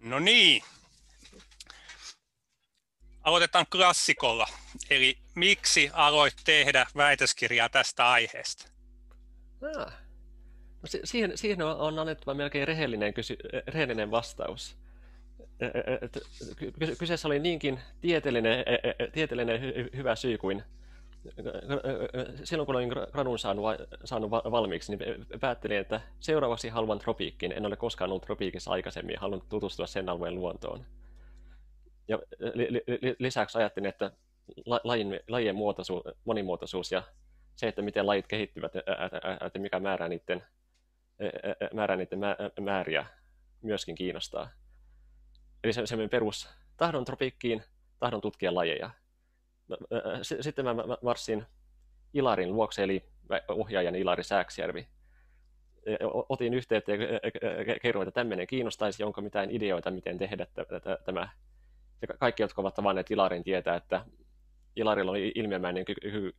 No niin. Aloitetaan klassikolla. Eli miksi aloit tehdä väitöskirjaa tästä aiheesta? Ah. No, siihen, siihen on annettava melkein rehellinen, kysy, rehellinen vastaus. Kyseessä oli niinkin tieteellinen, tieteellinen hyvä syy kuin silloin kun olin gradun saanut, saanut valmiiksi, niin päättelin, että seuraavaksi haluan tropiikkiin. En ole koskaan ollut tropiikissa aikaisemmin ja haluan tutustua sen alueen luontoon. Ja li, li, lisäksi ajattelin, että lajin, lajien muotoisuus, monimuotoisuus ja se, että miten lajit kehittyvät, että mikä määrää niiden, määrää niiden määriä, myöskin kiinnostaa. Eli se, semmoinen perus, tahdon tropiikkiin, tahdon tutkia lajeja. Sitten mä marssin Ilarin luokse, eli ohjaajan Ilari Sääksjärvi. Otin yhteyttä ja kerroin, että tämmöinen kiinnostaisi, onko mitään ideoita, miten tehdä tämä. Ja kaikki, jotka ovat tavanneet Ilarin, tietää, että Ilarilla on ilmiömäinen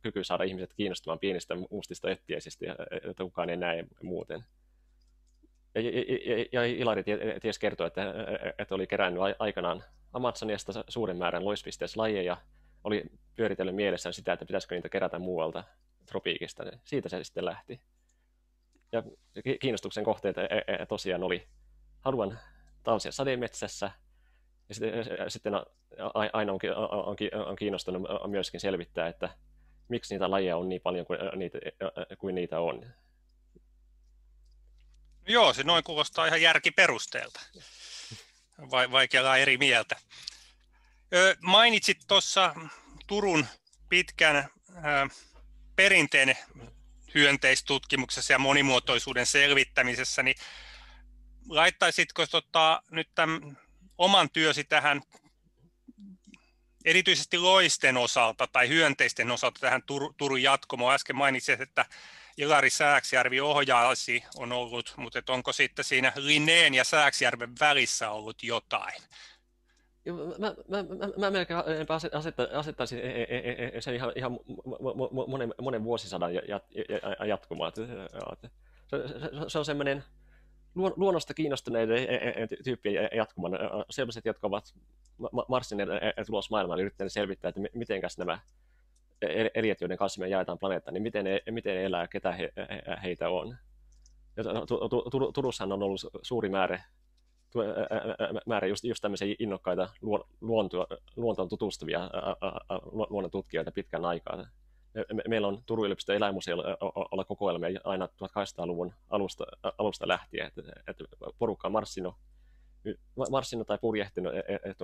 kyky saada ihmiset kiinnostumaan pienistä mustista ettiäisistä, että kukaan ei näe muuten. Ja, ja, ja Ilari ties kertoa, että, että oli kerännyt aikanaan Amazoniasta suuren määrän loispisteessä oli pyöritellyt mielessään sitä, että pitäisikö niitä kerätä muualta tropiikista. Siitä se sitten lähti. Ja kiinnostuksen kohteet tosiaan oli, haluan talsia sademetsässä, ja sitten aina on kiinnostunut myöskin selvittää, että miksi niitä lajeja on niin paljon kuin niitä, on. Joo, se noin kuulostaa ihan järkiperusteelta. Vai, vaikea olla eri mieltä. Mainitsit tuossa Turun pitkän perinteen hyönteistutkimuksessa ja monimuotoisuuden selvittämisessä, niin laittaisitko tota, nyt tämän oman työsi tähän erityisesti loisten osalta tai hyönteisten osalta tähän Tur- Turun jatkomoon? Äsken mainitsit, että Ilari Sääksjärvi ohjaasi on ollut, mutta onko sitten siinä Linneen ja Sääksjärven välissä ollut jotain? Mä, mä, mä, mä melkein asettaisin e, e, e, sen ihan, ihan monen, monen vuosisadan jatkumaan. Se, se, on semmoinen luonnosta kiinnostuneiden tyyppien jatkuman. Sellaiset, jotka ovat marssineet tulos maailmaan, yrittäneet selvittää, että mitenkäs nämä eliöt, joiden kanssa me jaetaan planeetta, niin miten miten elää, ketä he, heitä on. Ja Turussahan on ollut suuri määrä, määrä just, just tämmöisiä innokkaita luontoon, tutustuvia luonnontutkijoita pitkän aikaa. Meillä on Turun yliopiston eläinmuseolla kokoelmia aina 1800-luvun alusta, alusta lähtien, että, että porukka on marssinut, marssinut tai purjehtinut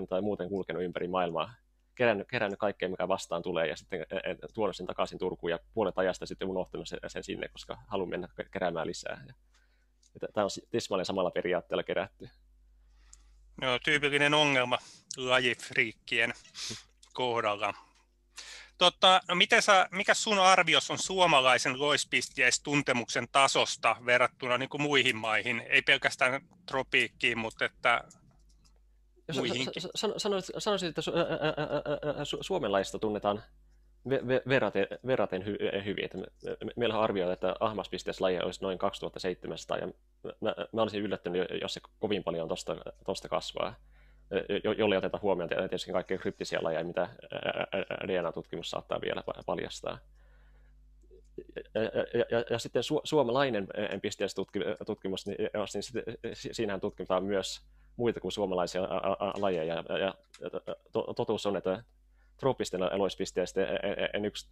tai muuten kulkenut ympäri maailmaa kerännyt, kerännyt kaikkea, mikä vastaan tulee, ja sitten e, e, tuonut sen takaisin Turkuun, ja puolet ajasta sitten unohtanut sen, sen sinne, koska haluan mennä keräämään lisää. Tämä on tismalleen samalla periaatteella kerätty. Joo, tyypillinen ongelma lajifriikkien kohdalla. Totta, no miten sä, mikä sun arvios on suomalaisen tuntemuksen tasosta verrattuna niin kuin muihin maihin? Ei pelkästään tropiikkiin, mutta että muihinkin. Sanoisin, että suomenlaista tunnetaan verraten, verraten hy, hyvin. Että meillä on arvioitu, että ahmaspisteessä lajeja olisi noin 2700, ja mä, mä olisin yllättynyt, jos se kovin paljon tuosta kasvaa, jolle otetaan huomioon tietysti kaikkia kryptisiä lajeja, mitä DNA-tutkimus saattaa vielä paljastaa. Ja, ja, ja, ja sitten su, suomalainen pisteestutkimus, niin, niin siinähän tutkitaan myös muita kuin suomalaisia lajeja. Ja, ja, totuus on, että trooppisten eloispisteistä en yksi,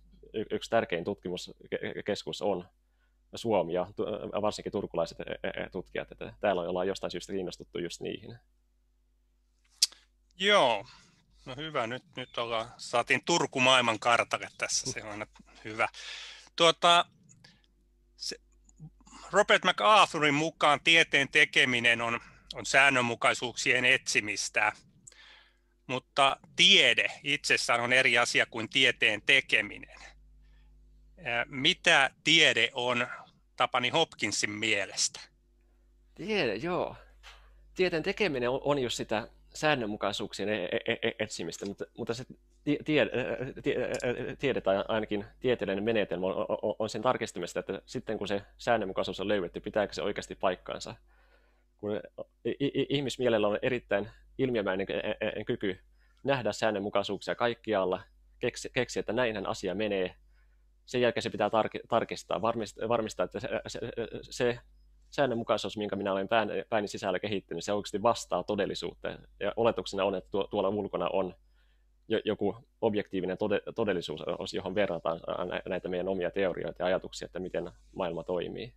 yksi tärkein tutkimuskeskus on Suomi ja varsinkin turkulaiset tutkijat, että täällä ollaan jostain syystä kiinnostuttu just niihin. Joo, no hyvä. Nyt, nyt ollaan, saatiin Turku maailman kartalle tässä, se on aina hyvä. Tuota, se, Robert MacArthurin mukaan tieteen tekeminen on on säännönmukaisuuksien etsimistä, mutta tiede itsessään on eri asia kuin tieteen tekeminen. Mitä tiede on Tapani Hopkinsin mielestä? Tiede, joo. Tieteen tekeminen on just sitä säännönmukaisuuksien e-, e-, e-, etsimistä, mutta, se tiede, tiede tai ainakin tieteellinen menetelmä on, on sen tarkistamista, että sitten kun se säännönmukaisuus on löydetty, pitääkö se oikeasti paikkaansa kun ihmismielellä on erittäin ilmiömäinen kyky nähdä säännönmukaisuuksia kaikkialla, keksi, keksi että näinhän asia menee. Sen jälkeen se pitää tarkistaa, varmistaa, että se, se, se säännönmukaisuus, minkä minä olen pään, pääni sisällä kehittänyt, se oikeasti vastaa todellisuutta. Ja oletuksena on, että tuolla ulkona on joku objektiivinen todellisuus, johon verrataan näitä meidän omia teorioita ja ajatuksia, että miten maailma toimii.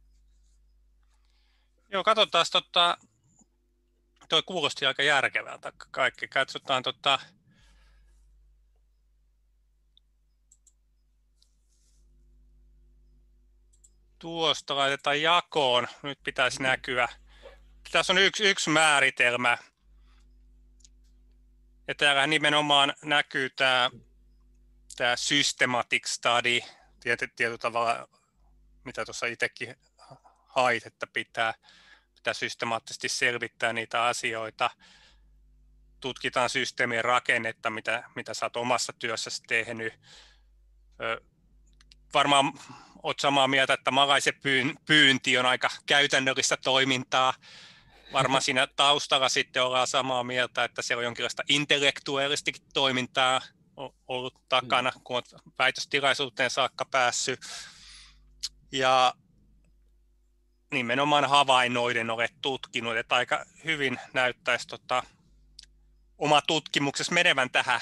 Joo, katsotaan tota, toi kuulosti aika järkevältä kaikki. Katsotaan tota, tuosta laitetaan jakoon. Nyt pitäisi näkyä. Tässä on yksi, yksi määritelmä. Ja täällä nimenomaan näkyy tämä, tämä systematic study, tietyllä tavalla, mitä tuossa itsekin hait, että pitää, pitää systemaattisesti selvittää niitä asioita. Tutkitaan systeemien rakennetta, mitä, mitä sä oot omassa työssäsi tehnyt. Varmaan olet samaa mieltä, että malaisen pyynti on aika käytännöllistä toimintaa. Varmaan siinä taustalla sitten ollaan samaa mieltä, että siellä on jonkinlaista intellektuaalistikin toimintaa ollut takana, kun olet väitöstilaisuuteen saakka päässyt. Ja nimenomaan havainnoiden olet tutkinut, että aika hyvin näyttäisi tota, oma tutkimuksessa menevän tähän,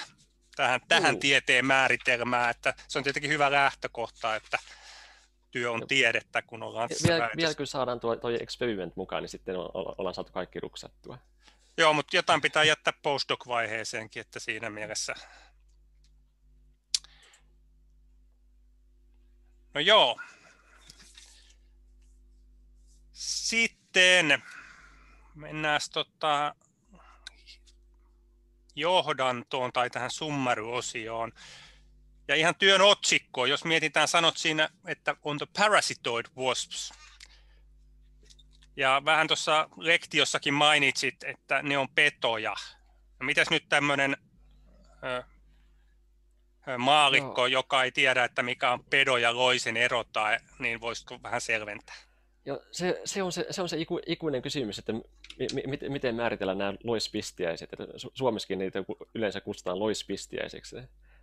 tähän, tähän tieteen määritelmään, että se on tietenkin hyvä lähtökohta, että työ on tiedettä, kun ollaan vielä, vielä kun saadaan tuo, tuo experiment mukaan, niin sitten ollaan saatu kaikki ruksattua. Joo, mutta jotain pitää jättää postdoc-vaiheeseenkin, että siinä mielessä... No joo. Sitten mennään tota johdantoon tai tähän summaryosioon. Ja ihan työn otsikko, jos mietitään, sanot siinä, että on the parasitoid wasps. Ja vähän tuossa lektiossakin mainitsit, että ne on petoja. No mitäs nyt tämmöinen maalikko, Joo. joka ei tiedä, että mikä on pedo ja loisen ero, tai, niin voisitko vähän selventää? Joo, se, se, on se, se on se iku, ikuinen kysymys, että mi, mi, miten määritellään nämä loispistiäiset. Että Suomessakin niitä yleensä kutsutaan loispistiäiseksi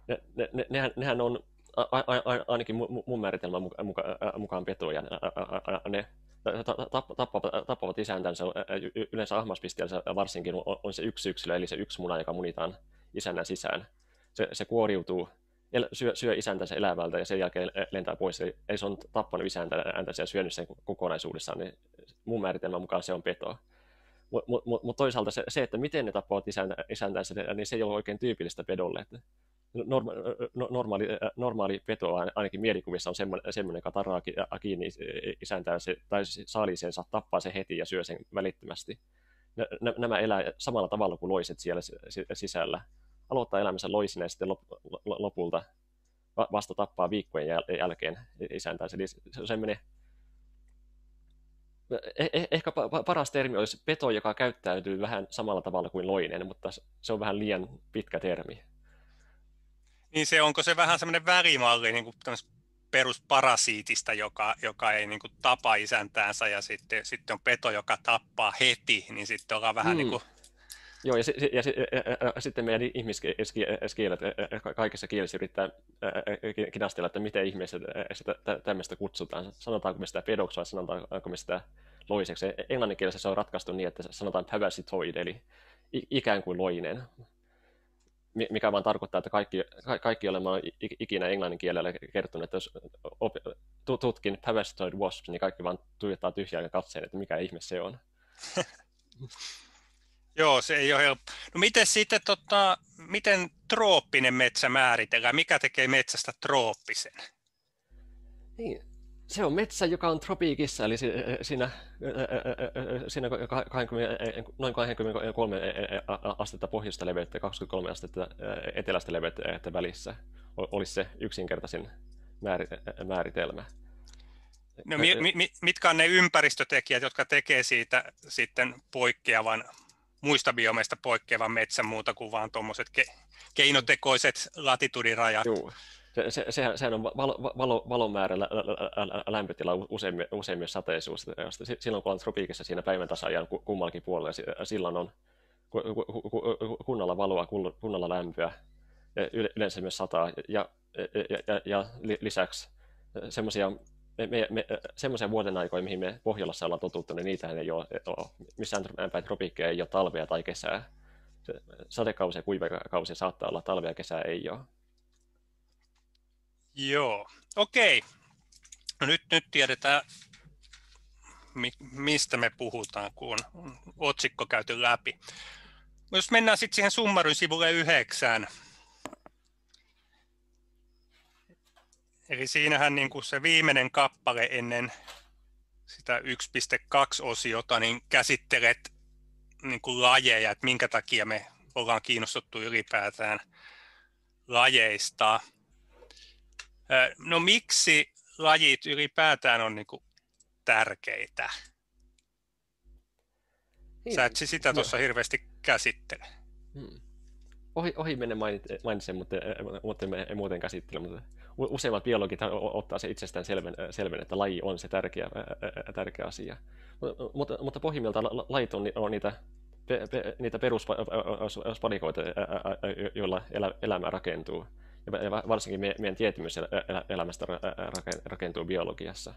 ne, ne, ne, nehän, nehän on a, a, a, ainakin mun määritelmän mukaan, mukaan petoja. Ne tappavat, tappavat isäntänsä, yleensä ahmaspistiänsä varsinkin on, on se yksi yksilö, eli se yksi muna, joka munitaan isännän sisään. Se, se kuoriutuu, syö, syö isäntänsä elävältä ja sen jälkeen lentää pois. Eli se on tappanut isäntänsä ja syönyt sen kokonaisuudessaan, niin mun määritelmän mukaan se on petoa. Mutta mut, mut, mut toisaalta se, se, että miten ne tappavat isäntänsä, niin se ei ole oikein tyypillistä pedolle. Että norma, no, normaali, normaali peto ainakin mielikuvissa on semmoinen, semmoinen joka tarraa kiinni isäntää se, tai saalisensa, tappaa se heti ja syö sen välittömästi. Nämä elää samalla tavalla kuin loiset siellä sisällä. Aloittaa elämänsä loisina ja sitten lopulta vasta tappaa viikkojen jälkeen isäntänsä. Eli se on semmoinen e-, e-, ehkä paras termi olisi peto, joka käyttäytyy vähän samalla tavalla kuin loinen, mutta se on vähän liian pitkä termi. Niin se, onko se vähän semmoinen värimalli niin kuin perusparasiitista, joka, joka ei niin kuin tapa isäntäänsä ja sitten, sitten on peto, joka tappaa heti, niin sitten ollaan vähän mm. niin kuin... Joo, ja, ja, ja, ja, ja sitten meidän ihmiskielet kaikissa kielissä yrittää kinastella, että miten ihmeessä sitä tämmöistä kutsutaan. Sanotaanko me sitä pedoksi vai sanotaanko me sitä loiseksi. Englanninkielessä se on ratkaistu niin, että sanotaan parasitoid, eli ikään kuin loinen mikä vaan tarkoittaa, että kaikki, kaikki olemme ikinä englannin kielellä kertonut, että jos tutkin parasitoid wasps, niin kaikki vaan tuijottaa tyhjää katseen, että mikä ihme se on. Joo, se ei ole helppo. No miten sitten, tota, miten trooppinen metsä määritellään? Mikä tekee metsästä trooppisen? Niin, se on metsä, joka on tropiikissa, eli siinä, siinä 20, noin 23 astetta pohjoista leveyttä ja 23 astetta etelästä leveyttä että olisi se yksinkertaisin määritelmä. No, mi, mi, mitkä on ne ympäristötekijät, jotka tekee siitä sitten poikkeavan, muista biomeista poikkeavan metsän muuta kuin vaan tuommoiset ke, keinotekoiset latitudirajat? Joo. se, se, sehän, sehän on valo, valo, määrä, lä, lä, lämpötila, usein, usein myös sateisuus. Silloin kun on tropiikissa siinä päivän tasajan kummallakin puolella, silloin on kunnolla valoa, kunnolla lämpöä, yleensä myös sataa, ja, ja, ja, ja lisäksi semmoisia me, me, me, semmoisia vuoden aikoja, mihin me Pohjolassa ollaan totuttu, niin niitä ei ole, ole missään päin tropiikkeja ei ole talvea tai kesää. Sadekausi ja kuivakausi saattaa olla, talvea ja kesää ei ole. Joo, okei. No nyt, nyt tiedetään, mi, mistä me puhutaan, kun on otsikko käyty läpi. Jos mennään sitten siihen summaryn sivulle yhdeksään. Eli siinähän niin kuin se viimeinen kappale ennen sitä 1.2-osiota, niin käsittelet niin kuin lajeja, että minkä takia me ollaan kiinnostuttu ylipäätään lajeista. No miksi lajit ylipäätään on niin kuin tärkeitä? Sä et sitä tuossa hirveästi käsittele. Hmm. Ohi, ohi mennä mainitsen, mutta, mutta emme muuten käsittele. Mutta useimmat biologit ottaa se itsestään selven, selven, että laji on se tärkeä, tärkeä asia. Mutta, mutta pohjimmiltaan lajit on, on niitä, niitä peruspalikoita, joilla elämä rakentuu ja varsinkin meidän tietämys elämästä rakentuu biologiassa.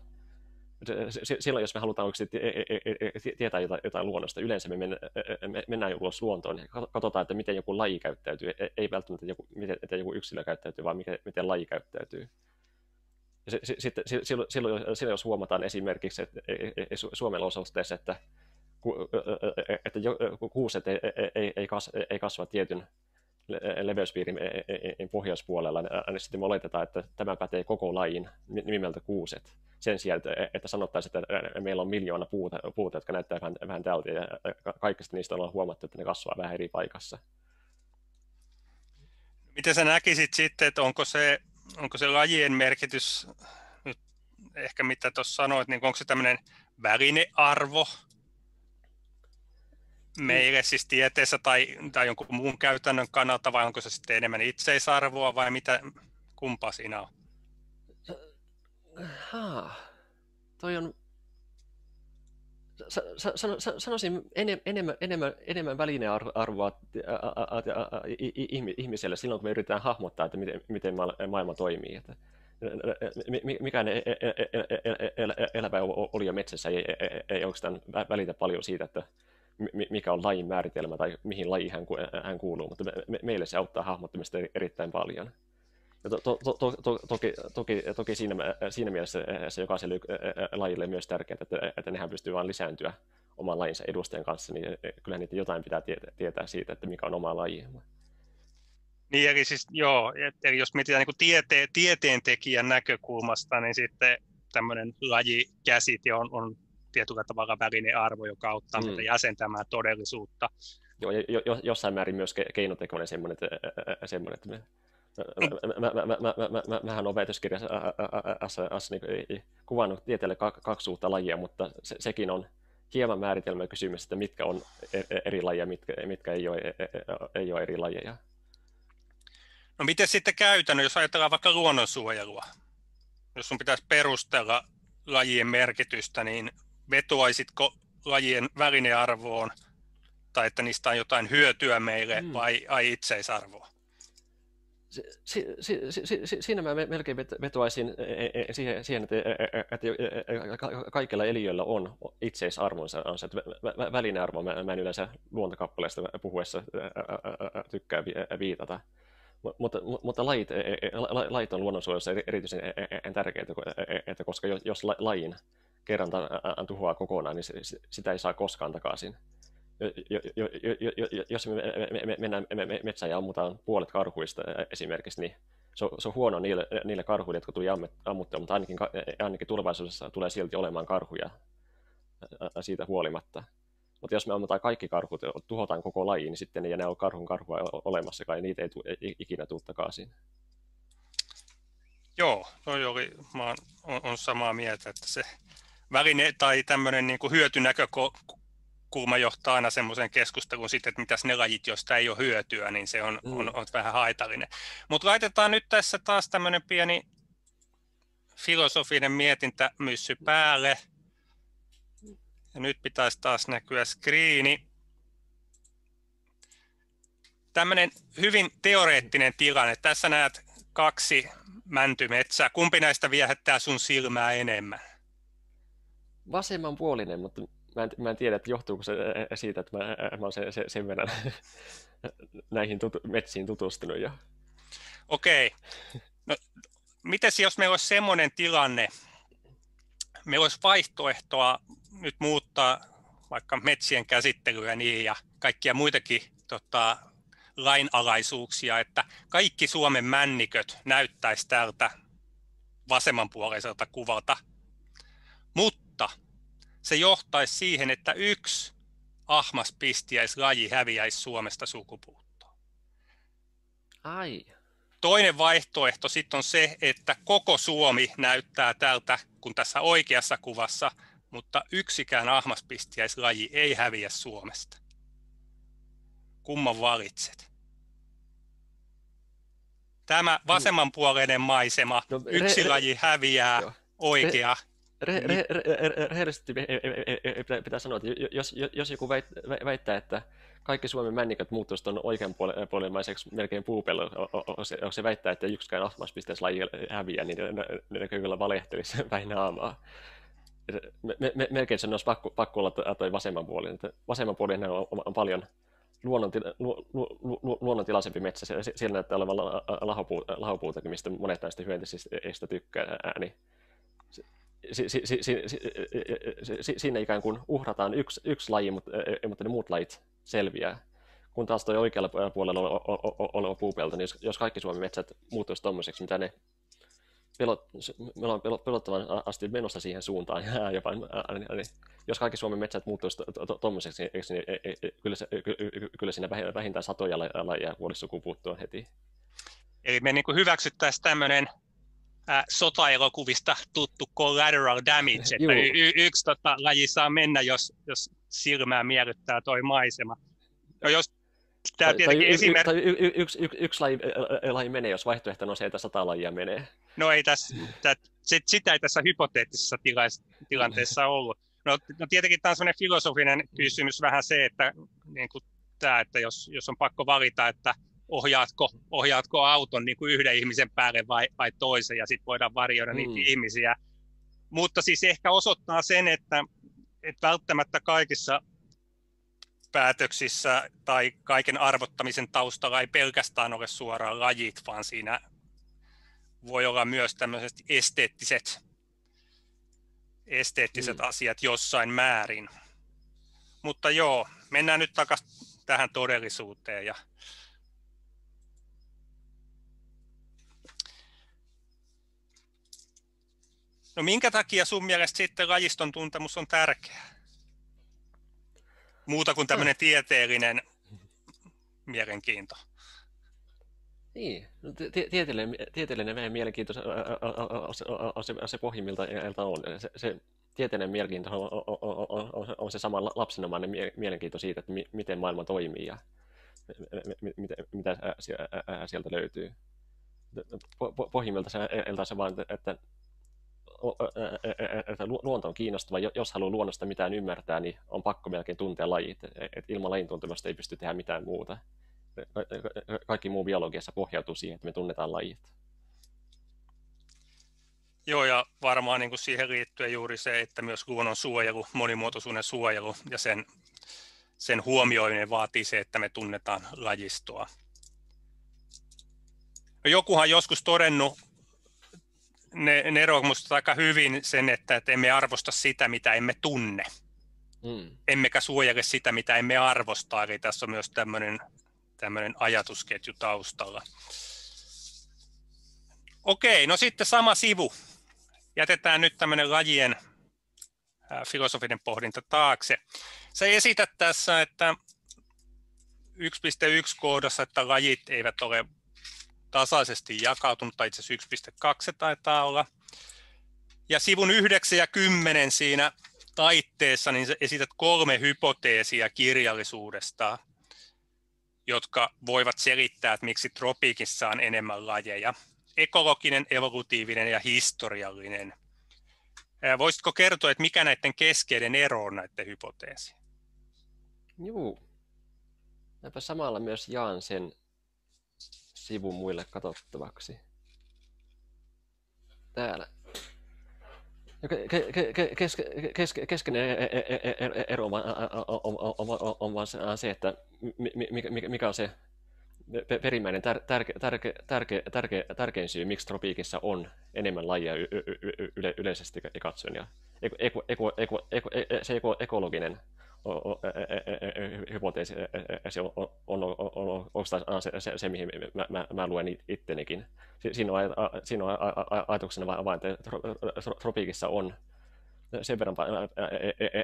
Silloin, jos me halutaan tietää jotain luonnosta, yleensä me mennään ulos luontoon ja katsotaan, että miten joku laji käyttäytyy. Ei välttämättä joku, miten joku yksilö käyttäytyy, vaan miten laji käyttäytyy. Sitten silloin, silloin, jos huomataan esimerkiksi että Suomen olosuhteissa, että, että kuuset ei, ei, ei kasva tietyn leveyspiirin e, e, e, pohjoispuolella, niin sitten me oletetaan, että tämä pätee koko lajin nimeltä kuuset. Sen sijaan, että sanottaisiin, että meillä on miljoona puuta, puuta jotka näyttää vähän, vähän tältä, ja kaikista niistä ollaan huomattu, että ne kasvaa vähän eri paikassa. Miten sä näkisit sitten, että onko se, onko se lajien merkitys, nyt ehkä mitä tuossa sanoit, niin onko se tämmöinen välinearvo, meille siis tieteessä tai, tai jonkun muun käytännön kannalta, vai onko se sitten enemmän itseisarvoa, vai mitä, kumpa siinä on? Ha, toi on, sanoisin enemmän, enemmän, enemmän välinearvoa ihmiselle silloin, kun me yritetään hahmottaa, että miten, miten maailma toimii. Että mikään elävä oli jo metsässä ei, ei, ei oikeastaan välitä paljon siitä, että mikä on lajin määritelmä tai mihin lajiin hän, hän kuuluu, mutta me, me, meille se auttaa hahmottamista erittäin paljon. To, to, to, to, toki, toki, toki siinä, siinä mielessä se jokaiselle lajille myös tärkeää, että, että nehän pystyy vain lisääntyä oman lajinsa edustajan kanssa, niin kyllä niitä jotain pitää tietää, tietää siitä, että mikä on oma laji. Niin, eli siis joo, eli jos mietitään niin tiete, tieteen tekijän näkökulmasta, niin sitten tämmöinen lajikäsite on, on tietyllä tavalla välinearvo, joka auttaa mm. meitä jäsentämään todellisuutta. Joo, jo, jo, jossain määrin myös keinotekoinen semmoinen, että, semmoinen, että me, mä, mä, mä, mä, mä, mä, mähän olen väitöskirjassa niin kuvannut tieteelle kaksi uutta lajia, mutta se, sekin on hieman määritelmä kysymys, että mitkä on eri lajeja, mitkä, mitkä ei, ole, ei ole eri lajeja. No miten sitten käytännön, jos ajatellaan vaikka luonnonsuojelua? Jos sun pitäisi perustella lajien merkitystä, niin vetoaisitko lajien välinearvoon tai että niistä on jotain hyötyä meille hmm. vai ai itseisarvoa? Si, si, si, si, siinä mä melkein vetoaisin e, e, siihen, että, e, että kaikilla eliöillä on itseisarvonsa. Että välinearvo mä en yleensä luontokappaleista puhuessa tykkää viitata. Mutta, mutta lajit, lajit on luonnonsuojelussa erityisen tärkeitä, että koska jos lajin kerran tuhoaa kokonaan, niin sitä ei saa koskaan takaisin. Jos me mennään metsään ja ammutaan puolet karhuista esimerkiksi, niin se on, se on huono niille, niille karhuille, jotka tuli ammuttua, mutta ainakin, ainakin tulevaisuudessa tulee silti olemaan karhuja siitä huolimatta. Mutta jos me ammutaan kaikki karhut ja tuhotaan koko laji, niin sitten ei enää ole karhun karhua olemassakaan ja niitä ei, ikinä tule takaisin. Joo, toi oli, mä oon, on samaa mieltä, että se väline tai tämmöinen niin kuin hyötynäkökulma kulma johtaa aina semmoiseen keskusteluun sitten, että mitäs ne lajit, joista ei ole hyötyä, niin se on, mm. on, on vähän haitallinen. Mutta laitetaan nyt tässä taas tämmöinen pieni filosofinen mietintämyssy päälle. Ja nyt pitäisi taas näkyä screeni. Tämmöinen hyvin teoreettinen tilanne. Tässä näet kaksi mäntymetsää. Kumpi näistä viehättää sun silmää enemmän? Vasemmanpuolinen, mutta mä en, mä en tiedä, että johtuuko se siitä, että mä, mä olen sen, sen verran näihin tutu, metsiin tutustunut jo. Okei. No, mites jos meillä olisi semmoinen tilanne, meillä olisi vaihtoehtoa nyt muuttaa vaikka metsien käsittelyä niin ja kaikkia muitakin tota, lainalaisuuksia, että kaikki Suomen männiköt näyttäisi tältä vasemmanpuoleiselta kuvalta, mutta se johtaisi siihen, että yksi ahmaspistiäislaji häviäisi Suomesta sukupuuttoon. Ai. Toinen vaihtoehto sitten on se, että koko Suomi näyttää tältä kuin tässä oikeassa kuvassa, mutta yksikään ahmaspistiäislaji ei häviä Suomesta. Kumman valitset? Tämä vasemmanpuoleinen maisema, no, yksi re, laji häviää, Rehellisesti pitää sanoa, että jos, jos joku väittää, että kaikki Suomen männiköt muuttuisi tuon oikeanpuolimaiseksi melkein puupello, se väittää, että yksikään ahmaspisteessä laji häviää, niin ne, ne, kyllä valehtelisi päin naamaa. Me, me, melkein sen olisi pakko, pakko olla toi vasemmanpuolinen. Vasemmanpuolinen on, on paljon luonnontila, lu, lu, lu, luonnontilaisempi metsä. Siellä näyttää olevan lahopuu, lahopuutakin, mistä monet näistä hyönteisistä tykkää. Niin si, si, si, si, si, siinä ikään kuin uhrataan yksi, yksi laji, mutta, mutta ne muut lajit selviää. Kun taas tuo oikealla puolella oleva puupelto, niin jos, kaikki Suomen metsät muuttuisi tuommoiseksi, mitä ne pelot, me ollaan pelottavan asti menossa siihen suuntaan, jopa, niin, jos kaikki Suomen metsät muuttuisivat tuommoiseksi, niin kyllä, se, kyllä siinä vähintään satoja lajeja kuolisi sukupuuttoon heti. Eli me niin hyväksyttäisiin tämmöinen äh, sotaelokuvista tuttu collateral damage, että y- y- yksi tota, laji saa mennä, jos, jos silmää miellyttää toi maisema. No jos Tämä tai, tai, esimerk... tai y- y- yksi, y- yksi laji, laji menee, jos vaihtoehtona on se, että sata lajia menee. No ei tässä, tät, sit, sitä ei tässä hypoteettisessa tilanteessa ollut. No, no tietenkin tämä on sellainen filosofinen kysymys vähän se, että, niin kuin tämä, että jos, jos on pakko valita, että ohjaatko, ohjaatko auton niin kuin yhden ihmisen päälle vai, vai toisen, ja sitten voidaan varjoida mm. niitä ihmisiä. Mutta siis ehkä osoittaa sen, että, että välttämättä kaikissa päätöksissä tai kaiken arvottamisen taustalla ei pelkästään ole suoraan lajit, vaan siinä voi olla myös tämmöiset esteettiset, esteettiset mm. asiat jossain määrin. Mutta joo, mennään nyt takaisin tähän todellisuuteen ja No minkä takia sun mielestä sitten lajiston tuntemus on tärkeää? Muuta kuin tämmöinen no. tieteellinen mielenkiinto. Niin, no, tieteellinen, tieteellinen mielenkiinto on se, se pohjimmilta on. Se, se tieteellinen mielenkiinto on, on, on, on se sama lapsenomainen mielenkiinto siitä, että miten maailma toimii ja mitä, mitä sieltä löytyy. Pohjimmilta se eltää se vaan, että että luonto on kiinnostava. Jos haluaa luonnosta mitään ymmärtää, niin on pakko melkein tuntea lajit. Et ilman lajin tuntemusta ei pysty tehdä mitään muuta. Kaikki muu biologiassa pohjautuu siihen, että me tunnetaan lajit. Joo, ja varmaan niin kuin siihen liittyen juuri se, että myös luonnon suojelu, monimuotoisuuden suojelu ja sen, sen huomioiminen vaatii se, että me tunnetaan lajistoa. Jokuhan joskus todennut ne, ne aika hyvin sen, että, että emme arvosta sitä, mitä emme tunne. Mm. Emmekä suojele sitä, mitä emme arvosta. Eli tässä on myös tämmöinen, tämmöinen ajatusketju taustalla. Okei, no sitten sama sivu. Jätetään nyt tämmöinen lajien filosofinen pohdinta taakse. Sä esität tässä, että 1.1 koodassa, että lajit eivät ole tasaisesti jakautunut, tai itse asiassa 1.2 taitaa olla. Ja sivun 9 ja 10 siinä taitteessa niin esität kolme hypoteesia kirjallisuudesta, jotka voivat selittää, että miksi tropiikissa on enemmän lajeja. Ekologinen, evolutiivinen ja historiallinen. Voisitko kertoa, että mikä näiden keskeinen ero on näiden hypoteesien? Joo. Mäpä samalla myös jaan sen sivun muille katsottavaksi. Täällä. Keskeinen ero on vaan se, että mikä on se perimmäinen tärkein syy, miksi tropiikissa on enemmän lajia yleisesti katsoen. Ja se ekologinen hypoteesi on, oikeastaan se, se, se, mihin mä, mä, mä luen ittenikin. Siinä on, siinä on ajatuksena vain, että tropiikissa on sen verran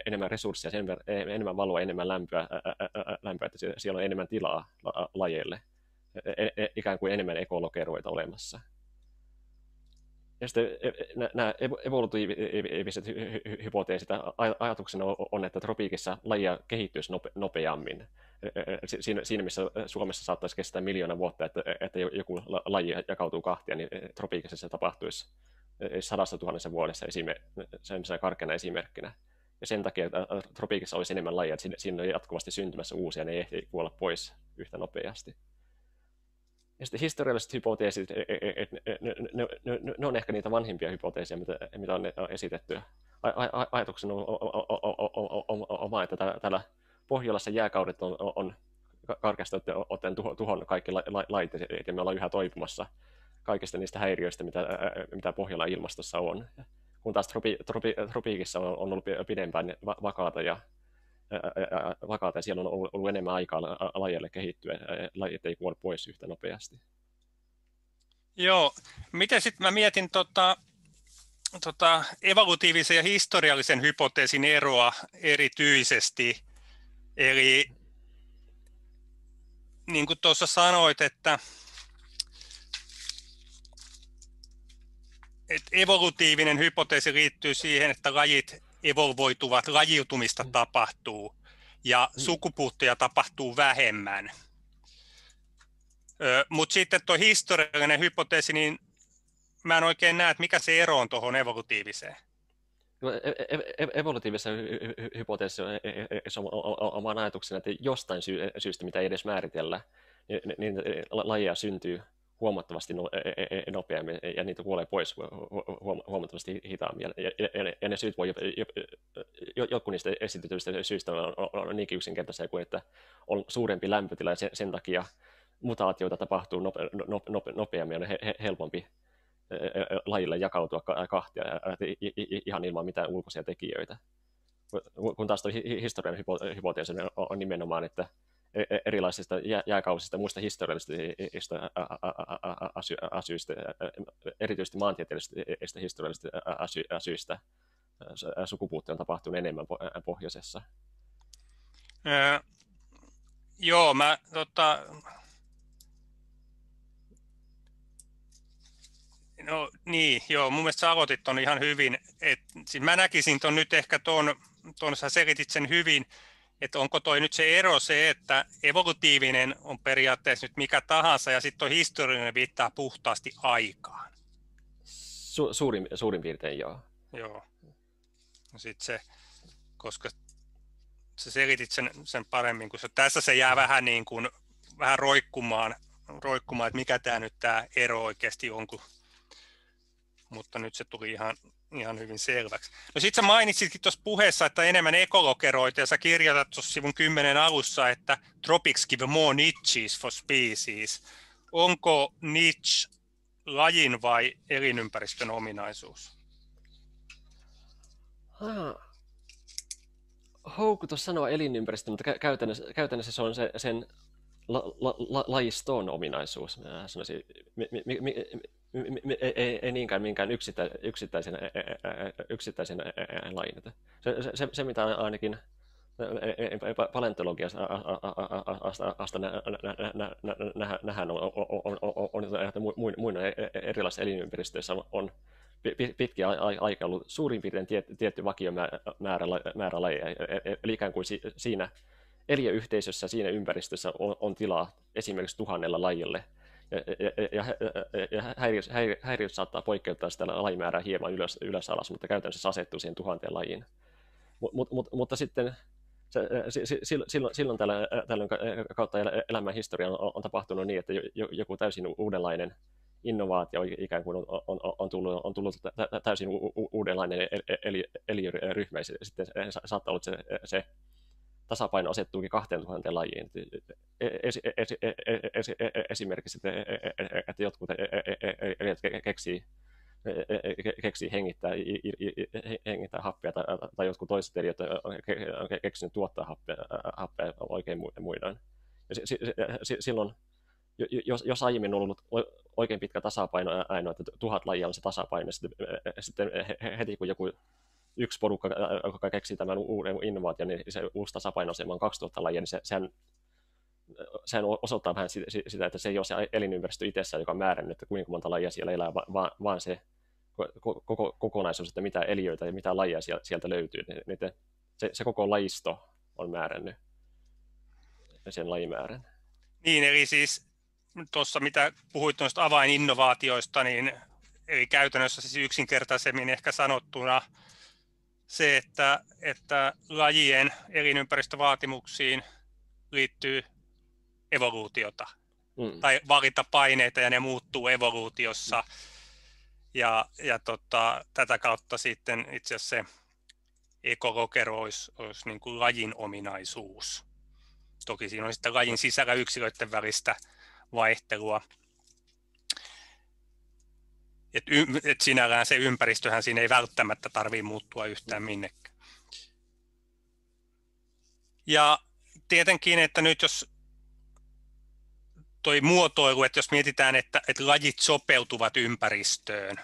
enemmän resursseja, sen verran, enemmän valoa, enemmän lämpöä, lämpöä, että siellä on enemmän tilaa lajeille, ikään kuin enemmän ekologeroita olemassa. Ja sitten e, e, nämä evolutiiviset hypoteesit, ajatuksena on, että tropiikissa lajia kehittyisi nopeammin. E, siinä, missä Suomessa saattaisi kestää miljoona vuotta, että, joku laji jakautuu kahtia, niin tropiikissa se tapahtuisi sadassa tuhannessa vuodessa esimerkkinä, karkeana esimerkkinä. Ja sen takia, että tropiikissa olisi enemmän lajia, että siinä on jatkuvasti syntymässä uusia, ne ei ehdi kuolla pois yhtä nopeasti. Ja sitten historialliset hypoteesit, e, e, e, ne, ne, ne, ne on ehkä niitä vanhimpia hypoteesia, mitä, mitä on esitetty. Ajatuksena on, on, on, on että täällä Pohjolassa jääkaudet on, on karkeasti ottaen tuhon kaikki lait, ja me ollaan yhä toipumassa kaikista niistä häiriöistä, mitä, mitä Pohjolan ilmastossa on. Kun taas tropi, tropi, tropiikissa on, on ollut pidempään vakaata ja vakaata ja siellä on ollut, ollut enemmän aikaa lajeille kehittyä. Lajit ei kuole pois yhtä nopeasti. Joo, miten sitten mä mietin tota, tota, evolutiivisen ja historiallisen hypoteesin eroa erityisesti. Eli niin kuin tuossa sanoit, että, että evolutiivinen hypoteesi liittyy siihen, että lajit evolvoituvat, lajiutumista mm. tapahtuu ja mm. sukupuuttoja tapahtuu vähemmän. Mutta sitten tuo historiallinen hypoteesi, niin mä en oikein näe, että mikä se ero on tuohon evolutiiviseen. No, e- e- e- evolutiivisessa hypoteesissa on oman ajatuksena, että jostain syystä, mitä ei edes määritellä, niin, niin lajeja syntyy huomattavasti no, e, e, e, nopeammin ja niitä kuolee pois huomattavasti hitaammin. Ja, ne syyt voi, jotkut niistä esitetyistä syistä on, on, on yksinkertaisia kuin, että on suurempi lämpötila ja sen, sen takia mutaatioita tapahtuu nope, nope, nope, nopeammin ja on he, helpompi lajille jakautua kahtia ihan ilman mitään ulkoisia tekijöitä. Kun taas historian hypoteesi on nimenomaan, että erilaisista jääkausista ja muista historiallisista asioista, erityisesti maantieteellisistä historiallisista asioista sukupuutti on tapahtunut enemmän pohjoisessa. Joo, mä tota, No niin, joo, mun mielestä sä aloitit ton ihan hyvin. Et, siis mä näkisin ton nyt ehkä ton, ton sä selitit sen hyvin, että onko toi nyt se ero se, että evolutiivinen on periaatteessa nyt mikä tahansa ja sitten tuo historiallinen viittaa puhtaasti aikaan. Su- suurin, suurin piirtein joo. Joo. No sit se, koska sä selitit sen, sen paremmin, kun se, tässä se jää vähän niin kuin vähän roikkumaan, roikkumaan että mikä tämä nyt tämä ero oikeasti on, kun, mutta nyt se tuli ihan, ihan hyvin selväksi. No sit sä mainitsitkin tuossa puheessa, että enemmän ekologeroita, ja sä kirjoitat tuossa sivun 10 alussa, että tropics give more niches for species. Onko niche lajin vai elinympäristön ominaisuus? Ah. Houkutus sanoa elinympäristö, mutta käytännössä, käytännössä se on se, sen la, la, la, lajiston ominaisuus. Mä sanoisin, mi, mi, mi, ei, ei niinkään minkään yksittä, yksittäisen, yksittäisen lajin. Se, se, se, mitä ainakin paleontologiassa nähdään on, on, on, muina erilaisissa elinympäristöissä on pitkiä aikaa ollut suurin piirtein tietty vakiomäärä määrä lajeja. Eli ikään kuin siinä eliöyhteisössä, siinä ympäristössä on, on tilaa esimerkiksi tuhannella lajille. Ja, ja, ja, ja häiriöt, häiriöt saattaa poikkeuttaa sitä lajimäärää hieman ylös, ylös alas, mutta käytännössä se asettuu siihen tuhanteen lajiin. Mut, mut, mut, mutta sitten silloin, silloin tällöin, kautta elämän historian on, on tapahtunut niin, että joku täysin uudenlainen innovaatio ikään kuin on, on, on, tullut, on tullut täysin uudenlainen eliöryhmä, ja sitten saattaa olla se, se tasapaino asettuukin 2000 lajiin. Esimerkiksi, että jotkut keksii keksii hengittää, hengittää happea tai, jotkut toiset eliöt on keksinyt tuottaa happea, happea oikein muidaan. Silloin, jos, jos aiemmin on ollut oikein pitkä tasapaino ainoa, että tuhat lajia on se tasapaino, sitten, sitten heti kun joku yksi porukka, joka keksii tämän uuden innovaation, niin se uusi tasapainoasema on 2000 lajia, niin se, sehän, sehän osoittaa vähän sitä, että se ei ole se elinympäristö itsessään, joka on määrännyt, että kuinka monta lajia siellä elää, vaan, vaan se koko, kokonaisuus, että mitä eliöitä ja mitä lajia sieltä löytyy. Niin se, se koko lajisto on määrännyt sen lajimäärän. Niin, eli siis tuossa mitä puhuit noista avaininnovaatioista, niin eli käytännössä siis yksinkertaisemmin ehkä sanottuna se, että, että lajien elinympäristövaatimuksiin liittyy evoluutiota mm. tai valintapaineita ja ne muuttuu evoluutiossa. Ja, ja tota, tätä kautta sitten itse asiassa se ekologero olisi, olisi niin kuin lajin ominaisuus. Toki siinä on sitten lajin sisällä yksilöiden välistä vaihtelua. Et, et sinällään se ympäristöhän siinä ei välttämättä tarvitse muuttua yhtään minnekään. Ja tietenkin, että nyt jos toi muotoilu, että jos mietitään, että, että lajit sopeutuvat ympäristöön,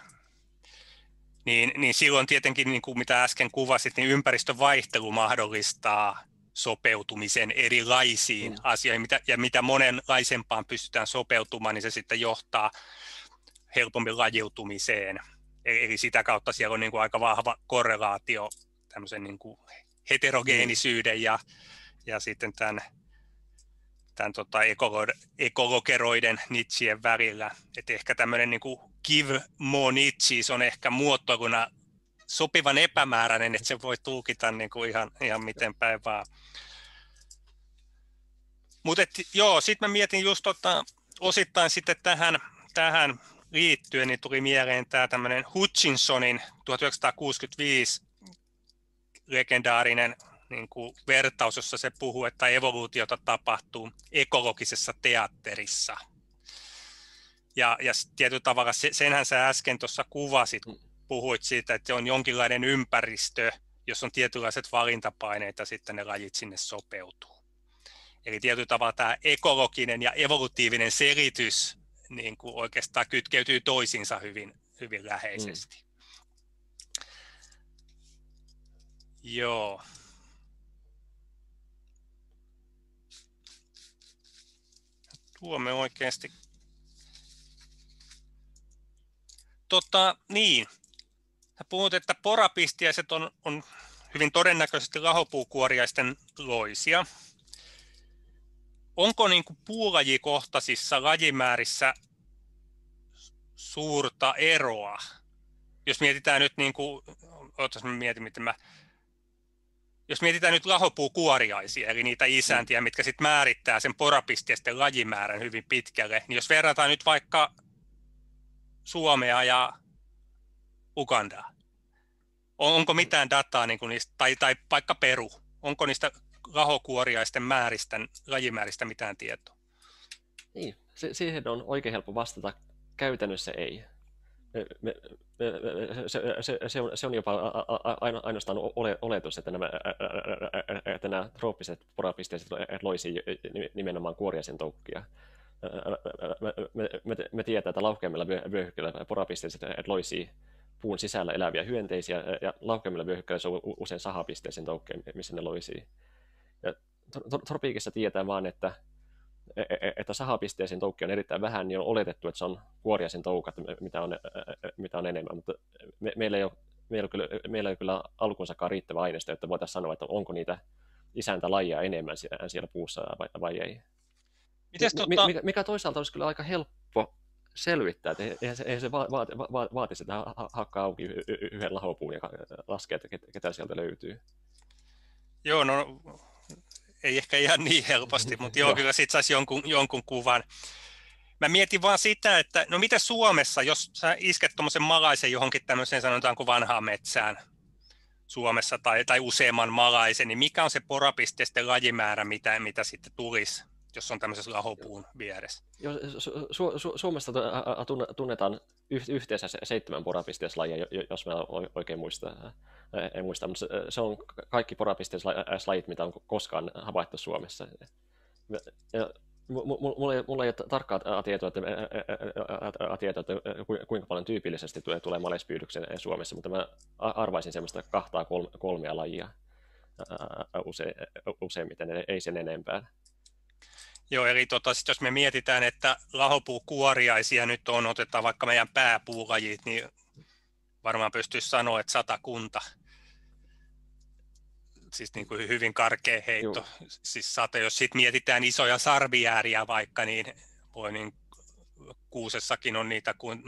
niin, niin silloin tietenkin, niin kuin mitä äsken kuvasit, niin ympäristövaihtelu mahdollistaa sopeutumisen erilaisiin mm. asioihin, mitä, ja mitä monenlaisempaan pystytään sopeutumaan, niin se sitten johtaa helpommin lajiutumiseen. Eli, eli sitä kautta siellä on niin kuin aika vahva korrelaatio tämmöisen niin kuin heterogeenisyyden ja, ja sitten tämän tämän tota, ekologeroiden nitsien välillä. Et ehkä tämmöinen niin give more niches on ehkä muotoiluna sopivan epämääräinen, että se voi tulkita niin kuin ihan, ihan miten päin vaan. Mutta joo, sitten mä mietin just tota, osittain sitten tähän, tähän liittyen, niin tuli mieleen tämä tämmöinen Hutchinsonin 1965 legendaarinen niin kuin vertaus, jossa se puhuu, että evoluutiota tapahtuu ekologisessa teatterissa. Ja, ja tietyllä tavalla senhän sä äsken tuossa kuvasit, kun puhuit siitä, että on jonkinlainen ympäristö, jos on tietynlaiset valintapaineet ja sitten ne lajit sinne sopeutuu. Eli tietyllä tavalla tämä ekologinen ja evolutiivinen selitys niin kuin oikeastaan kytkeytyy toisiinsa hyvin, hyvin läheisesti. Mm. Joo. Tuomme oikeasti. Tota, niin. Sä puhut, että porapistiäiset on, on hyvin todennäköisesti lahopuukuoriaisten loisia. Onko niin kuin puulajikohtaisissa lajimäärissä suurta eroa? Jos mietitään nyt, niin kuin, ootas mä mietin, miten mä jos mietitään nyt lahopuukuoriaisia, eli niitä isäntiä, mitkä sitten määrittää sen porapisteisten lajimäärän hyvin pitkälle, niin jos verrataan nyt vaikka Suomea ja Ugandaa, onko mitään dataa niin kuin niistä, tai, tai vaikka Peru, onko niistä lahokuoriaisten määristä, lajimääristä mitään tietoa? Niin, siihen on oikein helppo vastata. Käytännössä ei me, se, se, se, on, se on jopa ainoastaan oletus, että nämä, että nämä trooppiset porapisteiset loisi nimenomaan kuoriaisen toukkia. Me, me, me, me että laukeammilla vyöhykkeillä porapisteiset loisi puun sisällä eläviä hyönteisiä, ja laukeammilla vyöhykkeillä se on usein sahapisteisen toukkeen, missä ne loisii. Ja tropiikissa tiedetään vaan, että että sahapisteisiin toukkia on erittäin vähän, niin on oletettu, että se on kuoriaisen toukat, mitä on, mitä on enemmän, mutta me, meillä, ei ole, meillä, ei kyllä, meillä ei ole kyllä alkuunsakaan riittävä aineisto, että voitaisiin sanoa, että onko niitä lajia enemmän siellä puussa vai, vai ei. Mites, tota... mikä, mikä toisaalta olisi kyllä aika helppo selvittää, että eihän se, eihän se va, va, va, vaatisi, että hakkaa auki yhden lahopuun ja laskee, että ketä sieltä löytyy. Joo, no ei ehkä ihan niin helposti, mutta joo, kyllä sitten saisi jonkun, jonkun kuvan. Mä mietin vaan sitä, että no mitä Suomessa, jos sä isket tuommoisen malaisen johonkin tämmöiseen sanotaanko vanhaan metsään Suomessa tai, tai useamman malaisen, niin mikä on se porapisteisten lajimäärä, mitä, mitä sitten tulisi jos on tämmöisessä lahopuun vieressä. Joo, Su- Su- Su- Suomesta tunnetaan yhteensä seitsemän porapisteeslajia, jos mä oikein muistan. En muista, mutta se on kaikki porapisteeslajit, mitä on koskaan havaittu Suomessa. Ja Mulla ei, mulla ei ole tarkkaa tietoa, että, tietoa, että kuinka paljon tyypillisesti tulee, malespyydyksen Suomessa, mutta mä arvaisin semmoista kahtaa kolmea lajia use, useimmiten, ei sen enempää. Joo, eli tota, sit jos me mietitään, että lahopuukuoriaisia nyt on, otetaan vaikka meidän pääpuulajit, niin varmaan pystyisi sanoa, että sata kunta. Siis niin kuin hyvin karkea heitto. Joo. Siis sata, jos sitten mietitään isoja sarvijääriä vaikka, niin voi niin kuusessakin on niitä kuin,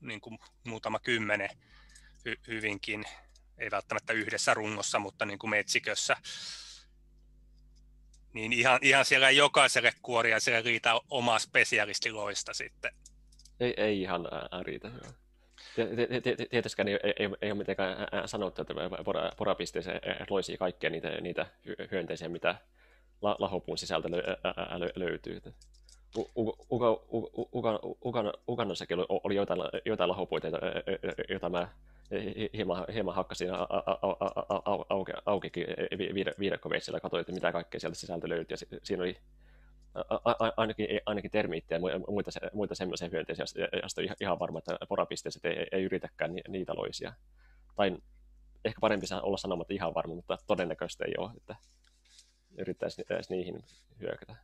niin kuin muutama kymmenen hy, hyvinkin, ei välttämättä yhdessä rungossa, mutta niin kuin metsikössä niin ihan, ihan siellä jokaiselle kuoriaiselle riitä oma spesialistiloista sitten. Ei, ei ihan riitä, joo. Ei, ei, ei ole mitenkään sanottu, että porapisteeseen loisi kaikkia niitä, niitä hyönteisiä, mitä lahopuun sisältä löytyy. Ugannossakin oli joitain, joitain lahopuita, joita mä hieman, hieman hakkasin auki, aukikin viidakkoveitsellä ja katsoin, että mitä kaikkea sieltä sisältö löytyi. Ja siinä oli ainakin, ainakin termiittejä ja muita, muita semmoisia hyönteisiä, joista on ihan varma, että porapisteet ei, ei yritäkään niitä loisia. Tai ehkä parempi olla sanomatta ihan varma, mutta todennäköisesti ei ole, että yrittäisi niihin hyökätä.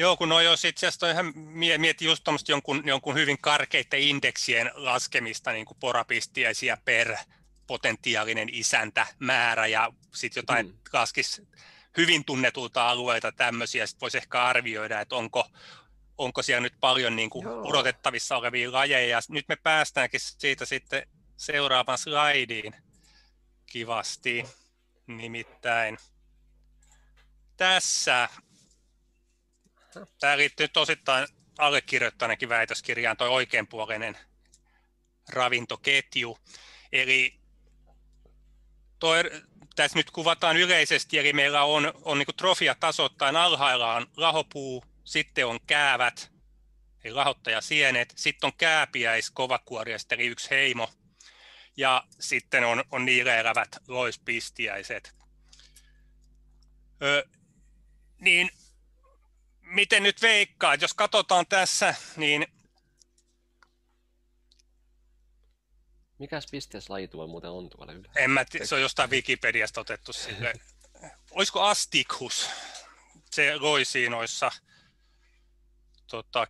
Joo, kun no jos itse asiassa ihan mietin just jonkun, jonkun hyvin karkeiden indeksien laskemista, niin kuin porapistiäisiä per potentiaalinen isäntä määrä ja sitten jotain mm. laskisi hyvin tunnetulta alueita tämmöisiä, sitten voisi ehkä arvioida, että onko, onko siellä nyt paljon niin kuin odotettavissa olevia lajeja. Nyt me päästäänkin siitä sitten seuraavaan slaidiin kivasti. Nimittäin tässä Tämä liittyy tosittain allekirjoittaneekin väitöskirjaan, tuo oikeanpuoleinen ravintoketju. Eli toi, tässä nyt kuvataan yleisesti, eli meillä on, on niin trofia tasoittain alhailla on lahopuu, sitten on käävät, eli lahottajasienet, sitten on kääpiäis, kovakuoriaiset, eli yksi heimo, ja sitten on, on niille elävät loispistiäiset. Ö, niin miten nyt veikkaa, jos katsotaan tässä, niin... Mikäs pisteeslaji tuo muuten on tuolla ylhäällä? En mä se on jostain Wikipediasta otettu sille. Olisiko Astikus? Se loisi noissa tota,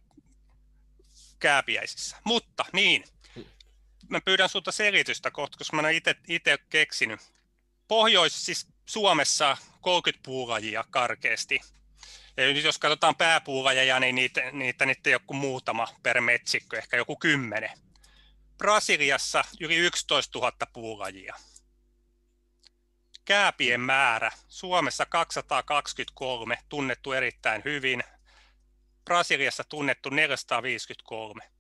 kääpiäisissä. Mutta niin, mä pyydän sulta selitystä kohta, koska mä olen itse keksinyt. Pohjois, siis Suomessa 30 puulajia karkeasti ja nyt jos katsotaan pääpuulajeja, niin niitä, niitä, niitä ei ole kuin muutama per metsikkö, ehkä joku kymmenen. Brasiliassa yli 11 000 puulajia. Kääpien määrä Suomessa 223, tunnettu erittäin hyvin. Brasiliassa tunnettu 453.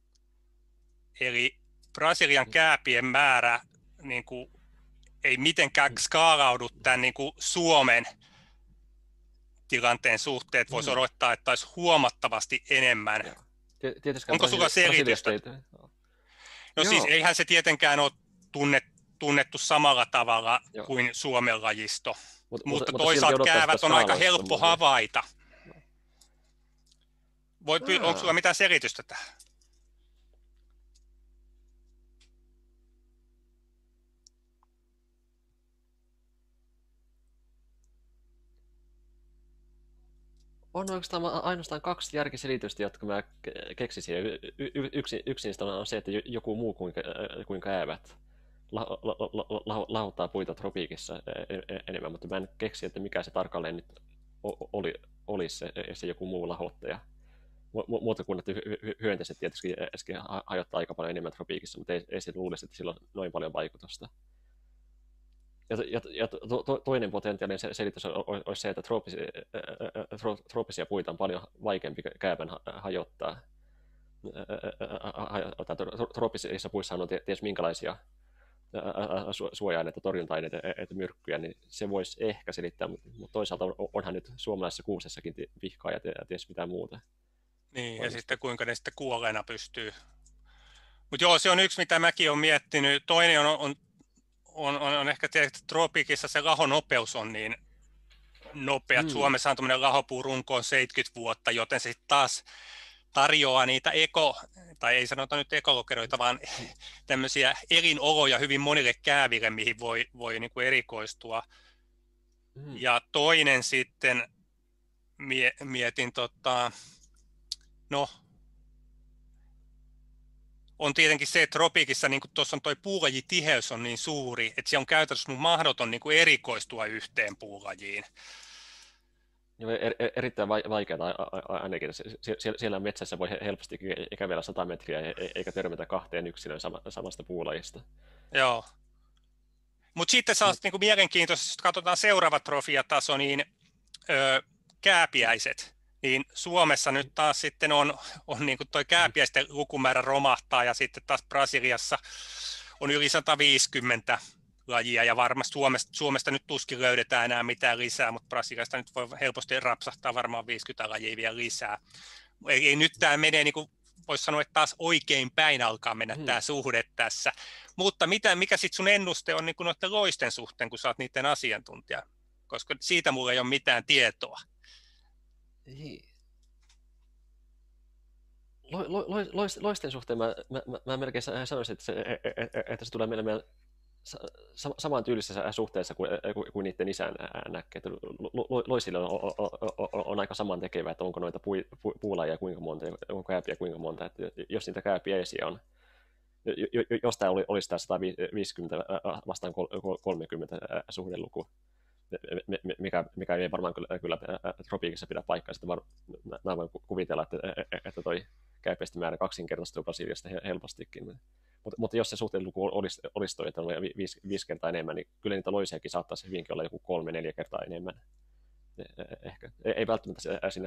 Eli Brasilian kääpien määrä niin kuin, ei mitenkään skaalaudu tämän niin kuin Suomen tilanteen suhteet voisi mm. odottaa, että olisi huomattavasti enemmän. Onko sulla selitystä? No siis eihän se tietenkään ole tunnet, tunnettu samalla tavalla Joo. kuin Suomen lajisto, Mut, mutta, mutta toisaalta käävät on aika helppo havaita. Voi, onko sulla mitään selitystä tähän? On oikeastaan ainoastaan kaksi järkiselitystä, jotka mä keksisin. yksi, yksi niistä on se, että joku muu kuin, kuin käävät la, la, la, puita tropiikissa enemmän, mutta mä en keksi, että mikä se tarkalleen nyt oli, olisi se, se joku muu lahottaja. Muuta kuin, että hyönteiset tietysti äsken hajottaa aika paljon enemmän tropiikissa, mutta ei, ei se luulisi, että sillä on noin paljon vaikutusta. Ja, ja, ja to, to, toinen potentiaalinen selitys olisi se, että trooppisia, trooppisia puita on paljon vaikeampi kääpän hajottaa. Trooppisissa puissa on ties minkälaisia suoja-aineita, torjunta-aineita, että myrkkyjä, niin se voisi ehkä selittää, mutta toisaalta onhan nyt suomalaisessa kuusessakin vihkaa ja ties mitä muuta. Niin, ja sitten kuinka ne sitten kuolleena pystyy. Mutta joo, se on yksi, mitä mäkin olen miettinyt. Toinen on, on, on, on, on ehkä tietysti, että tropiikissa se lahonopeus on niin nopea. Mm. Suomessa on tuommoinen lahopuu runkoon 70 vuotta, joten se taas tarjoaa niitä eko, tai ei sanota nyt ekologeroita, vaan tämmöisiä elinoloja hyvin monille kääville, mihin voi, voi niin kuin erikoistua. Mm. Ja toinen sitten mie, mietin, tota, no, on tietenkin se, että tropiikissa, niin tuossa on tuo puulajitiheys on niin suuri, että se on käytännössä mahdoton niin kuin erikoistua yhteen puulajiin. Er, er, erittäin vaikeaa ainakin. Siellä metsässä voi helposti kävellä 100 metriä e, e, eikä törmätä kahteen yksilöön samasta puulajista. Joo. Mutta sitten saa niinku mielenkiintoista, jos katsotaan seuraava trofiataso, niin ö, kääpiäiset. Niin Suomessa nyt taas sitten on, on niin toi kääpiäisten lukumäärä romahtaa ja sitten taas Brasiliassa on yli 150 lajia ja varmasti Suomesta, Suomesta nyt tuskin löydetään enää mitään lisää, mutta Brasiliasta nyt voi helposti rapsahtaa varmaan 50 lajia vielä lisää. Ei, ei nyt tämä menee niin kuin voisi sanoa, että taas oikein päin alkaa mennä hmm. tämä suhde tässä. Mutta mitä, mikä sitten sun ennuste on niin kuin noiden loisten suhteen, kun sä oot niiden asiantuntija? Koska siitä mulla ei ole mitään tietoa. Lo, lo, lo, loisten suhteen mä, mä, mä, melkein sanoisin, että se, e, e, e, että se tulee menemään saman tyylisessä suhteessa kuin, kuin, niiden isän näkee. Loisille on, on, on, on aika saman tekevä, että onko noita pui, pu, puulajia kuinka monta, onko kääpiä kuinka monta. Että jos niitä kääpiäisiä on, jos tämä oli, olisi tämä 150 vastaan 30 suhdeluku, mikä, mikä ei varmaan kyllä, kyllä tropiikissa pidä paikkaa. Sitten var, mä voin kuvitella, että, että toi kääpiäisten määrä kaksinkertaistuu Brasiliasta helpostikin. Mutta, mutta jos se suhteen luku olisi, olisi toi, että on viisi, viisi kertaa enemmän, niin kyllä niitä loisiakin saattaisi hyvinkin olla joku kolme, neljä kertaa enemmän. E, e, ehkä. Ei välttämättä siinä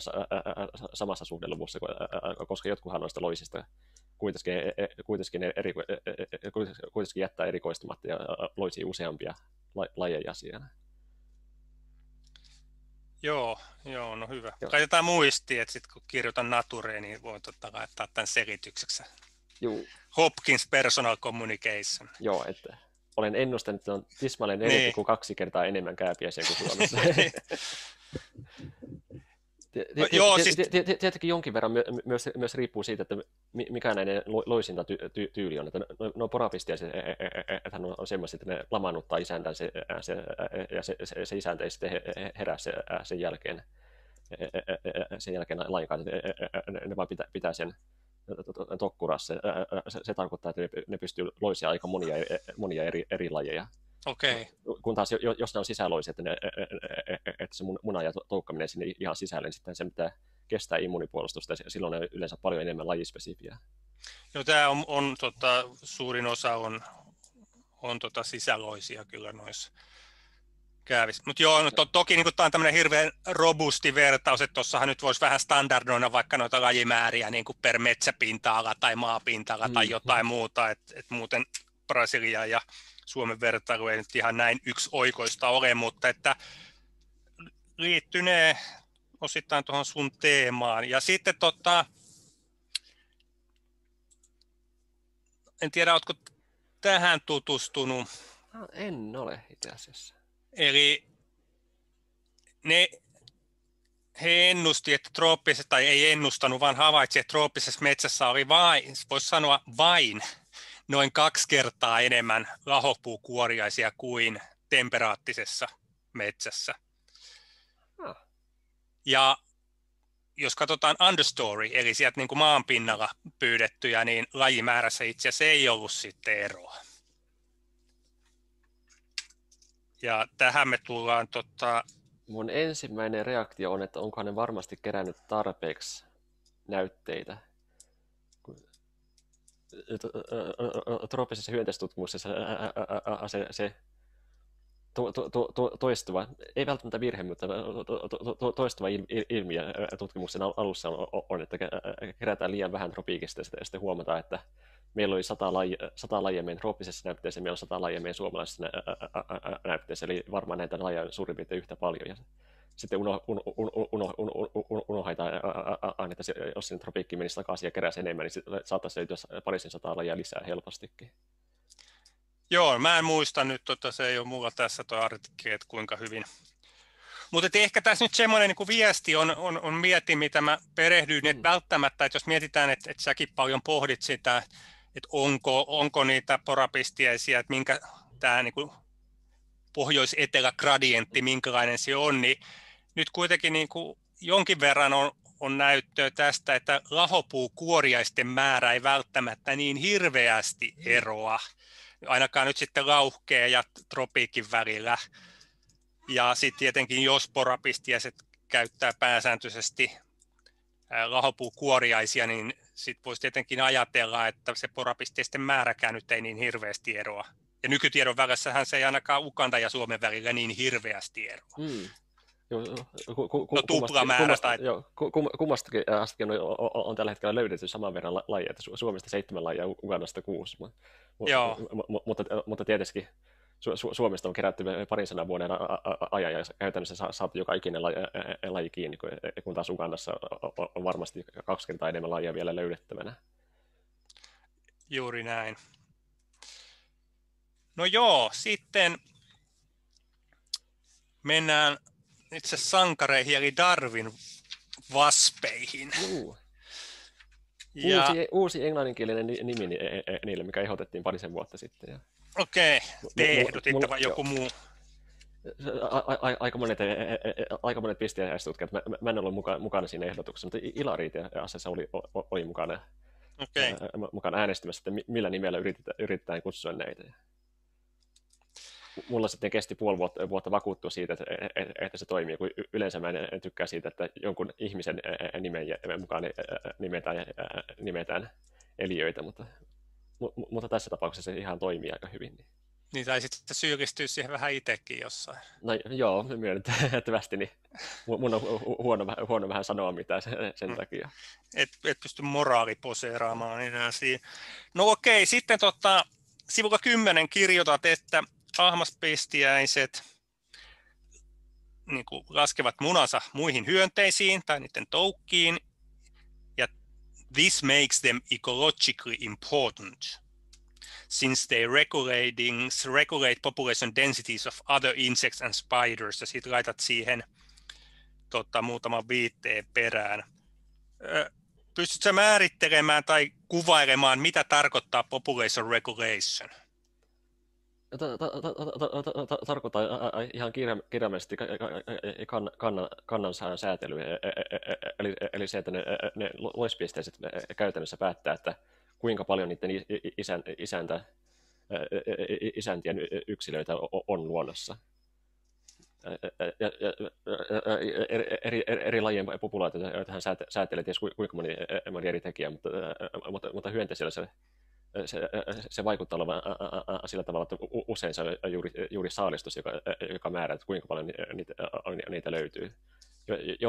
samassa suhdeluvussa, koska jotkuhan noista loisista kuitenkin, e, kuitenkin, eri, kuitenkin jättää erikoistumatta ja loisi useampia lajeja siellä. Joo, joo, no hyvä. Joo. Laitetaan muistiin, että sit kun kirjoitan Natureen, niin voin totta kai ottaa tämän selitykseksi. Juu. Hopkins Personal Communication. Joo, että olen ennustanut, että on tismalleen niin. kuin kaksi kertaa enemmän kääpiäisiä kuin Suomessa. Joo, siis... Tietenkin jonkin verran myös, myös riippuu siitä, että mikä näiden loisinta tyyli on. Että no porapistia, e- e- e- että hän on semmoisia, että ne lamannuttaa isäntään se, se, ja se, se, se isäntä ei sitten herää se, sen jälkeen sen jälkeen lainkaan. Ne vaan pitää, pitää sen tokkurassa. Se, se, tarkoittaa, että ne, ne pystyy loisia aika monia, monia eri, eri lajeja. Okay. Kun taas jos ne on sisäloisia, että, ne, että se muna ja toukka menee sinne ihan sisälle, niin sitten se pitää kestää immunipuolustusta ja silloin ne yleensä paljon enemmän lajispesifiä. No tämä on, on tota, suurin osa on, on tota sisäloisia kyllä noissa käävissä. Mutta joo, no to, toki niin tämä on tämmöinen hirveän robusti vertaus, että tuossahan nyt voisi vähän standardoida vaikka noita lajimääriä niin kuin per metsäpinta-ala tai maapinta-ala mm. tai jotain muuta, että et muuten Brasilia ja Suomen vertailu ei nyt ihan näin yksi oikoista ole, mutta että liittynee osittain tuohon sun teemaan. Ja sitten tota, en tiedä, oletko tähän tutustunut? No, en ole itse asiassa. Eli ne, he ennusti, että trooppisessa, tai ei ennustanut, vaan havaitsi, että trooppisessa metsässä oli vain, voisi sanoa vain, noin kaksi kertaa enemmän lahopuukuoriaisia kuin temperaattisessa metsässä. Ah. Ja jos katsotaan understory, eli sieltä niin kuin maanpinnalla pyydettyjä, niin lajimäärässä itse asiassa ei ollut sitten eroa. Ja tähän me tullaan tota... Mun ensimmäinen reaktio on, että onkohan ne varmasti kerännyt tarpeeksi näytteitä. Trooppisessa hyönteistutkimuksessa se, se to, to, to, toistuva, ei välttämättä virhe, mutta toistuva ilmiö tutkimuksen alussa on, että kerätään liian vähän tropiikista ja sitten huomataan, että meillä oli sata, laji, sata lajia meidän trooppisessa näytteessä, meillä on sata lajia meidän suomalaisessa näytteessä, eli varmaan näitä lajeja on suurin piirtein yhtä paljon. Ja sitten uno, uno, uno, uno, uno, uno, unohdetaan, että jos sinne tropiikki menisi takaisin ja keräsi enemmän, niin saattaisi löytyä parisen sataa lajia lisää helpostikin. Joo, mä en muista nyt, tota, se ei ole mulla tässä tuo artikkeli, että kuinka hyvin. Mutta ehkä tässä nyt semmoinen niin viesti on, on, on mietin, mitä mä perehdyin, että mm. välttämättä, että jos mietitään, että, että säkin paljon pohdit sitä, että onko, onko niitä porapistiäisiä, että minkä tämä niin kuin pohjois-etelä gradientti, minkälainen se on, niin nyt kuitenkin niin kuin jonkin verran on, on näyttöä tästä, että lahopuukuoriaisten määrä ei välttämättä niin hirveästi eroa, ainakaan nyt sitten lauhkeen ja tropiikin välillä. Ja sitten tietenkin jos porapistiäiset käyttää pääsääntöisesti lahopuukuoriaisia, niin sitten voisi tietenkin ajatella, että se porapisteisten määräkään nyt ei niin hirveästi eroa. Ja nykytiedon välissähän se ei ainakaan Ukanda ja Suomen välillä niin hirveästi eroa. Hmm. Joo, ku, ku, ku, no tuplamäärä tai... Joo, kummastakin asti on, on, on, tällä hetkellä löydetty saman verran lajeja, että Suomesta seitsemän lajia, Ugandasta kuusi. Joo. Mutta, mutta tietysti Su- Suomesta on kerätty parin sanan vuoden ajan ja käytännössä saatu joka ikinen laji, laji kiinni, kun taas Ugandassa on varmasti kaksi kertaa enemmän lajia vielä löydettävänä. Juuri näin. No joo, sitten mennään itse sankareihin, eli Darwin vaspeihin. Uh. Ja... Uusi, uusi englanninkielinen nimi e- e- niille, mikä ehdotettiin parisen vuotta sitten. Ja... Okei, te ehdotitte vai joku muu? aika monet, e- aika monet pistiäistutkijat, mä, mä en ollut mukana, mukana siinä ehdotuksessa, mutta Ilari asiassa oli, oli mukana, okay. mukana äänestämässä, että millä nimellä yritetään, yritetään kutsua näitä mulla sitten kesti puoli vuotta, vuotta vakuuttua siitä, että, että se toimii, kun yleensä mä en tykkää siitä, että jonkun ihmisen nimen mukaan nimetään, nimetään eliöitä, mutta, mutta tässä tapauksessa se ihan toimii aika hyvin. Niin. Niin, tai sitten syyllistyä siihen vähän itsekin jossain. No joo, myönnettävästi, niin mun on huono, huono vähän sanoa mitään sen, sen mm. takia. Et, et pysty moraaliposeeraamaan enää siinä. No okei, sitten tota, sivulla 10 kirjoitat, että ahmaspistiäiset niin kuin laskevat munansa muihin hyönteisiin tai niiden toukkiin, ja this makes them ecologically important since they regulating, regulate population densities of other insects and spiders, ja sitten laitat siihen tota, muutaman viitteen perään. Pystytkö määrittelemään tai kuvailemaan, mitä tarkoittaa population regulation? Tarkoittaa ihan kirjaimellisesti kannan säätely, eli se, että ne, loispisteiset käytännössä päättää, että kuinka paljon niiden isän, isäntä, isäntien yksilöitä on luonnossa. eri, eri lajien populaatioita hän säätelee ties kuinka moni, moni eri tekijä, mutta, mutta, mutta hyönteisellä se se, se vaikuttaa olevan sillä tavalla, että usein se on juuri, juuri saalistus, joka, joka määrää, että kuinka paljon niitä, niitä löytyy.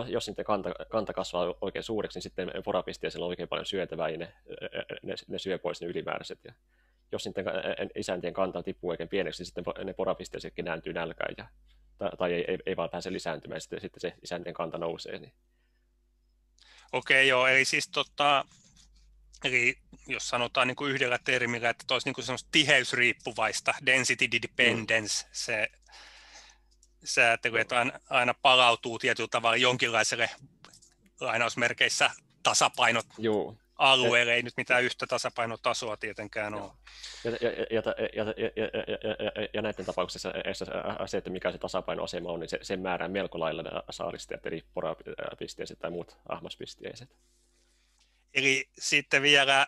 Jos niiden kanta, kanta kasvaa oikein suureksi, niin sitten porapistiäisillä on oikein paljon syötävää ja ne, ne, ne syö pois ne ylimääräiset. Ja jos niiden isäntien kanta tippuu oikein pieneksi, niin sitten ne porapistiäisetkin nääntyy nälkään ja, tai, tai ei, ei, ei vaan pääse lisääntymään, sitten, sitten se isäntien kanta nousee. Niin. Okei, joo, eli siis tota, Eli jos sanotaan niin kuin yhdellä termillä, että olisi niin kuin tiheysriippuvaista, density dependence, mm. se säätely, että aina, aina palautuu tietyllä tavalla jonkinlaiselle lainausmerkeissä tasapainot Joo. alueelle, ei nyt mitään yhtä tasapainotasoa tietenkään ole. Ja, ja, ja, ja, ja, ja, ja näiden tapauksessa se, että mikä se tasapainoasema on, niin se, sen määrää melko lailla ne saaristajat, eli porapisteiset tai muut ahmaspisteiset. Eli sitten vielä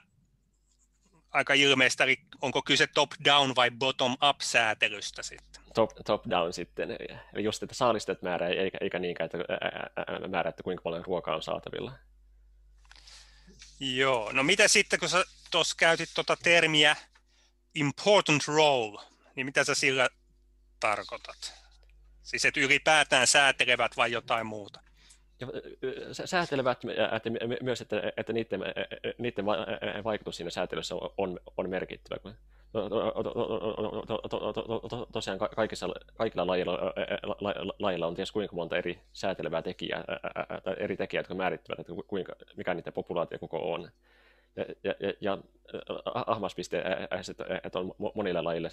aika ilmeistä, eli onko kyse top-down vai bottom-up säätelystä sitten? Top, top-down sitten, eli just että saalistajat määrää, eikä, eikä niinkään että määrää, että kuinka paljon ruokaa on saatavilla. Joo, no mitä sitten, kun sä tuossa käytit tuota termiä important role, niin mitä sä sillä tarkoitat? Siis että ylipäätään säätelevät vai jotain muuta? Ja säätelevät että myös, että, että niiden, niiden vaikutus siinä säätelyssä on, on merkittävä. Tosiaan kaikissa, kaikilla lajilla, lajilla on ties kuinka monta eri säätelevää tekijää, tai eri tekijää, jotka määrittävät, että kuinka, mikä niiden populaatiokoko on. Ja, ja, ja ahmaspiste että on monille lajille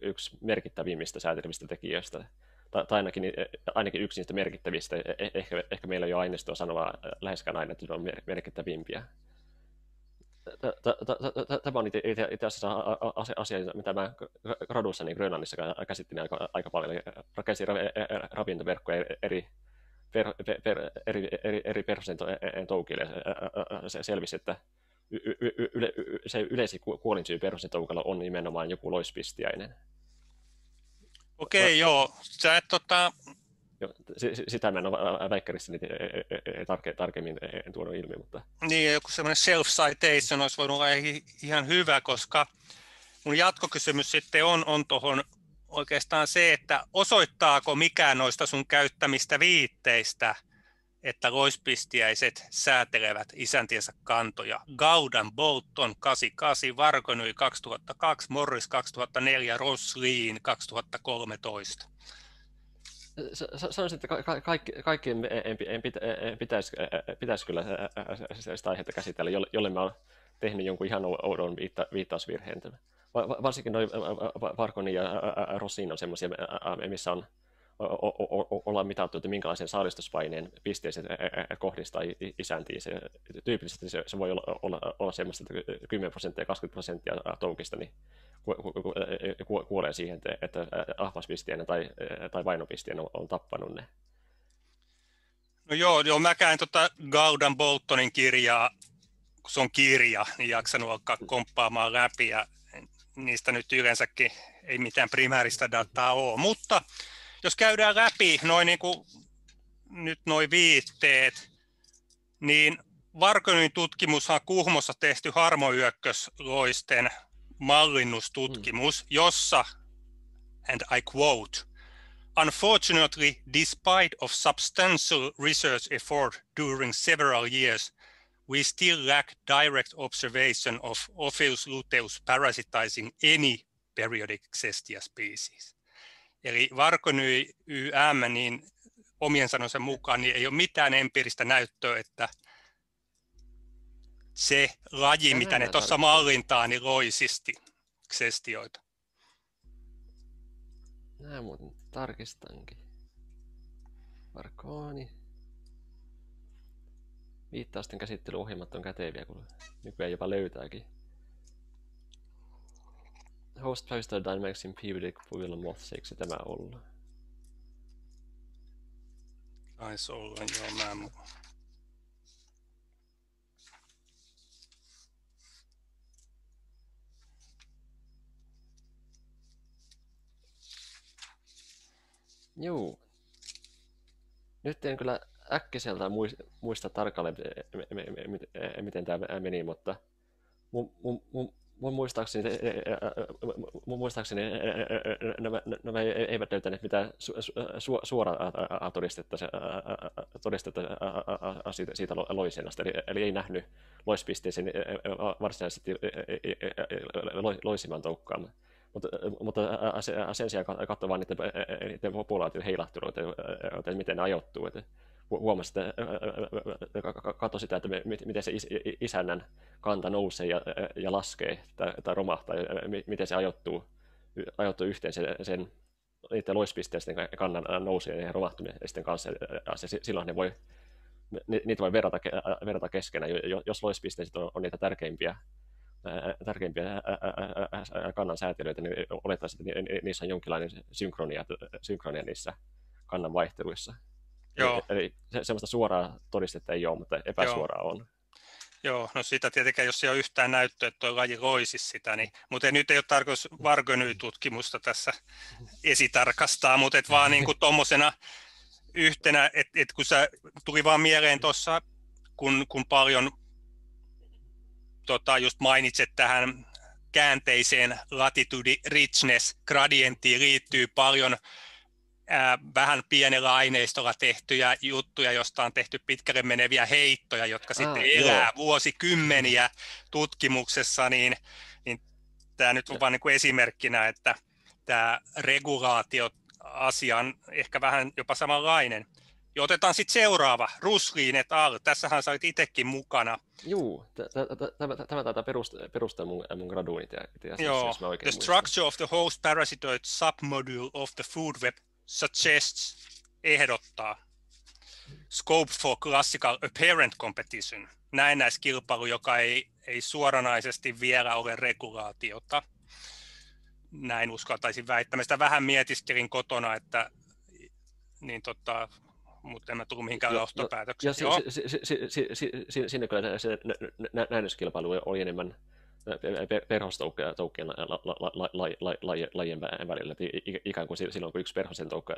yksi merkittävimmistä säätelevistä tekijöistä tai, tai ainakin, ainakin yksi niistä merkittävistä. Ehkä, ehkä meillä ei ole aineistoa sanoa läheskään aina, että ne on merkittävimpiä. Tämä on itse asiassa asia, mitä mä gradussa niin Grönlannissa käsittelin aika, aika paljon. Rakensin ravintoverkkoja eri per, per, eri, eri, eri persentoukille. Se selvisi, että yle, se yleisin kuolinsyy persentoukalla on nimenomaan joku loispistiäinen. Okei, okay, joo. Sä et, tota... Sitä mä en ole väikkärissä niin tarke, tarkemmin en tuonut ilmi, mutta... Niin, joku semmoinen self-citation olisi voinut olla ihan hyvä, koska mun jatkokysymys sitten on, on tuohon oikeastaan se, että osoittaako mikään noista sun käyttämistä viitteistä – että loispistiäiset säätelevät isäntiensä kantoja. Gaudan, Bolton 88, Varkonyi 2002, Morris 2004, Roslin 2013. Sanoisin, että kaikki, kaikkien pitäisi, pitäisi kyllä sitä aihetta käsitellä, jolle mä olen tehnyt jonkun ihan oudon viittausvirheen. Varsinkin noin Varkoni ja Rosin on semmoisia, missä on ollaan mitattu, että minkälaisen saalistuspaineen pisteeseen kohdistaa isäntiin. Se, tyypillisesti se, se voi olla, olla, olla semmoista, että 10 prosenttia ja 20 prosenttia toukista niin kuolee siihen, että ahmaspisteenä tai, tai vainopisteenä on, tappanut ne. No joo, joo mä käyn tota Gaudan Boltonin kirjaa, kun se on kirja, niin jaksanut alkaa komppaamaan läpi ja niistä nyt yleensäkin ei mitään primääristä dataa ole, mutta jos käydään läpi noin niin kuin, nyt noin viitteet, niin Varkonin tutkimushan Kuhmossa tehty harmoyökkösloisten mallinnustutkimus, mm. jossa, and I quote, Unfortunately, despite of substantial research effort during several years, we still lack direct observation of Ophius luteus parasitizing any periodic Cestia species. Eli Varkonyi YM, niin omien sanonsa mukaan niin ei ole mitään empiiristä näyttöä, että se laji, mitä ne tuossa mallintaa, niin loisisti ksestioita. Nää muuten tarkistankin. Varkooni. Viittausten käsittelyohjelmat on käteviä, kun nykyään jopa löytääkin. Host Poster Dynamicsin eikö se tämä olla? Taisi olla, joo, mä en... Joo. Nyt en kyllä äkkiseltä muista tarkalleen, miten tämä meni, mutta mun, mun, mun, mun muistaakseni, mun muistaakseni nämä, nämä eivät löytäneet mitään su, su, suoraa todistetta, todistetta siitä, siitä eli, eli ei nähnyt loispisteeseen varsinaisesti loisiman toukkaan. Mutta, mutta sen sijaan katsoi vain niiden, niiden heilahtelua, että miten ne ajoittuu. Että huomasi, katsoi sitä, että miten se isännän kanta nousee ja, ja laskee tai, tai romahtaa, ja miten se ajoittuu, ajoittuu yhteen sen, sen niiden loispisteisten kannan nousee ja romahtumisten kanssa. Ja silloin ne voi niitä voi verrata, verrata keskenään, jos loispisteet on, on niitä tärkeimpiä, tärkeimpiä kannan säätelyitä, niin olettaisiin, että niissä on jonkinlainen synkronia, synkronia niissä kannan vaihteluissa. Joo. Eli se, semmoista suoraa todistetta ei ole, mutta epäsuoraa Joo. on. Joo, no sitä tietenkään, jos ei ole yhtään näyttöä, että tuo laji roisisi sitä, niin, mutta nyt ei ole tarkoitus Vargony-tutkimusta tässä esitarkastaa, mutta et vaan niin kuin tuommoisena yhtenä, että et kun sä tuli vaan mieleen tuossa, kun, kun paljon tota, just mainitset tähän käänteiseen latitude richness gradienttiin liittyy paljon vähän pienellä aineistolla tehtyjä juttuja, josta on tehty pitkälle meneviä heittoja, jotka sitten ah, elää joo. vuosikymmeniä tutkimuksessa, niin, niin tämä nyt on vain niin esimerkkinä, että tämä regulaatio asia on ehkä vähän jopa samanlainen. Ja otetaan sitten seuraava, Rusliin et al. Tässähän sä olit itsekin mukana. Juu, tämä taitaa perustaa mun, mun graduuni. Joo, the structure of the host parasitoid submodule of the food web suggests, ehdottaa, scope for classical apparent competition, näennäiskilpailu, joka ei, ei suoranaisesti vielä ole regulaatiota. Näin uskaltaisin väittää. Sitä vähän mietiskelin kotona, että niin tota, mutta en mä tullut mihinkään johtopäätöksiin. Siinä kyllä näennäiskilpailu oli enemmän perhostoukkien lajien välillä. Ikään kuin silloin, kun yksi perhosen toukka,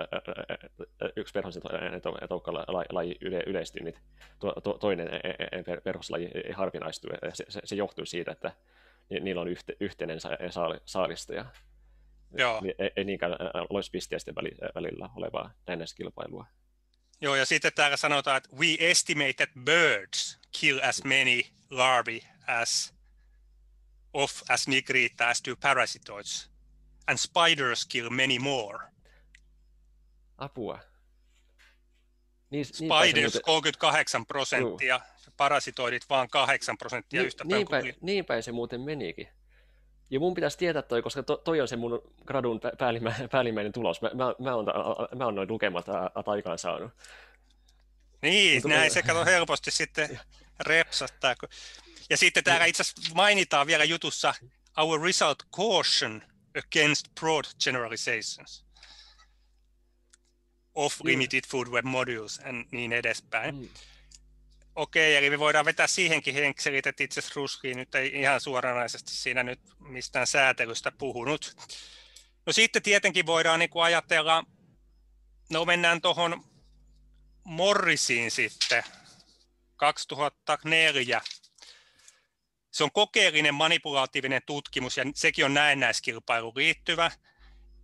yksi perhosen toukka laji yleistyy, niin toinen perhoslaji harvinaistuu. Se, johtuu siitä, että niillä on yhteinen saalistaja. Joo. Ei, ei niinkään loispisteisten välillä olevaa näennäiskilpailua. Joo, ja sitten täällä sanotaan, että we estimate that birds kill as many larvae as of as nigrita as do parasitoids, and spiders kill many more. Apua. Niin, Spiders muuten... 38 prosenttia, Juu. parasitoidit vaan 8 prosenttia niin, yhtä niin päin, niin päin se muuten menikin. Ja mun pitäisi tietää toi, koska to, toi on se mun gradun päällimmäinen, päällimmäinen tulos. Mä, mä, mä, oon, mä oon noin lukemat aikaan saanut. Niin, Mutta näin se kato helposti sitten repsattaa. Ja sitten täällä itse asiassa mainitaan vielä jutussa our result caution against broad generalizations of limited food web modules ja niin edespäin. Mm. Okei, eli me voidaan vetää siihenkin henkselit, että itse asiassa Ruski nyt ei ihan suoranaisesti siinä nyt mistään säätelystä puhunut. No sitten tietenkin voidaan niin kuin ajatella, no mennään tuohon Morrisiin sitten, 2004 se on kokeellinen manipulatiivinen tutkimus ja sekin on näennäiskilpailuun liittyvä.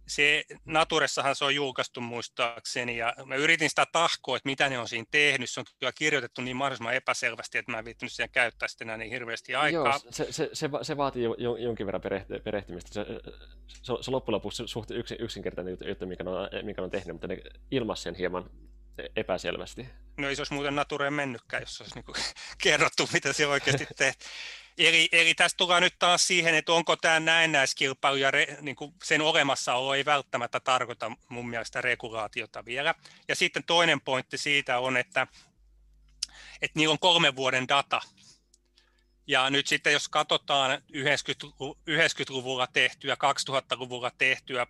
Se, Naturessahan se on julkaistu muistaakseni ja mä yritin sitä tahkoa, että mitä ne on siinä tehnyt. Se on kyllä kirjoitettu niin mahdollisimman epäselvästi, että mä en viittynyt siihen käyttää sitten enää niin hirveästi aikaa. Joo, se, se, se, se vaatii jo, jonkin verran perehtymistä. Se, se, se loppujen lopuksi suht yksin, yksinkertainen juttu, mikä on, mikä on tehnyt, mutta ne ilmaisi sen hieman epäselvästi. No ei se olisi muuten Natureen mennytkään, jos olisi niin kerrottu, mitä se oikeasti tehty. Eli, eli tästä tullaan nyt taas siihen, että onko tämä näennäiskilpailu ja re, niin kuin sen olemassaolo ei välttämättä tarkoita mun mielestä regulaatiota vielä. Ja sitten toinen pointti siitä on, että, että niillä on kolmen vuoden data. Ja nyt sitten jos katsotaan 90-luvulla tehtyä, 2000-luvulla tehtyä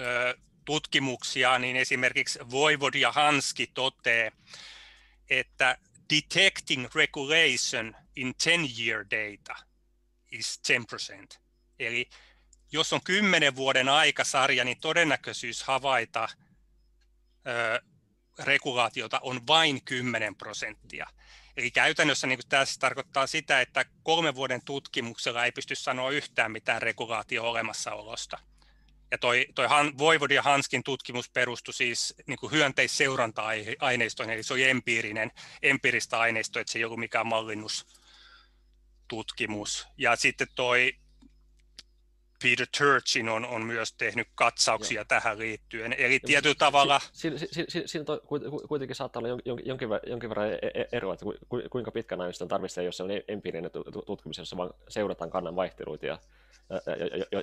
ö, tutkimuksia, niin esimerkiksi Voivod ja Hanski toteaa, että detecting regulation in 10-year data is 10%. Eli jos on 10 vuoden aikasarja, niin todennäköisyys havaita ö, regulaatiota on vain 10 prosenttia. Eli käytännössä niin tässä tarkoittaa sitä, että kolmen vuoden tutkimuksella ei pysty sanoa yhtään mitään regulaatio olemassaolosta. Ja toi, toi Han, Voivod ja Hanskin tutkimus perustui siis niin kuin hyönteisseuranta-aineistoihin, eli se oli empiirinen, empiiristä aineistoa, että se ei ollut mikään mallinnustutkimus. Ja sitten toi Peter Turchin on, on myös tehnyt katsauksia Joo. tähän liittyen. Eli tietyllä tavalla... Siinä, siinä, siinä kuitenkin saattaa olla jonkin, jonkin verran e- e- eroa, että kuinka pitkän ajan tarvitsee, jos se on empiirinen tutkimus, jossa vaan seurataan kannan vaihteluita ja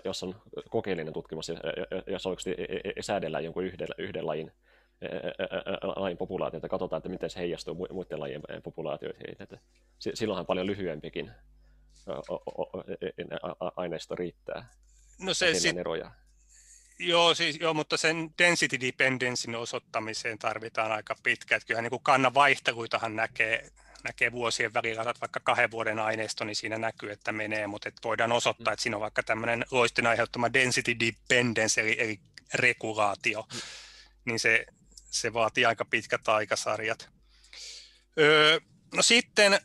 jos on kokeellinen tutkimus, jos oikeasti e, säädellään jonkun yhden, yhden lajin lajin populaatiota, katsotaan, että miten se heijastuu muiden lajien populaatioihin. Silloinhan paljon lyhyempikin aineisto riittää. No se sit, eroja. Joo, siis, joo, mutta sen density dependencyn osoittamiseen tarvitaan aika pitkä. Että kyllähän niin kannan vaihteluitahan näkee, näkee vuosien välillä, että vaikka kahden vuoden aineisto, niin siinä näkyy, että menee, mutta että voidaan osoittaa, mm. että siinä on vaikka tämmöinen loisten aiheuttama density dependence, eli, eli regulaatio, mm. niin se, se vaatii aika pitkät aikasarjat. Öö, no sitten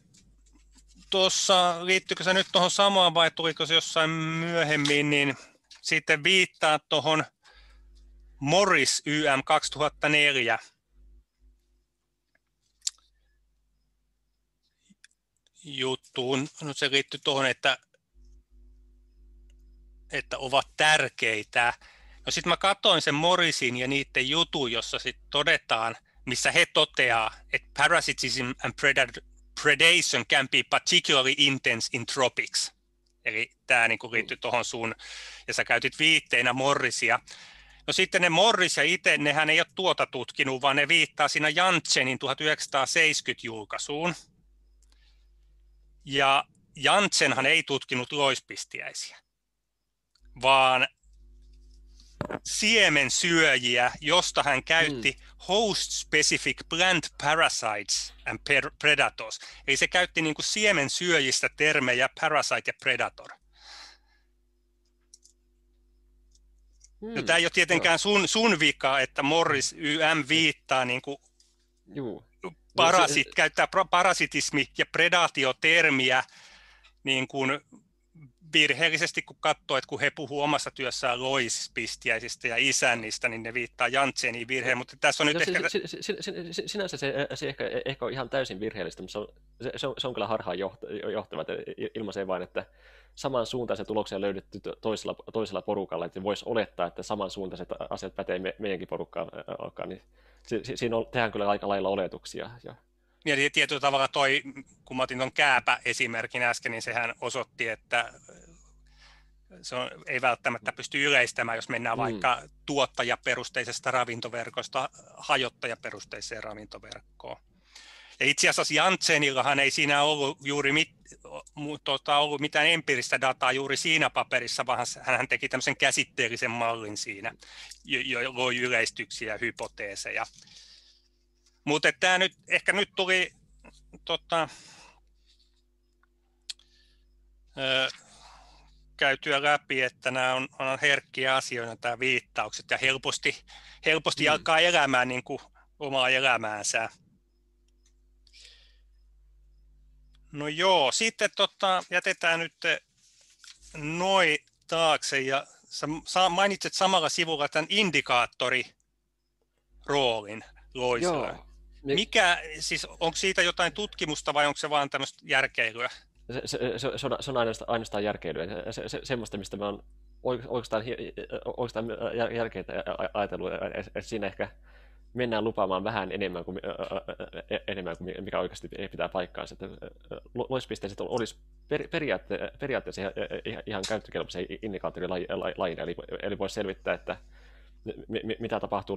tuossa, liittyykö se nyt tuohon samaan vai tuliko se jossain myöhemmin, niin sitten viittaa tuohon Morris YM 2004 juttuun. No se liittyy tuohon, että, että ovat tärkeitä. No sitten mä katsoin sen Morrisin ja niiden jutun, jossa sitten todetaan, missä he toteaa, että parasitism and predation can be particularly intense in tropics. Eli tämä niin liittyy tuohon sun, ja sä käytit viitteinä Morrisia. No sitten ne Morris ja itse, nehän ei ole tuota tutkinut, vaan ne viittaa siinä Jantsenin 1970 julkaisuun. Ja Jantsenhan ei tutkinut loispistiäisiä, vaan siemensyöjiä, josta hän käytti mm. host-specific plant parasites and predators. Eli se käytti niin kuin siemensyöjistä termejä parasite ja predator. Mm. No, tämä ei ole tietenkään sun, sun vika, että Morris YM viittaa niin kuin Juu. Parasit, käyttää parasitismi- ja predaatiotermiä niin kuin virheellisesti, kun katsoo, että kun he puhuu omassa työssään loispistiäisistä ja isännistä, niin ne viittaa Jantseniin virheen, mutta tässä on nyt no, ehkä... Se, se, se, sinänsä se, se ehkä, ehkä on ihan täysin virheellistä, mutta se on, se, on, se on kyllä harhaan johtava, että ilmaisee vain, että samansuuntaisia tuloksia löydetty toisella, toisella porukalla, että voisi olettaa, että samansuuntaiset asiat pätee me, meidänkin porukkaan, niin siinä on, tehdään kyllä aika lailla oletuksia. Ja ja tietyllä tavalla toi, kun mä otin tuon kääpä esimerkin äsken, niin sehän osoitti, että se on, ei välttämättä pysty yleistämään, jos mennään mm. vaikka tuottajaperusteisesta ravintoverkosta hajottajaperusteiseen ravintoverkkoon. Ja itse asiassa Jantsenillahan ei siinä ollut juuri mit, tota, ollut mitään empiiristä dataa juuri siinä paperissa, vaan hän teki tämmöisen käsitteellisen mallin siinä, jo loi yleistyksiä ja hypoteeseja. Mutta tämä nyt, ehkä nyt tuli tota, ö, käytyä läpi, että nämä on, on herkkiä asioita, tämä viittaukset, ja helposti, helposti mm. alkaa elämään niin kuin omaa elämäänsä. No joo, sitten tota, jätetään nyt noin taakse, ja sä mainitset samalla sivulla tämän indikaattori roolin Loisella. Joo. Mikä, siis onko siitä jotain tutkimusta vai onko se vain tämmöistä järkeilyä? Se, se, se, se, on, se on ainoastaan, ainoastaan järkeilyä. Se, se, semmoista, mistä mä oon oikeastaan, oikeastaan järkeitä ajatellut, että siinä ehkä mennään lupaamaan vähän enemmän kuin, enemmän kuin mikä oikeasti pitää paikkaansa. Että loispisteiset olisi periaatte, periaatteessa ihan käyttökelpoisia indikaattorilajeja, eli, eli voisi selvittää, että mitä tapahtuu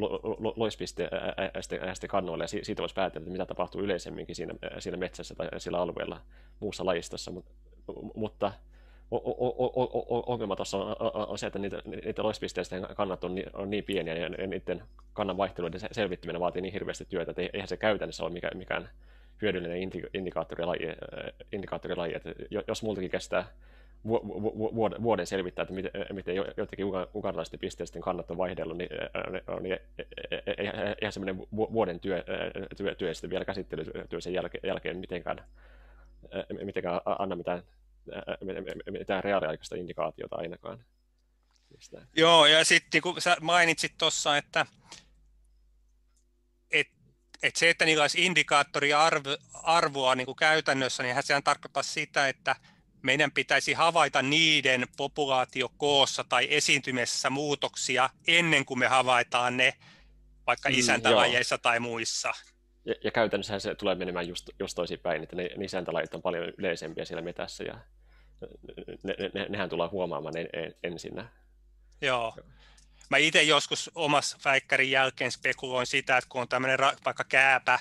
loispisteäisten kannoilla, ja siitä voisi päätellä, että mitä tapahtuu yleisemminkin siinä, siinä metsässä tai sillä alueella muussa lajistossa, mutta ongelma tuossa on, on, se, että niitä, niitä loispisteisten kannat on, on niin pieniä ja niiden kannan vaihteluiden selvittäminen vaatii niin hirveästi työtä, että eihän se käytännössä ole mikään, mikään hyödyllinen indikaattorilaji, indikaattorilaji. Että jos multakin kestää vuoden selvittää, että miten, miten jotenkin ugandalaisten pisteisten kannat on vaihdellut, niin, niin eihän semmoinen vuoden työ, työ, työ sitten vielä käsittelytyö sen jälkeen, jälkeen mitenkään, mitenkään anna mitään, mitään reaaliaikaista indikaatiota ainakaan. Mistä. Joo, ja sitten kun sä mainitsit tuossa, että et, et se, että niillä olisi indikaattoriarvoa niin kuin käytännössä, niin sehän tarkoittaa sitä, että meidän pitäisi havaita niiden populaatiokoossa tai esiintymisessä muutoksia ennen kuin me havaitaan ne vaikka mm, isäntälajeissa mm, tai muissa. Ja, ja käytännössä se tulee menemään just, just toisinpäin, että ne, ne isäntälajit on paljon yleisempiä siellä metässä ja ne, ne, ne, nehän tullaan huomaamaan en, en, ensinnä. Joo. Mä itse joskus omassa väikkärin jälkeen spekuloin sitä, että kun on tämmöinen vaikka kääpä,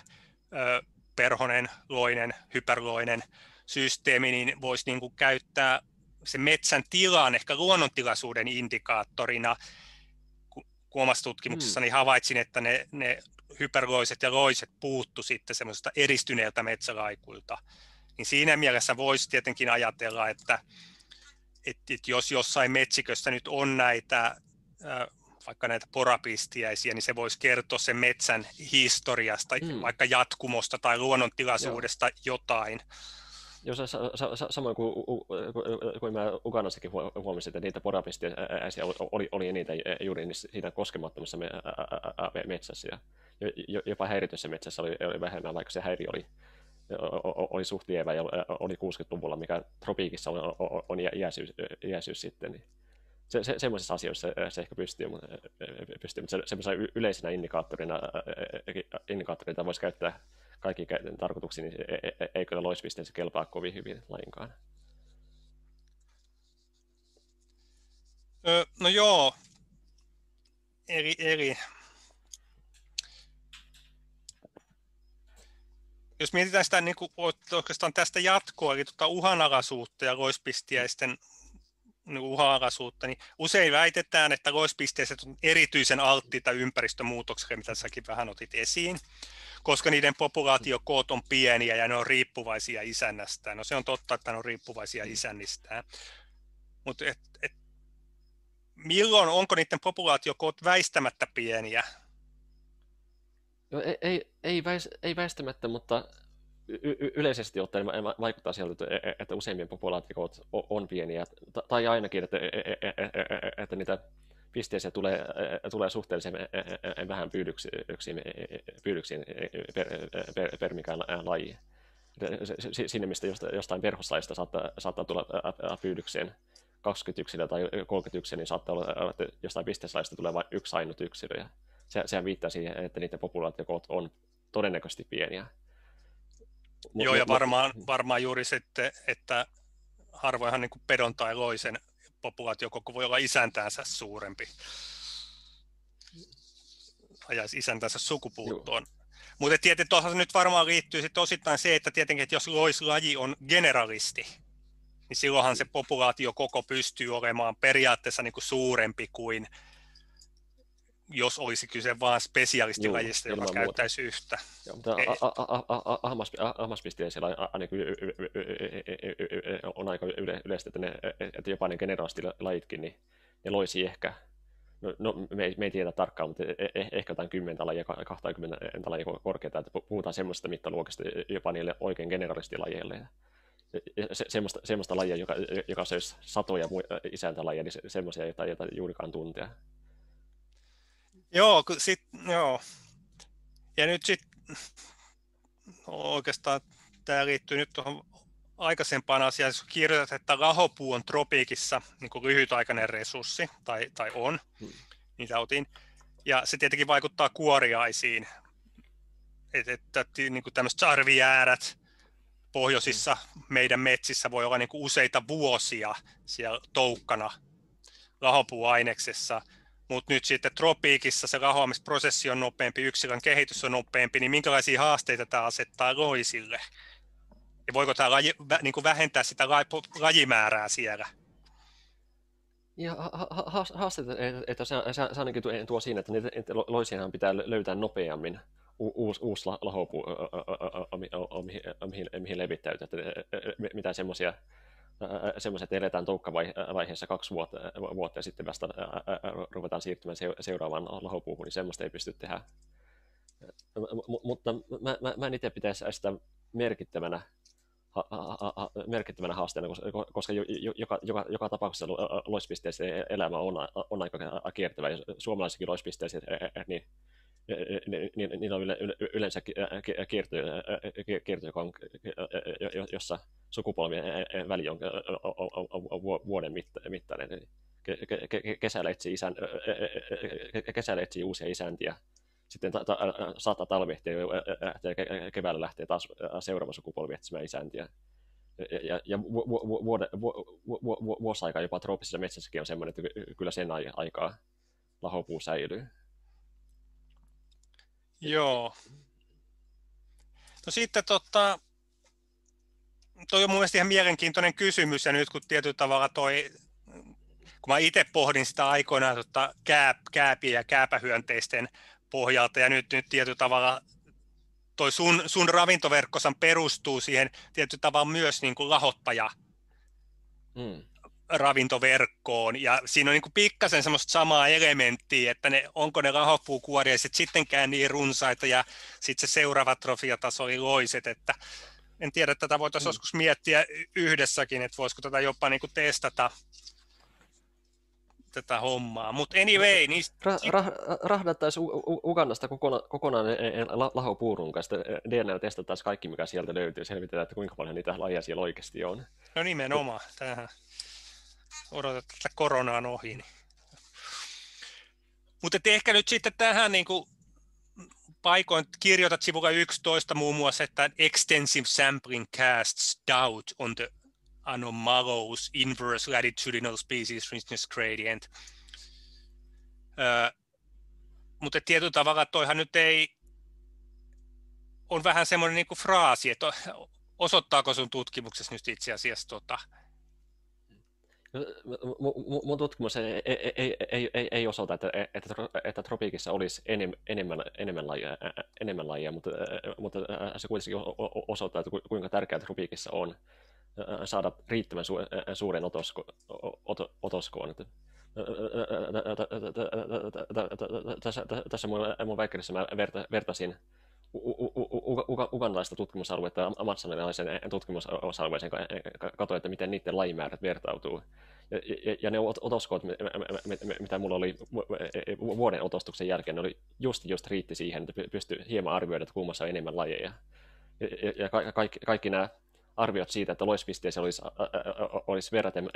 perhonen, loinen, hyperloinen systeemi, niin voisi niin kuin käyttää se metsän tilan ehkä luonnontilaisuuden indikaattorina. Kun omassa tutkimuksessani hmm. havaitsin, että ne, ne hyperloiset ja loiset puuttu sitten semmoisesta edistyneeltä metsälaikuilta, niin siinä mielessä voisi tietenkin ajatella, että, että jos jossain metsikössä nyt on näitä vaikka näitä porapistiäisiä, niin se voisi kertoa sen metsän historiasta, mm. vaikka jatkumosta tai luonnontilaisuudesta Joo. jotain. Joo, sa- sa- sa- samoin kuin, kuin mä Ugandassakin huomasin, että niitä porapistiäisiä oli, oli niitä juuri siinä koskemattomassa metsässä. Ja jopa häirityssä metsässä oli, oli vähemmän, vaikka se häiri oli oli suht lievä ja oli 60-luvulla, mikä tropiikissa on, on iäisyys, iäisyys sitten. Niin se, se, semmoisissa asioissa se ehkä pystyy, pystyy mutta semmoisena yleisenä indikaattorina, indikaattorina voisi käyttää kaikki tarkoituksiin, niin ei, ei kyllä loispisteessä kelpaa kovin hyvin lainkaan. No joo, eri, eri. Jos mietitään sitä niin kuin, oikeastaan tästä jatkoa, eli tuota uhanalaisuutta ja loispistiäisten niin uhanalaisuutta, niin usein väitetään, että loispisteiset on erityisen alttiita ympäristömuutokselle, mitä säkin vähän otit esiin, koska niiden populaatiokoot on pieniä ja ne on riippuvaisia isännästään. No se on totta, että ne on riippuvaisia mm. isännistään. Mutta et, et, milloin, onko niiden populaatiokoot väistämättä pieniä? No, ei, ei, ei, väis, ei väistämättä, mutta y- yleisesti ottaen vaikuttaa sieltä, että useimmien populaatiot on pieniä, tai ainakin, että, että niitä pisteisiä tulee, tulee suhteellisen vähän pyydyksiin, pyydyksiin per, per, per mikään laji. Sinne, mistä jostain verhoslajista saattaa, saattaa tulla pyydykseen 20 yksilöä tai 30 yksilöä, niin saattaa olla, että jostain pisteeslaista tulee vain yksi ainut yksilö. Ja se, sehän viittaa siihen, että niiden populaatiokoot on todennäköisesti pieniä. Joo, ja varmaan, varmaan juuri sitten, että harvoinhan niin pedon tai loisen populaatiokoko voi olla isäntäänsä suurempi. Ajaisi isäntänsä sukupuuttoon. Mutta tietenkin tuohon nyt varmaan liittyy sitten osittain se, että tietenkin, että jos loislaji on generalisti, niin silloinhan se populaatiokoko pystyy olemaan periaatteessa niin kuin suurempi kuin jos olisi kyse vain spesialistilajista, joka käyttäisi yhtä. Ahmaspisteellä ainakin on aika yleistä, että, ne, että jopa ne generalistilajitkin, niin ne loisi ehkä No, no me, ei, me ei tiedä tarkkaan, mutta ehkä jotain 10 lajia, 20 lajia korkeata, että puhutaan semmoista mittaluokasta jopa niille oikein generalistilajeille. Se, semmoista, semmoista lajia, joka, joka söisi satoja isäntälajeja, niin se, semmoisia, joita ei juurikaan tuntea. Joo, sit, joo. Ja nyt sitten oikeastaan tämä liittyy nyt tuohon aikaisempaan asiaan, jos kirjoitat, että rahopuu on tropiikissa niin kuin lyhytaikainen resurssi, tai, tai on, hmm. niitä otin, ja se tietenkin vaikuttaa kuoriaisiin, että, että niin tämmöiset sarvijäärät pohjoisissa meidän metsissä voi olla niin kuin useita vuosia siellä toukkana lahopuuaineksessa, mutta nyt sitten tropiikissa se rahoamisprosessi on nopeampi, yksilön kehitys on nopeampi, niin minkälaisia haasteita tämä asettaa loisille? Ja voiko tämä laji, vä, niin kuin vähentää sitä lajimäärää siellä? Ja haasteita, että se, se, se ainakin tuo, siinä, että, loisiahan pitää löytää nopeammin uusi, uusi lahopuu, mihin, levittäytyy, että mitään semmoisia semmoiset, että eletään toukkavaiheessa kaksi vuotta, vuotta ja sitten vasta ruvetaan siirtymään seuraavaan lahopuuhun, niin semmoista ei pysty tehdä. Mutta mä, mä, mä en itse pitäisi sitä merkittävänä merkittävänä haasteena, koska joka, joka, joka tapauksessa loispisteessä elämä on, on aika kiertävä. Ja suomalaisissakin loispisteissä niin niillä on yleensä kierto, kierto joka on, jossa sukupolvien väli on vuoden mittainen. Kesällä etsii, isän, kesällä etsii uusia isäntiä, sitten ta- ta- saattaa talvehtia ja keväällä lähtee taas seuraava sukupolvi etsimään isäntiä. Ja, ja vuosaika jopa trooppisessa metsässäkin on semmoinen, että kyllä sen aikaa lahopuu säilyy. Joo. No sitten tota, toi on mun mielestä ihan mielenkiintoinen kysymys, ja nyt kun tietyllä tavalla toi, kun mä itse pohdin sitä aikoinaan tota, kääp, kääpiä ja kääpähyönteisten pohjalta, ja nyt, nyt tietyllä tavalla toi sun, sun ravintoverkkosan perustuu siihen tietyllä tavalla myös niin kuin lahottaja mm. Ravintoverkkoon, ja siinä on niin kuin pikkasen semmoista samaa elementtiä, että ne, onko ne lahopuukuoriaiset sittenkään niin runsaita, ja sitten se seuraava trofiataso oli loiset, että en tiedä, että tätä voitaisiin mm. joskus miettiä yhdessäkin, että voisiko tätä jopa niin kuin testata tätä hommaa. Mutta anyway, niin... Ra- ra- rahdattaisiin Ugandasta kokona- kokonaan e- e- lahopuurun kanssa, DNA testattaisiin kaikki, mikä sieltä löytyy, selvitetään, että kuinka paljon niitä lajeja siellä oikeasti on. No nimenomaan, tähän odotetaan, että korona on ohi. Niin. Mutta ehkä nyt sitten tähän niin kuin paikoin kirjoitat sivulla 11 muun muassa, että extensive sampling casts doubt on the anomalous inverse latitudinal species richness gradient. Öö, mutta tietyllä tavalla toihan nyt ei, on vähän semmoinen niin kuin fraasi, että osoittaako sun tutkimuksessa nyt itse asiassa tota, Mun tutkimus ei, ei, ei, ei, ei osoita, että, että, että tropiikissa olisi enemmän, enemmän, lajia, enemmän lajia, mutta, mutta se kuitenkin osoittaa, että kuinka tärkeää tropiikissa on saada riittävän suuren otosko, otoskoon. Tässä mun väikkärissä mä vertasin ugandalaista tutkimusaluetta amazonilaisen tutkimusalueeseen, katsoin, että miten niiden lajimäärät vertautuu. Ja, ja, ja ne otoskoot, mitä mulla oli vuoden otostuksen jälkeen, ne oli just, just riitti siihen, että pystyi hieman arvioida, että kuumassa on enemmän lajeja. Ja, ja, ja kaikki, kaikki nämä arviot siitä, että loispisteessä olisi, olisi verraten,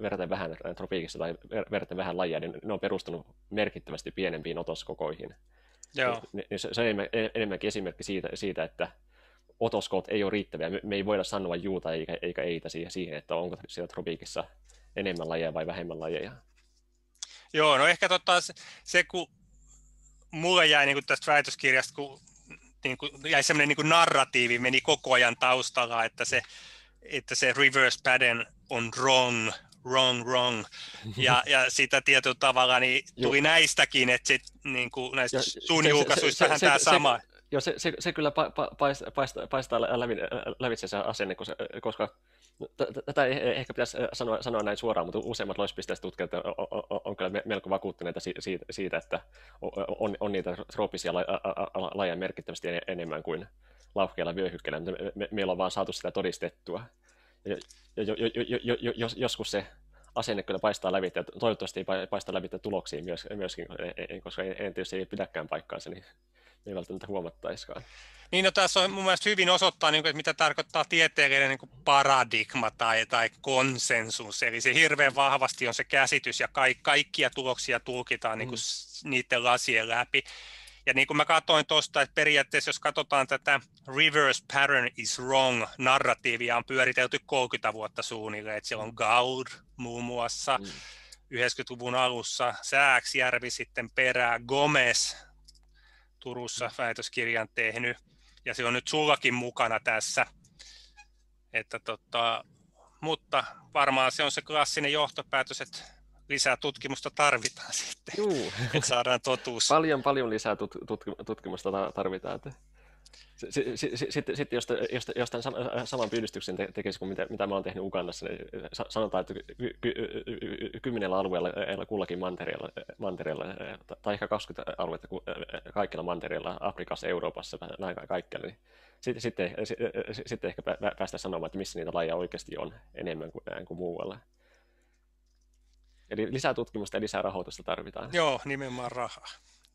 verraten vähän tropiikissa tai verraten vähän lajeja, niin ne on perustunut merkittävästi pienempiin otoskokoihin. Joo. Niin se, se on enemmänkin esimerkki siitä, siitä että otoskoot ei ole riittäviä. Me, me ei voida sanoa juuta eikä, eikä eitä siihen, että onko siellä tropiikissa enemmän lajeja vai vähemmän lajeja. Joo, no ehkä tota, se, se kun mulle jäi niin kuin tästä väitöskirjasta, kun niin kuin, jäi semmoinen niin kuin narratiivi meni koko ajan taustalla, että se, että se reverse pattern on wrong, wrong, wrong. Ja, ja sitä tietyllä tavalla niin tuli Juh. näistäkin, että sit, niin kuin näistä ja sun julkaisuista vähän tämä sama. Se, Joo, se, se, se kyllä pa, pa, paistaa, paistaa, paistaa lävi, lävitse se asenne, koska tätä ei ehkä pitäisi sanoa, sanoa näin suoraan, mutta useimmat loispisteiset tutkijat on, on kyllä melko vakuuttuneita siitä, siitä että on, on niitä trooppisia lajeja merkittävästi enemmän kuin lauhkeilla vyöhykkeillä, mutta me, me, meillä on vaan saatu sitä todistettua. Ja, ja, jo, jo, jo, jo, jos, joskus se asenne kyllä paistaa läpi, ja toivottavasti ei paista läpi tuloksiin myöskin, koska en tietysti ei pidäkään paikkaansa, niin ei välttämättä huomattaisikaan. Niin, no tässä on mun mielestä hyvin osoittaa, niin kuin, että mitä tarkoittaa tieteellinen niin kuin paradigma tai, tai konsensus. Eli se hirveän vahvasti on se käsitys ja ka- kaikkia tuloksia tulkitaan niin kuin mm. niiden lasien läpi. Ja niin kuin mä katsoin tuosta, että periaatteessa jos katsotaan tätä reverse pattern is wrong narratiivia on pyöritelty 30 vuotta suunnilleen, että siellä on Gaud muun muassa mm. 90-luvun alussa, Sääksjärvi sitten perää, Gomez Turussa väitöskirjan tehnyt, ja se on nyt sullakin mukana tässä. Että tota, mutta varmaan se on se klassinen johtopäätös, että lisää tutkimusta tarvitaan sitten, Juu. että saadaan totuus. Paljon, paljon lisää tut, tutkimusta tarvitaan. Että sitten, sitten jos, jos, jos tämän saman pyydystyksen tekisi kuin mitä, mitä mä oon tehnyt Ugandassa, niin sanotaan, että kymmenellä alueella kullakin mantereella, mantereella, tai ehkä 20 aluetta kaikilla mantereilla, Afrikassa, Euroopassa, kaikkialla, niin sitten, sitten, sitten ehkä päästä sanomaan, että missä niitä lajeja oikeasti on enemmän kuin, kuin muualla. Eli lisää tutkimusta ja lisää rahoitusta tarvitaan. Joo, nimenomaan rahaa.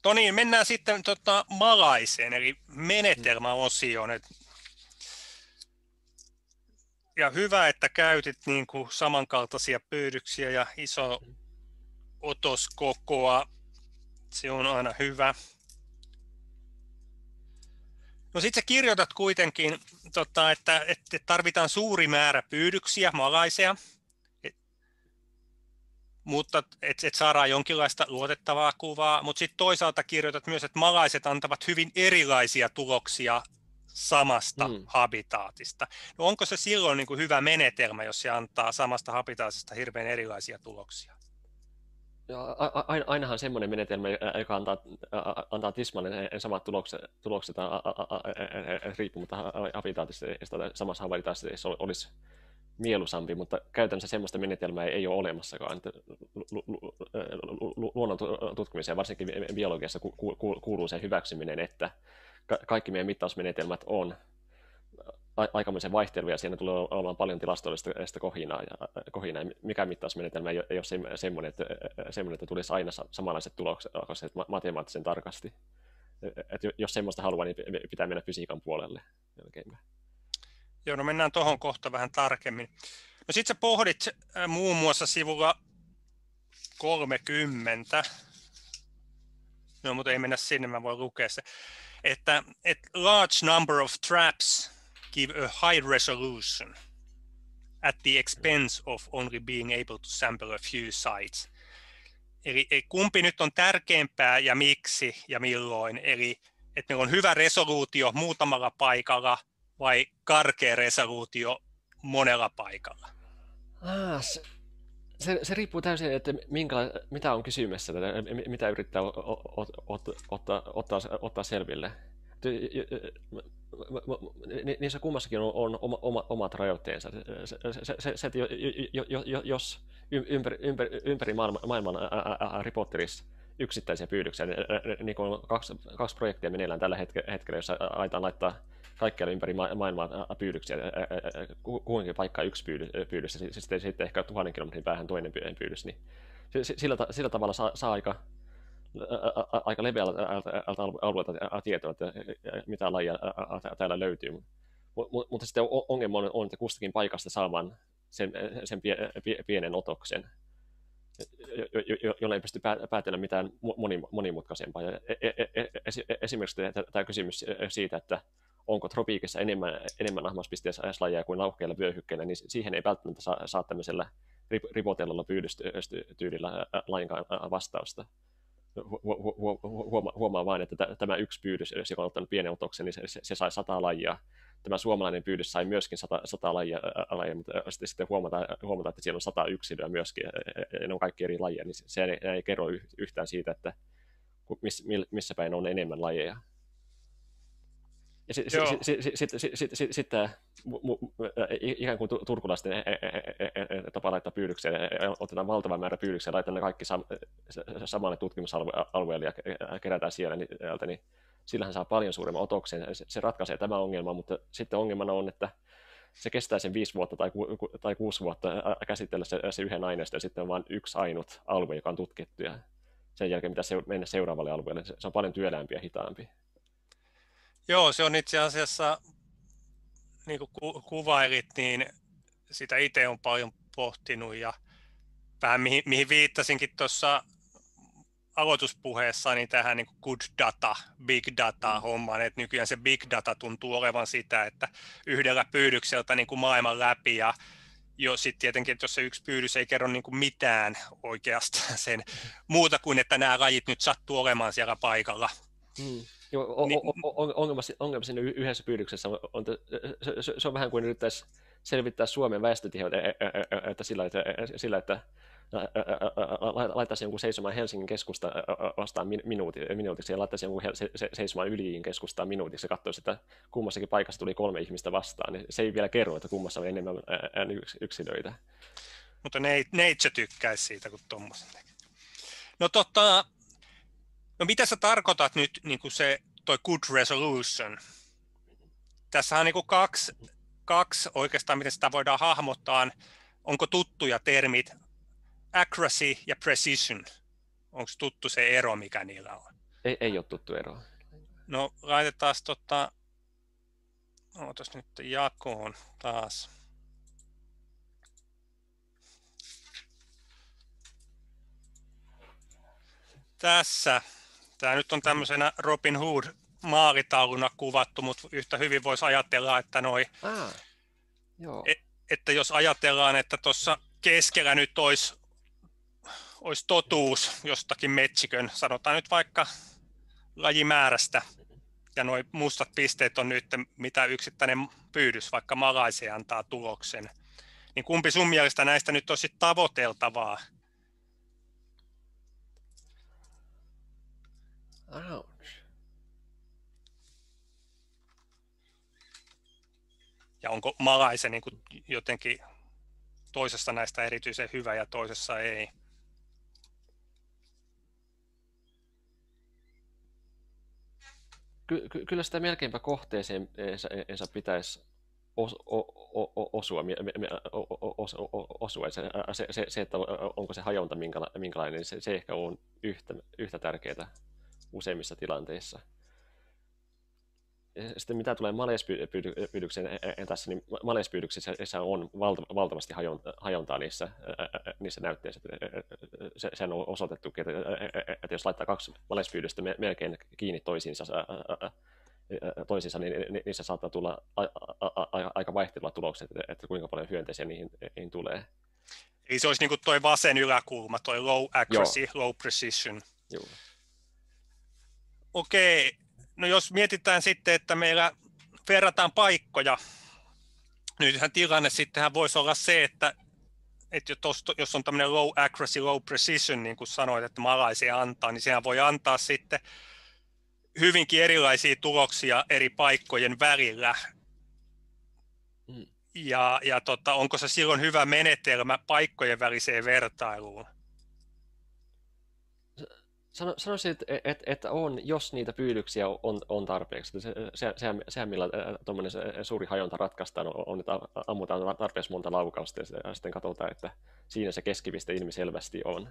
No niin, mennään sitten tota, malaiseen, eli menetelmäosioon. Ja hyvä, että käytit niin kuin samankaltaisia pyydyksiä ja iso otoskokoa. Se on aina hyvä. No sitten kirjoitat kuitenkin, tota, että, että tarvitaan suuri määrä pyydyksiä, malaisia, mutta että et saadaan jonkinlaista luotettavaa kuvaa, mutta sitten toisaalta kirjoitat myös, että malaiset antavat hyvin erilaisia tuloksia samasta mm. habitaatista. No onko se silloin niin kuin hyvä menetelmä, jos se antaa samasta habitaatista hirveän erilaisia tuloksia? Ja ainahan semmoinen menetelmä, joka antaa, antaa tismalleen samat tulokset, tulokset riippumatta habitaatista, samassa habitaatissa olisi mieluisampi, mutta käytännössä semmoista menetelmää ei ole olemassakaan. Luonnon tutkimiseen, varsinkin biologiassa, kuuluu se hyväksyminen, että kaikki meidän mittausmenetelmät on aikamoisen vaihteluja, siinä tulee olemaan paljon tilastollista kohinaa, ja, kohinaa. mikä mittausmenetelmä ei ole semmoinen, että, semmoinen, että tulisi aina samanlaiset tulokset matemaattisen tarkasti. Et jos semmoista haluaa, niin pitää mennä fysiikan puolelle melkeinpä. Joo, no mennään tuohon kohta vähän tarkemmin. No sit sä pohdit äh, muun muassa sivulla 30, no mutta ei mennä sinne, mä voin lukea se, että, että large number of traps give a high resolution at the expense of only being able to sample a few sites. Eli kumpi nyt on tärkeämpää ja miksi ja milloin. Eli että meillä on hyvä resoluutio muutamalla paikalla vai karkea resoluutio monella paikalla? Ah, se, se, se riippuu täysin, että minkä, mitä on kysymässä, mitä yrittää ot, ot, ottaa, ottaa, ottaa selville. Niissä kummassakin on, on oma, oma, omat rajoitteensa. Se, se, se, se, että jos ympäri, ympäri, ympäri maailman, maailman reporterissa yksittäisiä pyydyksiä, niin kuin kaksi, kaksi projektia meneillään tällä hetkellä, jossa aitaan laittaa kaikkialla ympäri maailmaa pyydyksiä, kuinkin paikkaa yksi pyydys, ja sitten, sitten ehkä tuhannen kilometrin päähän toinen pyydys, niin sillä, sillä tavalla saa, saa aika, aika leveältä alueelta tietoa, että mitä lajia täällä löytyy. Mutta sitten ongelma on, että kustakin paikasta saamaan sen, sen pienen otoksen, jolle ei pysty päätellä mitään monimutkaisempaa. Esimerkiksi tämä kysymys siitä, että onko tropiikissa enemmän, enemmän ahmaspisteislajeja kuin lauhkeilla vyöhykkeillä, niin siihen ei välttämättä saa, saa tämmöisellä ripotellulla pyydystyydillä lainkaan vastausta. Huomaa, huomaa vain, että tämä yksi pyydys, joka on ottanut pienen otoksen, niin se, se sai sata lajia. Tämä suomalainen pyydys sai myöskin sata, sata lajia, lajia, mutta sitten, sitten huomataan, huomataan, että siellä on sata yksilöä myöskin, ja ne on kaikki eri lajeja, niin se ei, ei kerro yhtään siitä, että missä päin on enemmän lajeja. Ja sitten sit, ikään kuin turkulaisten tapa laittaa pyydyksiä, otetaan valtava määrä pyydyksiä, laitetaan ne kaikki samalle tutkimusalueelle ja kerätään siellä, niin sillähän saa paljon suuremman otoksen. Se ratkaisee tämä ongelma, mutta sitten ongelmana on, että se kestää sen viisi vuotta tai, ku, tai kuusi vuotta käsitellä se, se yhden aineesta ja sitten on vain yksi ainut alue, joka on tutkittu ja sen jälkeen mitä se, mennä seuraavalle alueelle. Se on paljon työlämpi ja hitaampi. Joo, se on itse asiassa, niin kuin ku, kuvailit, niin sitä itse on paljon pohtinut ja vähän mihin, mihin viittasinkin tuossa aloituspuheessa niin tähän niin good data, big data mm. hommaan, että nykyään se big data tuntuu olevan sitä, että yhdellä pyydykseltä niin kuin maailman läpi ja jo sitten tietenkin, että jos se yksi pyydys ei kerro niin kuin mitään oikeastaan sen muuta kuin, että nämä lajit nyt sattuu olemaan siellä paikalla. Mm. Niin, ongelma, ongelma siinä yhdessä pyydyksessä on, on se, se, on vähän kuin yrittäisi selvittää Suomen väestötiheyttä että sillä, että, sillä, että laittaisi jonkun seisomaan Helsingin keskusta vastaan minuuti, minuutiksi ja laittaisi jonkun seisomaan Yliin keskustaan minuutiksi ja katsoisi, että kummassakin paikassa tuli kolme ihmistä vastaan. Niin se ei vielä kerro, että kummassa on enemmän yksilöitä. Mutta ne, ne itse tykkäisi siitä, kun tuommoisen No tota, No mitä sä tarkoitat nyt niin kuin se toi good resolution? Tässä on niin kuin kaksi, kaksi oikeastaan, miten sitä voidaan hahmottaa. Onko tuttuja termit accuracy ja precision? Onko tuttu se ero, mikä niillä on? Ei, ei ole tuttu ero. No laitetaan tota, ootas nyt jakoon taas. Tässä Tämä nyt on tämmöisenä Robin Hood maalitauluna kuvattu, mutta yhtä hyvin voisi ajatella, että noi, ah, joo. Et, että jos ajatellaan, että tuossa keskellä nyt olisi olisi totuus jostakin metsikön, sanotaan nyt vaikka lajimäärästä, ja nuo mustat pisteet on nyt, mitä yksittäinen pyydys, vaikka malaisia antaa tuloksen, niin kumpi sun mielestä näistä nyt olisi tavoiteltavaa? Ouch. Ja onko malaise niin kuin jotenkin toisessa näistä erityisen hyvä ja toisessa ei? Ky- ky- kyllä sitä melkeinpä kohteeseen Esa pitäisi os, o, o, osua, os, osua. Se, se, se, että onko se hajonta minkälainen, se, se ehkä on yhtä, yhtä tärkeää useimmissa tilanteissa. Sitten mitä tulee malespyydykseen tässä, niin malespyydyksissä on valtavasti hajontaa niissä, niissä näytteissä. Se, on osoitettu, että jos laittaa kaksi malespyydystä melkein kiinni toisiinsa, toisiinsa niin niissä saattaa tulla aika vaihtelua tulokset, että kuinka paljon hyönteisiä niihin, niihin tulee. Eli se olisi niin kuin tuo vasen yläkulma, tuo low accuracy, Joo. low precision. Joo. Okei, no jos mietitään sitten, että meillä verrataan paikkoja, nythän tilanne sittenhän voisi olla se, että, että jos on tämmöinen low accuracy, low precision, niin kuin sanoit, että malaisia antaa, niin sehän voi antaa sitten hyvinkin erilaisia tuloksia eri paikkojen välillä. Mm. Ja, ja tota, onko se silloin hyvä menetelmä paikkojen väliseen vertailuun? Sano, sanoisin, että, että, että on, jos niitä pyydyksiä on, on tarpeeksi. Se, se, sehän, millä tuommoinen suuri hajonta ratkaistaan, on, että ammutaan tarpeeksi monta laukausta ja sitten katsotaan, että siinä se keskipiste ilmiselvästi on.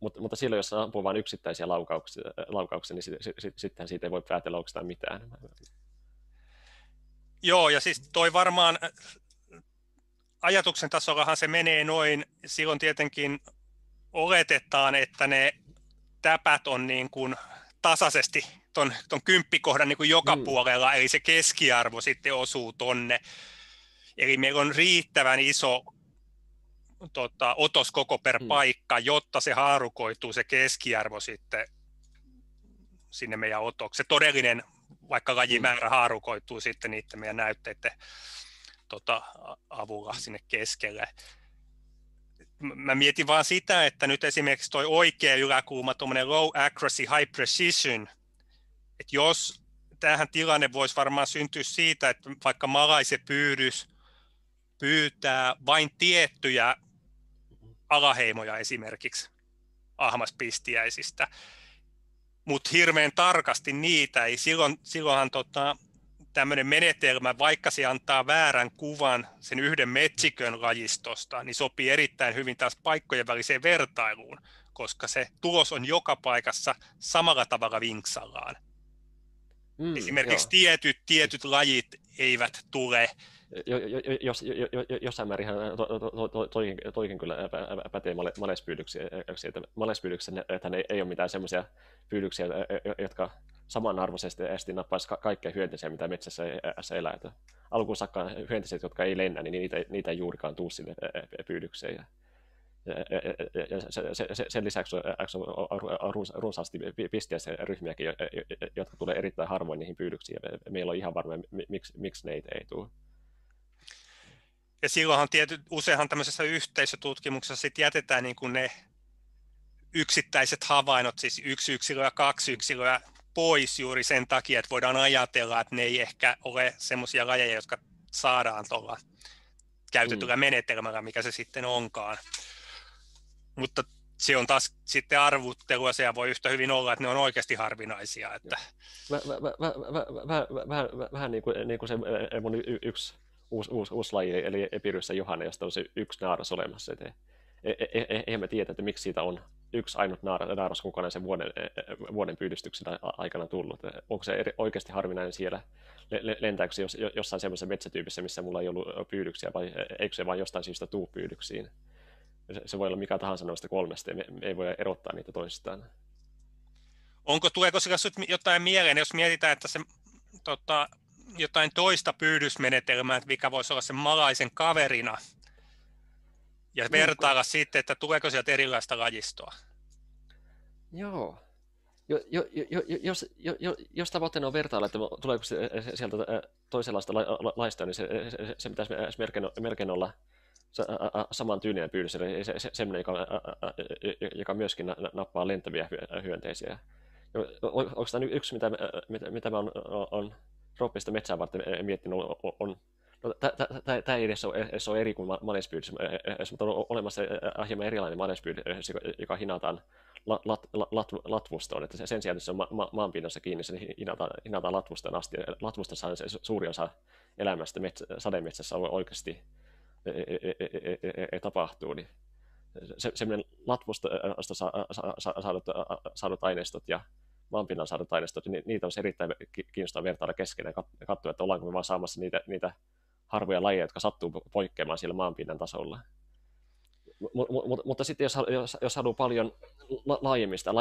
Mut, mutta silloin, jos ampuu vain yksittäisiä laukauksia, laukauksia niin sitten sit, sit, siitä ei voi päätellä oikeastaan mitään. Joo, ja siis toi varmaan ajatuksen tasollahan se menee noin, silloin tietenkin oletetaan, että ne täpät on niin kuin tasaisesti ton, ton kymppikohdan niin kuin joka mm. puolella, eli se keskiarvo sitten osuu tonne. Eli meillä on riittävän iso tota, otos koko per mm. paikka, jotta se haarukoituu se keskiarvo sitten sinne meidän otoksi. Se todellinen, vaikka lajimäärä mm. haarukoituu sitten niiden meidän näytteiden tota, avulla sinne keskelle mä mietin vaan sitä, että nyt esimerkiksi toi oikea yläkulma, tuommoinen low accuracy, high precision, että jos tähän tilanne voisi varmaan syntyä siitä, että vaikka malaise pyydys pyytää vain tiettyjä alaheimoja esimerkiksi ahmaspistiäisistä, mutta hirveän tarkasti niitä ei. Silloin, silloinhan tota, tämmöinen menetelmä, vaikka se antaa väärän kuvan sen yhden metsikön lajistosta, niin sopii erittäin hyvin taas paikkojen väliseen vertailuun, koska se tulos on joka paikassa samalla tavalla vinksallaan. Mm, Esimerkiksi joo. tietyt, tietyt lajit eivät tule jos, jossain määrin toikin, toikin kyllä pätee malespyydyksiä, että malespyydyksiä ne ei ole mitään semmoisia pyydyksiä, jotka samanarvoisesti nappaisi kaikkea hyönteisiä, mitä metsässä elää. Että alkuun saakka hyönteiset, jotka ei lennä, niin niitä, niitä ei juurikaan tule sinne pyydykseen. Ja, ja sen lisäksi on runsaasti pisteisiä ryhmiäkin, jotka tulee erittäin harvoin niihin pyydyksiin. Meillä on ihan varma, miksi, miksi neitä ei tule. Ja silloinhan tiety, useinhan tämmöisessä yhteisötutkimuksessa sit jätetään niin kuin ne yksittäiset havainnot, siis yksi yksilö ja kaksi yksilöä pois juuri sen takia, että voidaan ajatella, että ne ei ehkä ole semmoisia lajeja, jotka saadaan tuolla käytetyllä mm. menetelmällä, mikä se sitten onkaan. Mutta se on taas sitten arvuttelua, se voi yhtä hyvin olla, että ne on oikeasti harvinaisia. Että... Vähän niin kuin, niin kuin se mun yksi uusi, uusi, uusi laji, eli Epiryssä Johanne, josta on se yksi naaras olemassa. Et eihän e, e, me tiedä, että miksi siitä on yksi ainut naaras kokonaisen vuoden, e, vuoden pyydystyksen aikana tullut. Onko se oikeasti harvinainen siellä? Lentääkö se jossain semmoisessa metsätyypissä, missä mulla ei ollut pyydyksiä, vai eikö se vain jostain syystä tuu pyydyksiin? Se voi olla mikä tahansa noista kolmesta, me ei voi erottaa niitä toisistaan. Onko, tuleeko sillä jotain mieleen, jos mietitään, että se tota, jotain toista pyydysmenetelmää, mikä voisi olla sen malaisen kaverina, ja vertailla sitten, että tuleeko sieltä erilaista lajistoa. Joo. Jo, jo, jo, jos, jo, jos tavoitteena on vertailla, että tuleeko sieltä toisenlaista laista, niin se, se, se pitäisi melkein, melkein olla saman tyyninen pyydys, eli se, se, semmoinen, joka, joka myöskin nappaa lentäviä hyönteisiä. Onko tämä yksi, mitä, mitä, mitä mä olen trooppista metsää varten miettinyt, on, no, tämä ei edes ole, edes ole eri kuin malespyydys, mutta on olemassa hieman erilainen malespyydys, joka hinataan lat, lat, lat, latvustoon, että sen sijaan, että se on ma, ma, maanpinnassa kiinni, se hinataan, hinataan latvustoon asti. Latvustossa se suuri osa elämästä metsä, sademetsässä oikeasti tapahtuu, niin se, semmoinen latvustosta saadut, saadut aineistot ja maanpinnan saadut aineistot, niin niitä on erittäin kiinnostavaa vertailla keskenään ja katsoa, että ollaanko me vaan saamassa niitä, niitä harvoja lajeja, jotka sattuu poikkeamaan siellä maanpinnan tasolla. M- mutta sitten jos, jos, jos haluaa paljon laajemmista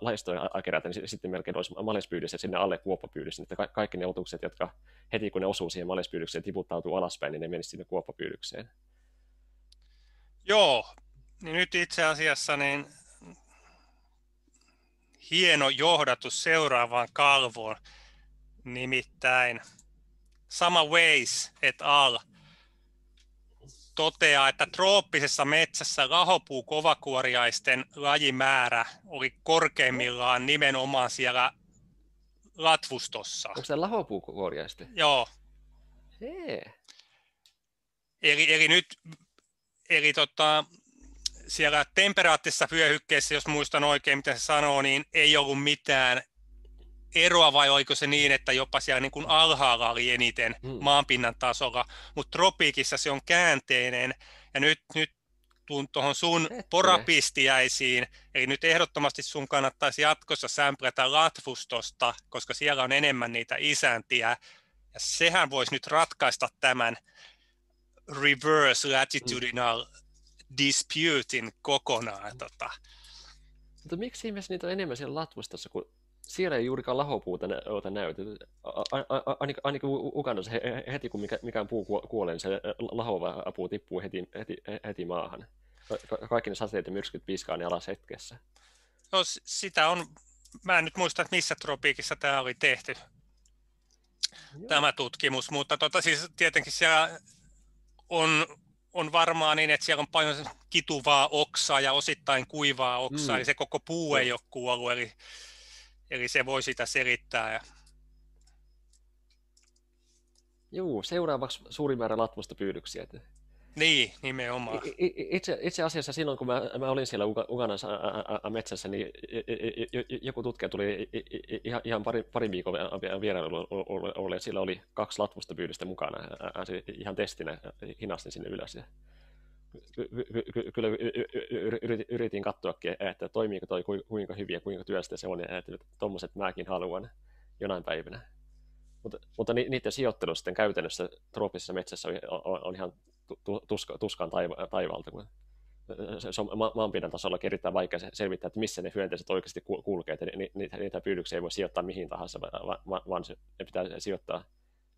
lajistoja kerätä, niin sitten melkein olisi malespyydyssä sinne alle kuoppapyydyssä. Että kaikki ne otukset, jotka heti kun ne osuu siihen malespyydykseen tiputtautuu alaspäin, niin ne menisivät sinne kuoppapyydykseen. Joo, niin nyt itse asiassa niin hieno johdatus seuraavaan kalvoon, nimittäin sama Ways et al. toteaa, että trooppisessa metsässä lahopuu kovakuoriaisten lajimäärä oli korkeimmillaan nimenomaan siellä Latvustossa. Onko se lahopuukuoriaisten? Joo. Hei. Eli, eli nyt eli tota, siellä temperaattisessa vyöhykkeessä, jos muistan oikein, mitä se sanoo, niin ei ollut mitään eroa vai oliko se niin, että jopa siellä niin kuin alhaalla oli eniten hmm. maanpinnan tasolla, mutta tropiikissa se on käänteinen ja nyt, nyt tuun tuohon sun Hetkinen. porapistiäisiin, eli nyt ehdottomasti sun kannattaisi jatkossa sämplätä Latvustosta, koska siellä on enemmän niitä isäntiä, ja sehän voisi nyt ratkaista tämän reverse latitudinal disputin kokonaan. Tota. Mutta miksi ihmeessä niitä on enemmän siellä Latvustossa, kun siellä ei juurikaan lahopuuta nä- näytetty. Ainakin, ainakin Ugandassa heti kun mikä, mikään puu kuolee, niin se lahova puu tippuu heti, heti, heti maahan. Ka- kaikki ne sateet ja myrskyt piskaa ne alas hetkessä. No sitä on, mä en nyt muista, että missä tropiikissa tämä oli tehty, Joo. tämä tutkimus, mutta tota, siis tietenkin siellä on on varmaan niin, että siellä on paljon kituvaa oksaa ja osittain kuivaa oksaa, mm. eli se koko puu ei ole kuollut, eli, eli se voi sitä selittää. Ja... Joo, seuraavaksi suuri määrä latvusta pyydyksiä. Niin, nimenomaan. Itse, itse asiassa silloin, kun mä, mä olin siellä Uganan metsässä, niin joku tutkija tuli ihan, ihan pari, pari viikon vierailulle, sillä oli kaksi latvusta pyydystä mukana. Ihan testinä hinastin sinne ylös. Kyllä yritin katsoakin, että toimiiko toi kuinka hyvin ja kuinka työstä se on, ja että tuommoiset mäkin haluan jonain päivänä. Mutta, mutta niiden sijoittelu sitten käytännössä trooppisessa metsässä on, on ihan tuska, tuskaan taiva, taivaalta, kun se on ma- maanpinnan tasolla erittäin vaikea selvittää, että missä ne hyönteiset oikeasti kulkee, että niitä, niitä pyydyksiä ei voi sijoittaa mihin tahansa, vaan, vaan se, pitää sijoittaa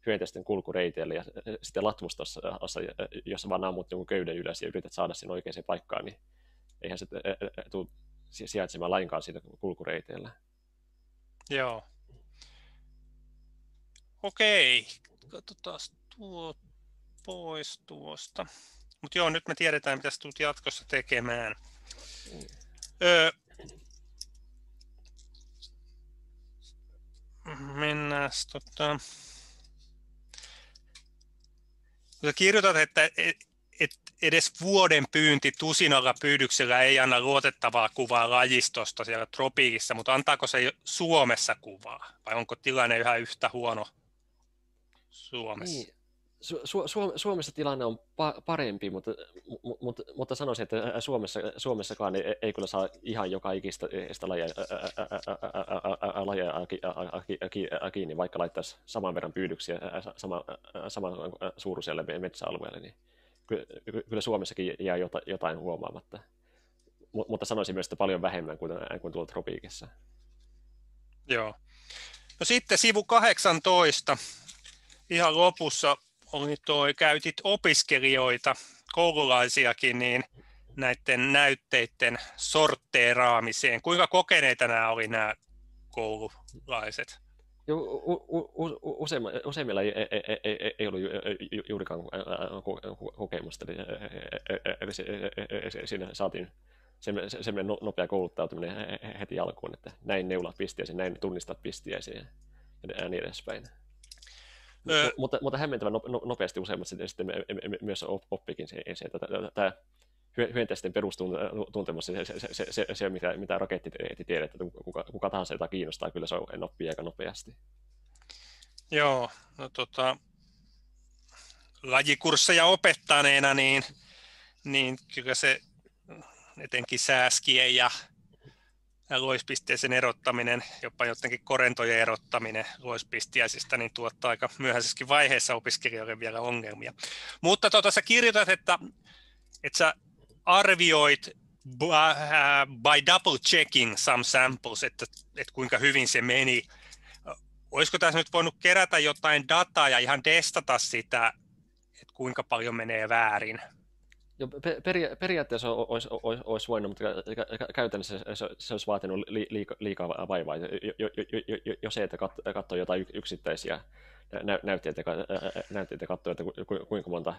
hyönteisten kulkureiteille ja sitten latvustossa, jos vaan ammut jonkun köyden ylös ja yrität saada sen oikeaan paikkaan, niin eihän se tule sijaitsemaan lainkaan siitä kulkureiteillä. Joo. Okei, katsotaan tuo pois tuosta. Mutta joo, nyt me tiedetään, mitä tulet jatkossa tekemään. Öö, mennään tota... Kun kirjoitat, että et edes vuoden pyynti tusinalla pyydyksellä ei anna luotettavaa kuvaa lajistosta siellä tropiikissa, mutta antaako se Suomessa kuvaa? Vai onko tilanne yhä yhtä huono Suomessa? Niin. Su- Su- Suomessa tilanne on pa- parempi, mutta, mutta, mutta sanoisin, että Suomessa, Suomessakaan ei, ei kyllä saa ihan joka ikistä lajia, lajia kiinni, vaikka laittaisi saman verran pyydyksiä sama, saman suuruiselle metsäalueelle, niin kyllä Suomessakin jää jotain huomaamatta. Mutta sanoisin myös, että paljon vähemmän kuin, kuin tuolla tropiikissa. Joo. No sitten sivu 18. Ihan lopussa oli toi, käytit opiskelijoita koululaisiakin, niin näiden näytteiden sortteeraamiseen. Kuinka kokeneita nämä oli nämä koululaiset? Joo, useimmilla ei, ei, ei, ei ollut juurikaan kokemusta, eli siinä saatiin semmoinen nopea kouluttautuminen heti alkuun, että näin neulat pistiäisiin, näin tunnistat pistiäisiin ja niin edespäin. Öö. Mutta, mutta hämmentävän nopeasti useimmat sitten myös oppikin se, että tämä hyönteisten perustuntemus, se, se, se, se, se mitä, mitä raketti tiedät, että kuka, kuka tahansa jota kiinnostaa, kyllä se on, oppii aika nopeasti. Joo, no tota, lajikursseja opettaneena, niin, niin kyllä se etenkin sääskien ja luispisteisen erottaminen, jopa jotenkin korentojen erottaminen luispistiäisistä, niin tuottaa aika myöhäisessäkin vaiheessa opiskelijoille vielä ongelmia. Mutta tuota, sä kirjoitat, että, että sä arvioit by, uh, by double checking some samples, että, että kuinka hyvin se meni. Olisiko tässä nyt voinut kerätä jotain dataa ja ihan testata sitä, että kuinka paljon menee väärin? Jo, peria- periaatteessa olisi, olisi, olisi voinut, mutta käytännössä se, olisi vaatinut liikaa, vaivaa. Jo, jo, jo, jo, se, että katsoo jotain yksittäisiä näytteitä, näytteitä katsoo, että kuinka monta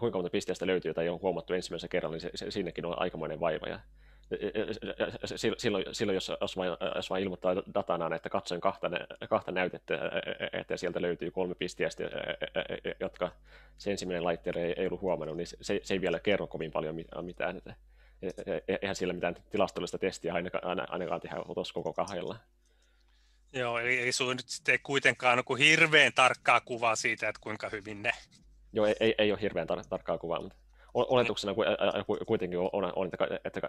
kuinka monta pisteestä löytyy tai on huomattu ensimmäisen kerran, niin se, se, sinnekin on aikamoinen vaiva. Ja, silloin, silloin jos, vain ilmoittaa datana, että katsoin kahta, kahta näytettä, että sieltä löytyy kolme pisteestä, jotka se ensimmäinen laitteeri ei, ei ollut huomannut, niin se, se ei vielä kerro kovin paljon mitään. Että, eihän siellä mitään tilastollista testiä ainakaan, ainakaan tehdä tuossa koko kahdella. Joo, eli ei sinulla nyt sitten kuitenkaan ole hirveän tarkkaa kuvaa siitä, että kuinka hyvin ne Joo, ei, ei, ei ole hirveän tar- tarkkaa kuvaa, mutta oletuksena kuitenkin on, on että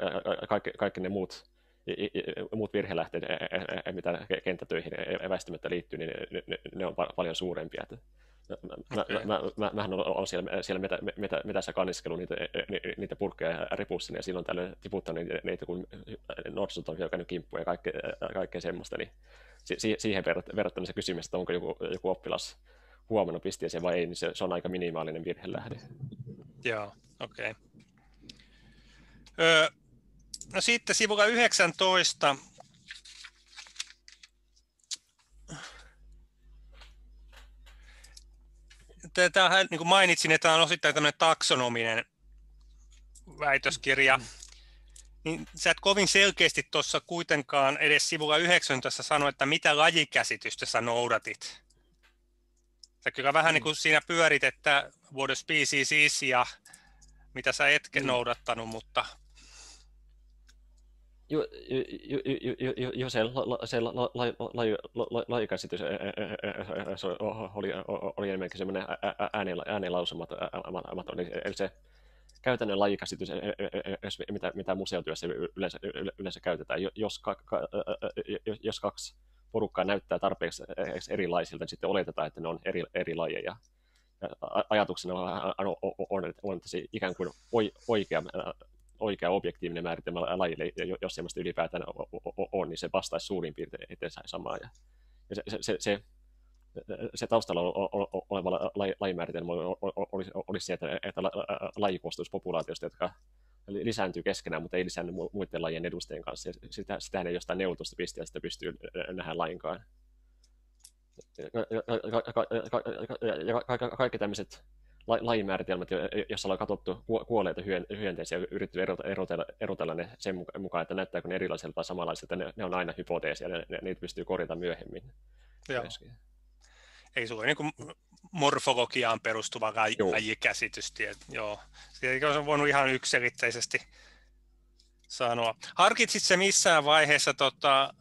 kaikki, kaikki ne muut, muut virhelähteet, mitä kenttätöihin väistämättä liittyy, niin ne, ne on paljon suurempia. Että mä, okay. mä, mä, mähän olen siellä, siellä metä, metä, metässä kanniskellut niitä, niitä purkkeja repussin ja silloin tällöin tiputtanut niitä, kun norsut on käynyt kimppuun ja kaikkea, kaikkea semmoista, niin siihen verrattuna se kysymys, että onko joku, joku oppilas huomenna pisteeseen vai ei, niin se, se on aika minimaalinen virhelähde. Joo, okei. Okay. Öö, no sitten sivulla 19 Tämähän, niin kuin mainitsin, että tämä on osittain tämmöinen taksonominen väitöskirja, niin sä et kovin selkeästi tuossa kuitenkaan edes sivulla 19 sano, että mitä lajikäsitystä sä noudatit. Sä kyllä vähän niin kuin siinä pyörit, että what a species is ja mitä sä etkä mm. noudattanut, mutta... Jo, jo, jo, jo, jo se, se lajikäsitys oli, oli enemmänkin semmoinen äänenlausumaton, eli se käytännön lajikäsitys, mitä, mitä museotyössä yleensä, yleensä käytetään. Jos, jos kaksi porukkaa näyttää tarpeeksi erilaisilta, niin sitten oletetaan, että ne on eri, eri lajeja. Ajatuksena on, on, on että se ikään kuin oikea, oikea objektiivinen määritelmä lajille, jos sellaista ylipäätään on, niin se vastaisi suurin piirtein eteen samaa. Ja se, se, se, se se taustalla oleva lajimääritelmä olisi, olisi se, että, että laji koostuisi populaatiosta, jotka lisääntyy keskenään, mutta ei lisäänny muiden lajien edustajien kanssa. Sitä, sitä ei jostain neuvotusta pisteestä pystyy nähdä lainkaan. Ja kaikki tämmöiset lajimääritelmät, joissa ollaan katsottu kuolleita hyönteisiä ja yritetty erotella, erotella ne sen mukaan, että näyttääkö ne erilaiselta tai samanlaisilta, ne, ne on aina hypoteesia ja ne, niitä pystyy korjata myöhemmin. Joo. Ei sulla niin morfologiaan perustuva lajikäsitys. Joo. Siitä on voinut ihan yksilitteisesti sanoa. Harkitsit se missään vaiheessa tota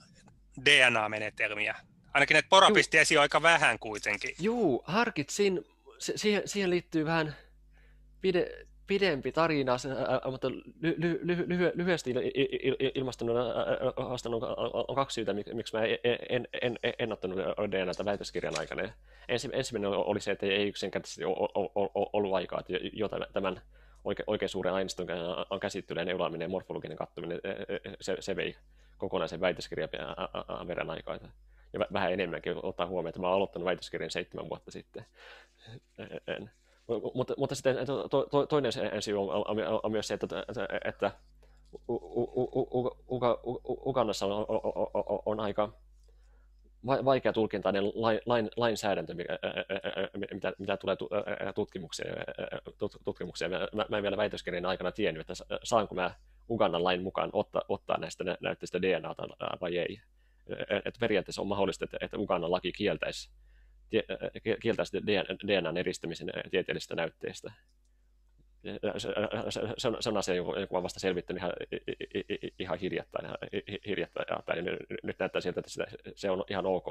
DNA-menetelmiä? Ainakin että pora esiin aika vähän kuitenkin. Joo, harkitsin. Siihen, siihen liittyy vähän pide, pidempi tarina, mutta ly, ly, ly, ly, lyhyesti ilmastunut haastanut on kaksi syytä, miksi mä en, en, en, en ottanut DNAta väitöskirjan aikana. Ensimmäinen oli se, että ei yksinkertaisesti ollut aikaa, että jo tämän oikein, oikein suuren aineiston käsittelyyn neulaaminen ja morfologinen kattominen, se, se vei kokonaisen väitöskirjan verran aikaa. Ja vähän enemmänkin ottaa huomioon, että mä oon aloittanut väitöskirjan seitsemän vuotta sitten. En, mutta, mutta sitten to, to, toinen syy on, on, on myös se, että, että Ugandassa on, on, aika vaikea tulkintainen lain, lainsäädäntö, mitä, mitä tulee tutkimukseen. tutkimukseen. Mä, mä en vielä väitöskirjan aikana tiennyt, että saanko mä Ugandan lain mukaan ottaa, ottaa näistä näytteistä DNAta vai ei. Että periaatteessa on mahdollista, että, että Ugandan laki kieltäisi, kieltäisi DNAn eristämisen tieteellisistä näytteistä se, on, se on asia, jonka olen vasta selvittänyt ihan, ihan hiljattain. hiljattain. Nyt näyttää siltä, että se on ihan ok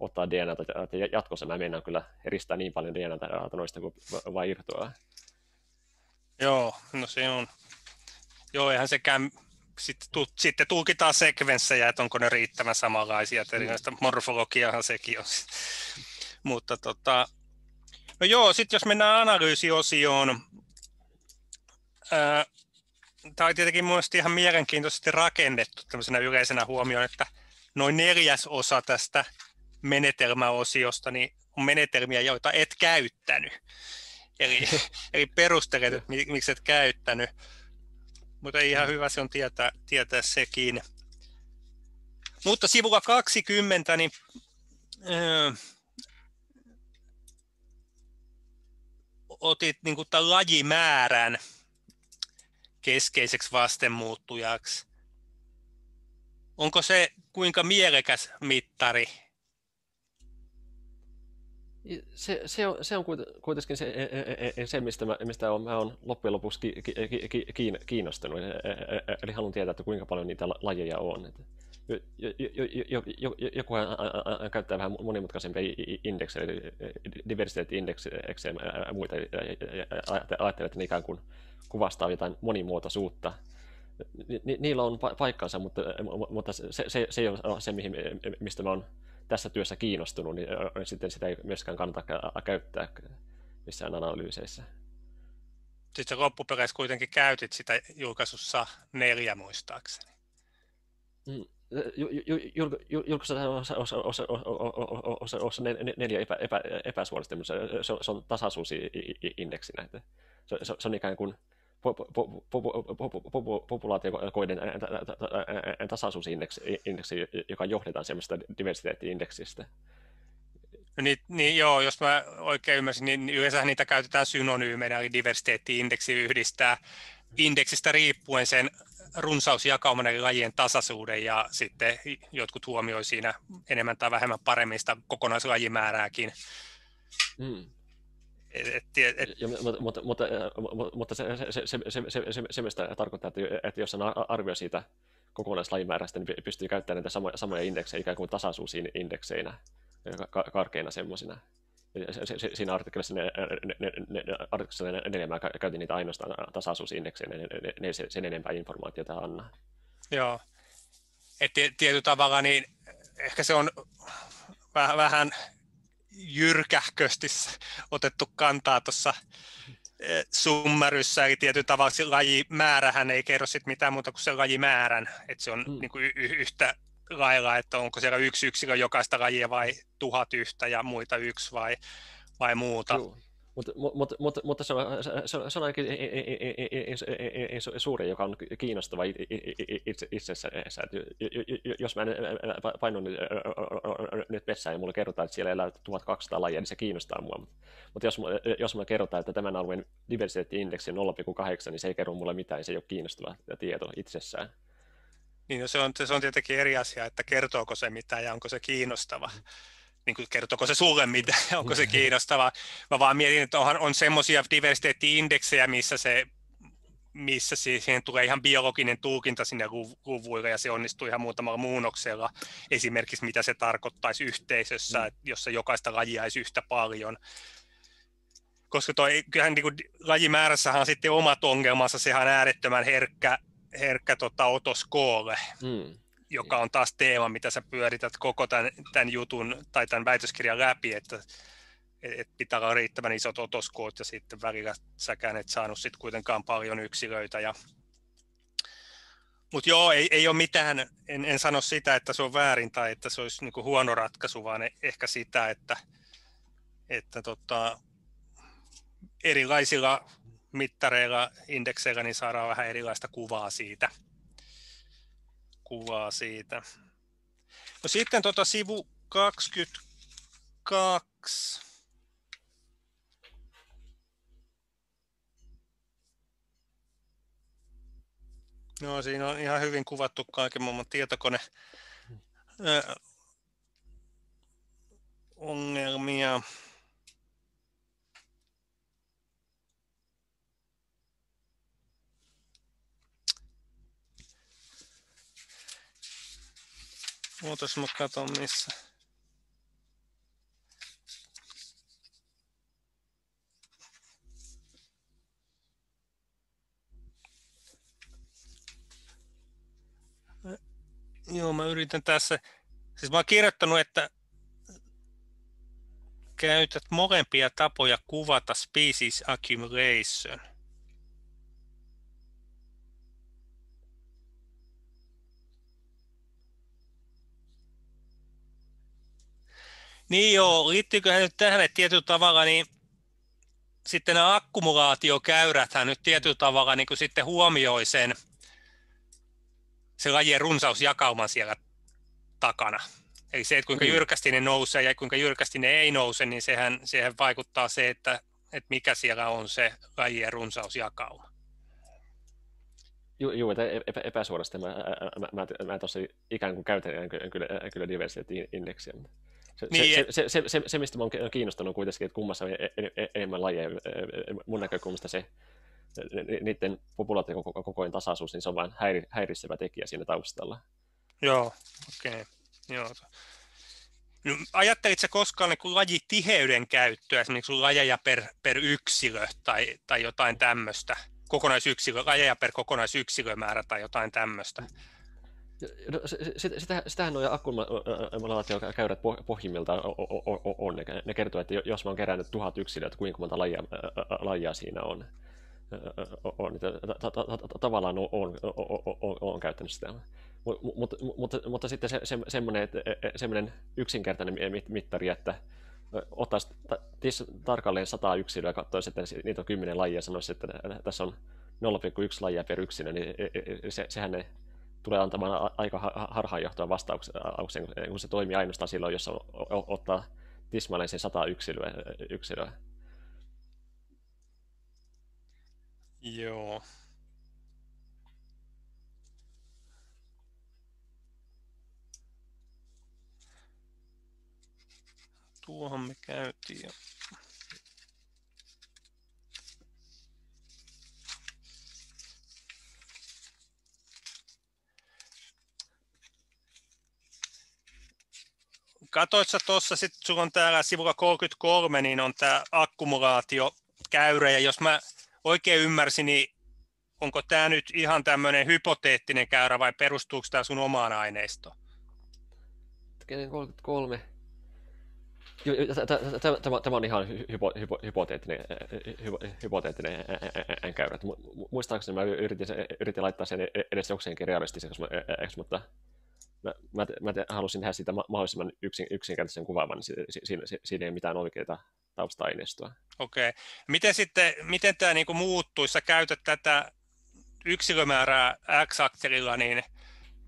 ottaa DNAta. Jatkossa mä mennään kyllä eristää niin paljon DNAta noista kuin vain irtoaa. Joo, no se on. Joo, eihän sekään sitten, tu, sitten tulkitaan sekvenssejä, että onko ne riittävän samanlaisia. Mm. Morfologiahan sekin on. Mutta tota, no joo, sitten jos mennään analyysiosioon, tämä on tietenkin mielestäni ihan mielenkiintoisesti rakennettu tämmöisenä yleisenä huomioon, että noin neljäs osa tästä menetelmäosiosta niin on menetelmiä, joita et käyttänyt. Eli, eli perustelet, että miksi et käyttänyt. Mutta ihan hyvä se on tietää, tietää sekin. Mutta sivulla 20, niin öö, otit niin kuin tämän lajimäärän, keskeiseksi vastenmuuttujaksi. Onko se kuinka mielekäs mittari? Se, se, on, se on kuitenkin se, e, e, e, se mistä, mä, mistä mä olen loppujen lopuksi kiinnostunut. Eli haluan tietää, että kuinka paljon niitä lajeja on. Joku käyttää vähän monimutkaisempia indeksejä, diversiteetti-indeksejä ja muita, ja ajattelee, että ne ikään kuin kuvastaa jotain monimuotoisuutta. Ni, niillä on paikkansa, mutta, mutta se, se, se ei ole se, mihin, mistä mä oon tässä työssä kiinnostunut, niin sitten sitä ei myöskään kannata käyttää missään analyyseissä. Sitten loppupeleissä kuitenkin käytit sitä julkaisussa neljä muistaakseni. Mm julkaisussa osa neljä epä, epä, epäsuorasti, mutta se, se on tasaisuusindeksinä. Se, se, se on ikään kuin populaatiokoiden tasaisuusindeksi, joka johdetaan semmoista diversiteetti-indeksistä. Niin, niin joo, jos mä oikein ymmärsin, niin yleensä niitä käytetään synonyymeinä, eli diversiteetti-indeksi yhdistää indeksistä riippuen sen runsausjakauman eli lajien tasaisuuden ja sitten jotkut huomioi siinä enemmän tai vähemmän paremmin sitä kokonaislajimäärääkin. Mm. Et, et, et, ja, mutta, mutta, mutta se, se, se, se, se, se, se mistä tarkoittaa, että, että jos on arvio siitä kokonaislajimäärästä, niin pystyy käyttämään näitä samoja, samoja indeksejä ikään kuin tasaisuusindekseinä, karkeina semmoisina siinä artikkelissa, ne, ne, ne, artikkelissa neljä mä käytin niitä ainoastaan tasaisuusindeksejä, ne, ne, ne sen enempää informaatiota anna. Joo. Et tietyllä tavalla niin ehkä se on vähän jyrkähkösti otettu kantaa tuossa e, summaryssä, eli tietyllä tavalla se lajimäärähän ei kerro sit mitään muuta kuin se lajimäärän, että se on mm. niin kuin y- yhtä lailla, että onko siellä yksi yksilö jokaista lajia vai tuhat yhtä ja muita yksi vai, vai muuta. Joo. Mutta, se, on, se, on, ainakin suuri, joka on kiinnostava itse, itsessään. Jos mä painun nyt vessään ja mulle kerrotaan, että siellä elää 1200 lajia, niin se kiinnostaa mua. Mutta jos, jos mä kerrotaan, että tämän alueen diversiteetti-indeksi on 0,8, niin se ei kerro mulle mitään, se ei ole kiinnostava tieto itsessään. Niin no se, on, se on tietenkin eri asia, että kertooko se mitä ja onko se kiinnostava. Niin kuin kertooko se sulle mitä, onko se kiinnostava. Mä vaan mietin, että onhan, on semmoisia diversiteetti-indeksejä, missä se missä siihen tulee ihan biologinen tulkinta sinne luvuille ja se onnistuu ihan muutamalla muunnoksella. Esimerkiksi mitä se tarkoittaisi yhteisössä, mm. jossa jokaista lajia olisi yhtä paljon. Koska toi, kyllähän niin kuin, lajimäärässähän on sitten omat ongelmansa, sehän on äärettömän herkkä herkkä tota, otoskoolle, mm. Joka on taas teema, mitä sä pyörität koko tämän, tämän jutun tai tämän väitöskirjan läpi, että et pitää olla riittävän isot otoskoot ja sitten välillä säkään et saanut sit kuitenkaan paljon yksilöitä. Ja... Mutta joo, ei, ei ole mitään, en, en sano sitä, että se on väärin tai että se olisi niinku huono ratkaisu, vaan ehkä sitä, että, että tota, erilaisilla mittareilla, indekseillä, niin saadaan vähän erilaista kuvaa siitä. Kuvaa siitä. No sitten tuota sivu 22. No, siinä on ihan hyvin kuvattu kaiken maailman tietokone ongelmia. Ootas mä katon missä. Joo, mä yritän tässä. Siis mä oon kirjoittanut, että käytät molempia tapoja kuvata species accumulation. Niin joo, liittyykö nyt tähän, että tietyllä tavalla niin sitten nämä akkumulaatiokäyräthän nyt tietyllä tavalla niin kuin sitten huomioi sen, se lajien runsausjakauman siellä takana. Eli se, että kuinka niin. jyrkästi ne nousee ja kuinka jyrkästi ne ei nouse, niin sehän, sehän vaikuttaa se, että, että mikä siellä on se lajien runsausjakauma. Joo, että epä, epäsuorasti mä, mä, mä, mä tuossa ikään kuin käytän kyllä, kyllä diversiteetti-indeksiä. Se, niin, se, se, se, se, se, mistä mä oon kiinnostunut kuitenkin, että kummassa on enemmän lajeja. Mun näkökulmasta se niiden populaation koko ajan tasaisuus, niin se on vain häiri, häiritsevä tekijä siinä taustalla. Joo, okei. Okay. Joo. No, ajattelitko koskaan niin lajitiheyden käyttöä, esimerkiksi lajeja per, per yksilö tai, tai jotain tämmöistä? Kokonaisyksilö, lajeja per kokonaisyksilömäärä tai jotain tämmöistä? No, sitä, sitähän nuo akkumulaatiokäyrät pohjimmiltaan on. Ne, kertoo, että jos mä oon kerännyt tuhat yksilöä, että kuinka monta lajia, lajia siinä on. on tavallaan on, on, on, on käyttänyt sitä. Mutta, mutta, mutta sitten se, se, semmoinen, että, semmoinen yksinkertainen mittari, että ottaisi tarkalleen 100 yksilöä ja katsoisi, että niitä on 10 lajia ja sanoisi, että tässä on 0,1 lajia per yksilö, niin se, sehän ne tulee antamaan aika harhaanjohtavan vastauksen, kun se toimii ainoastaan silloin, jos ottaa tismalleen sen 100 yksilöä. yksilöä. Joo. Tuohon me käytiin. Katoitsa tuossa, sitten sulla on täällä sivulla 33, niin on tämä akkumulaatiokäyrä, ja jos mä oikein ymmärsin, niin onko tämä nyt ihan tämmöinen hypoteettinen käyrä vai perustuuko tämä sun omaan aineistoon? 33. Tämä on ihan hypo, hypo, hypoteettinen, hypoteettinen käyrä. Muistaakseni mä yritin, yritin laittaa sen edes jokseenkin realistiseksi, mutta mä, mä, mä halusin tehdä siitä mahdollisimman yksin, yksinkertaisen kuvaavan, niin siinä, siinä ei ole mitään oikeaa tausta-aineistoa. Okei. Okay. Miten sitten, miten tämä muuttuu, jos sä käytät tätä yksilömäärää X-akselilla, niin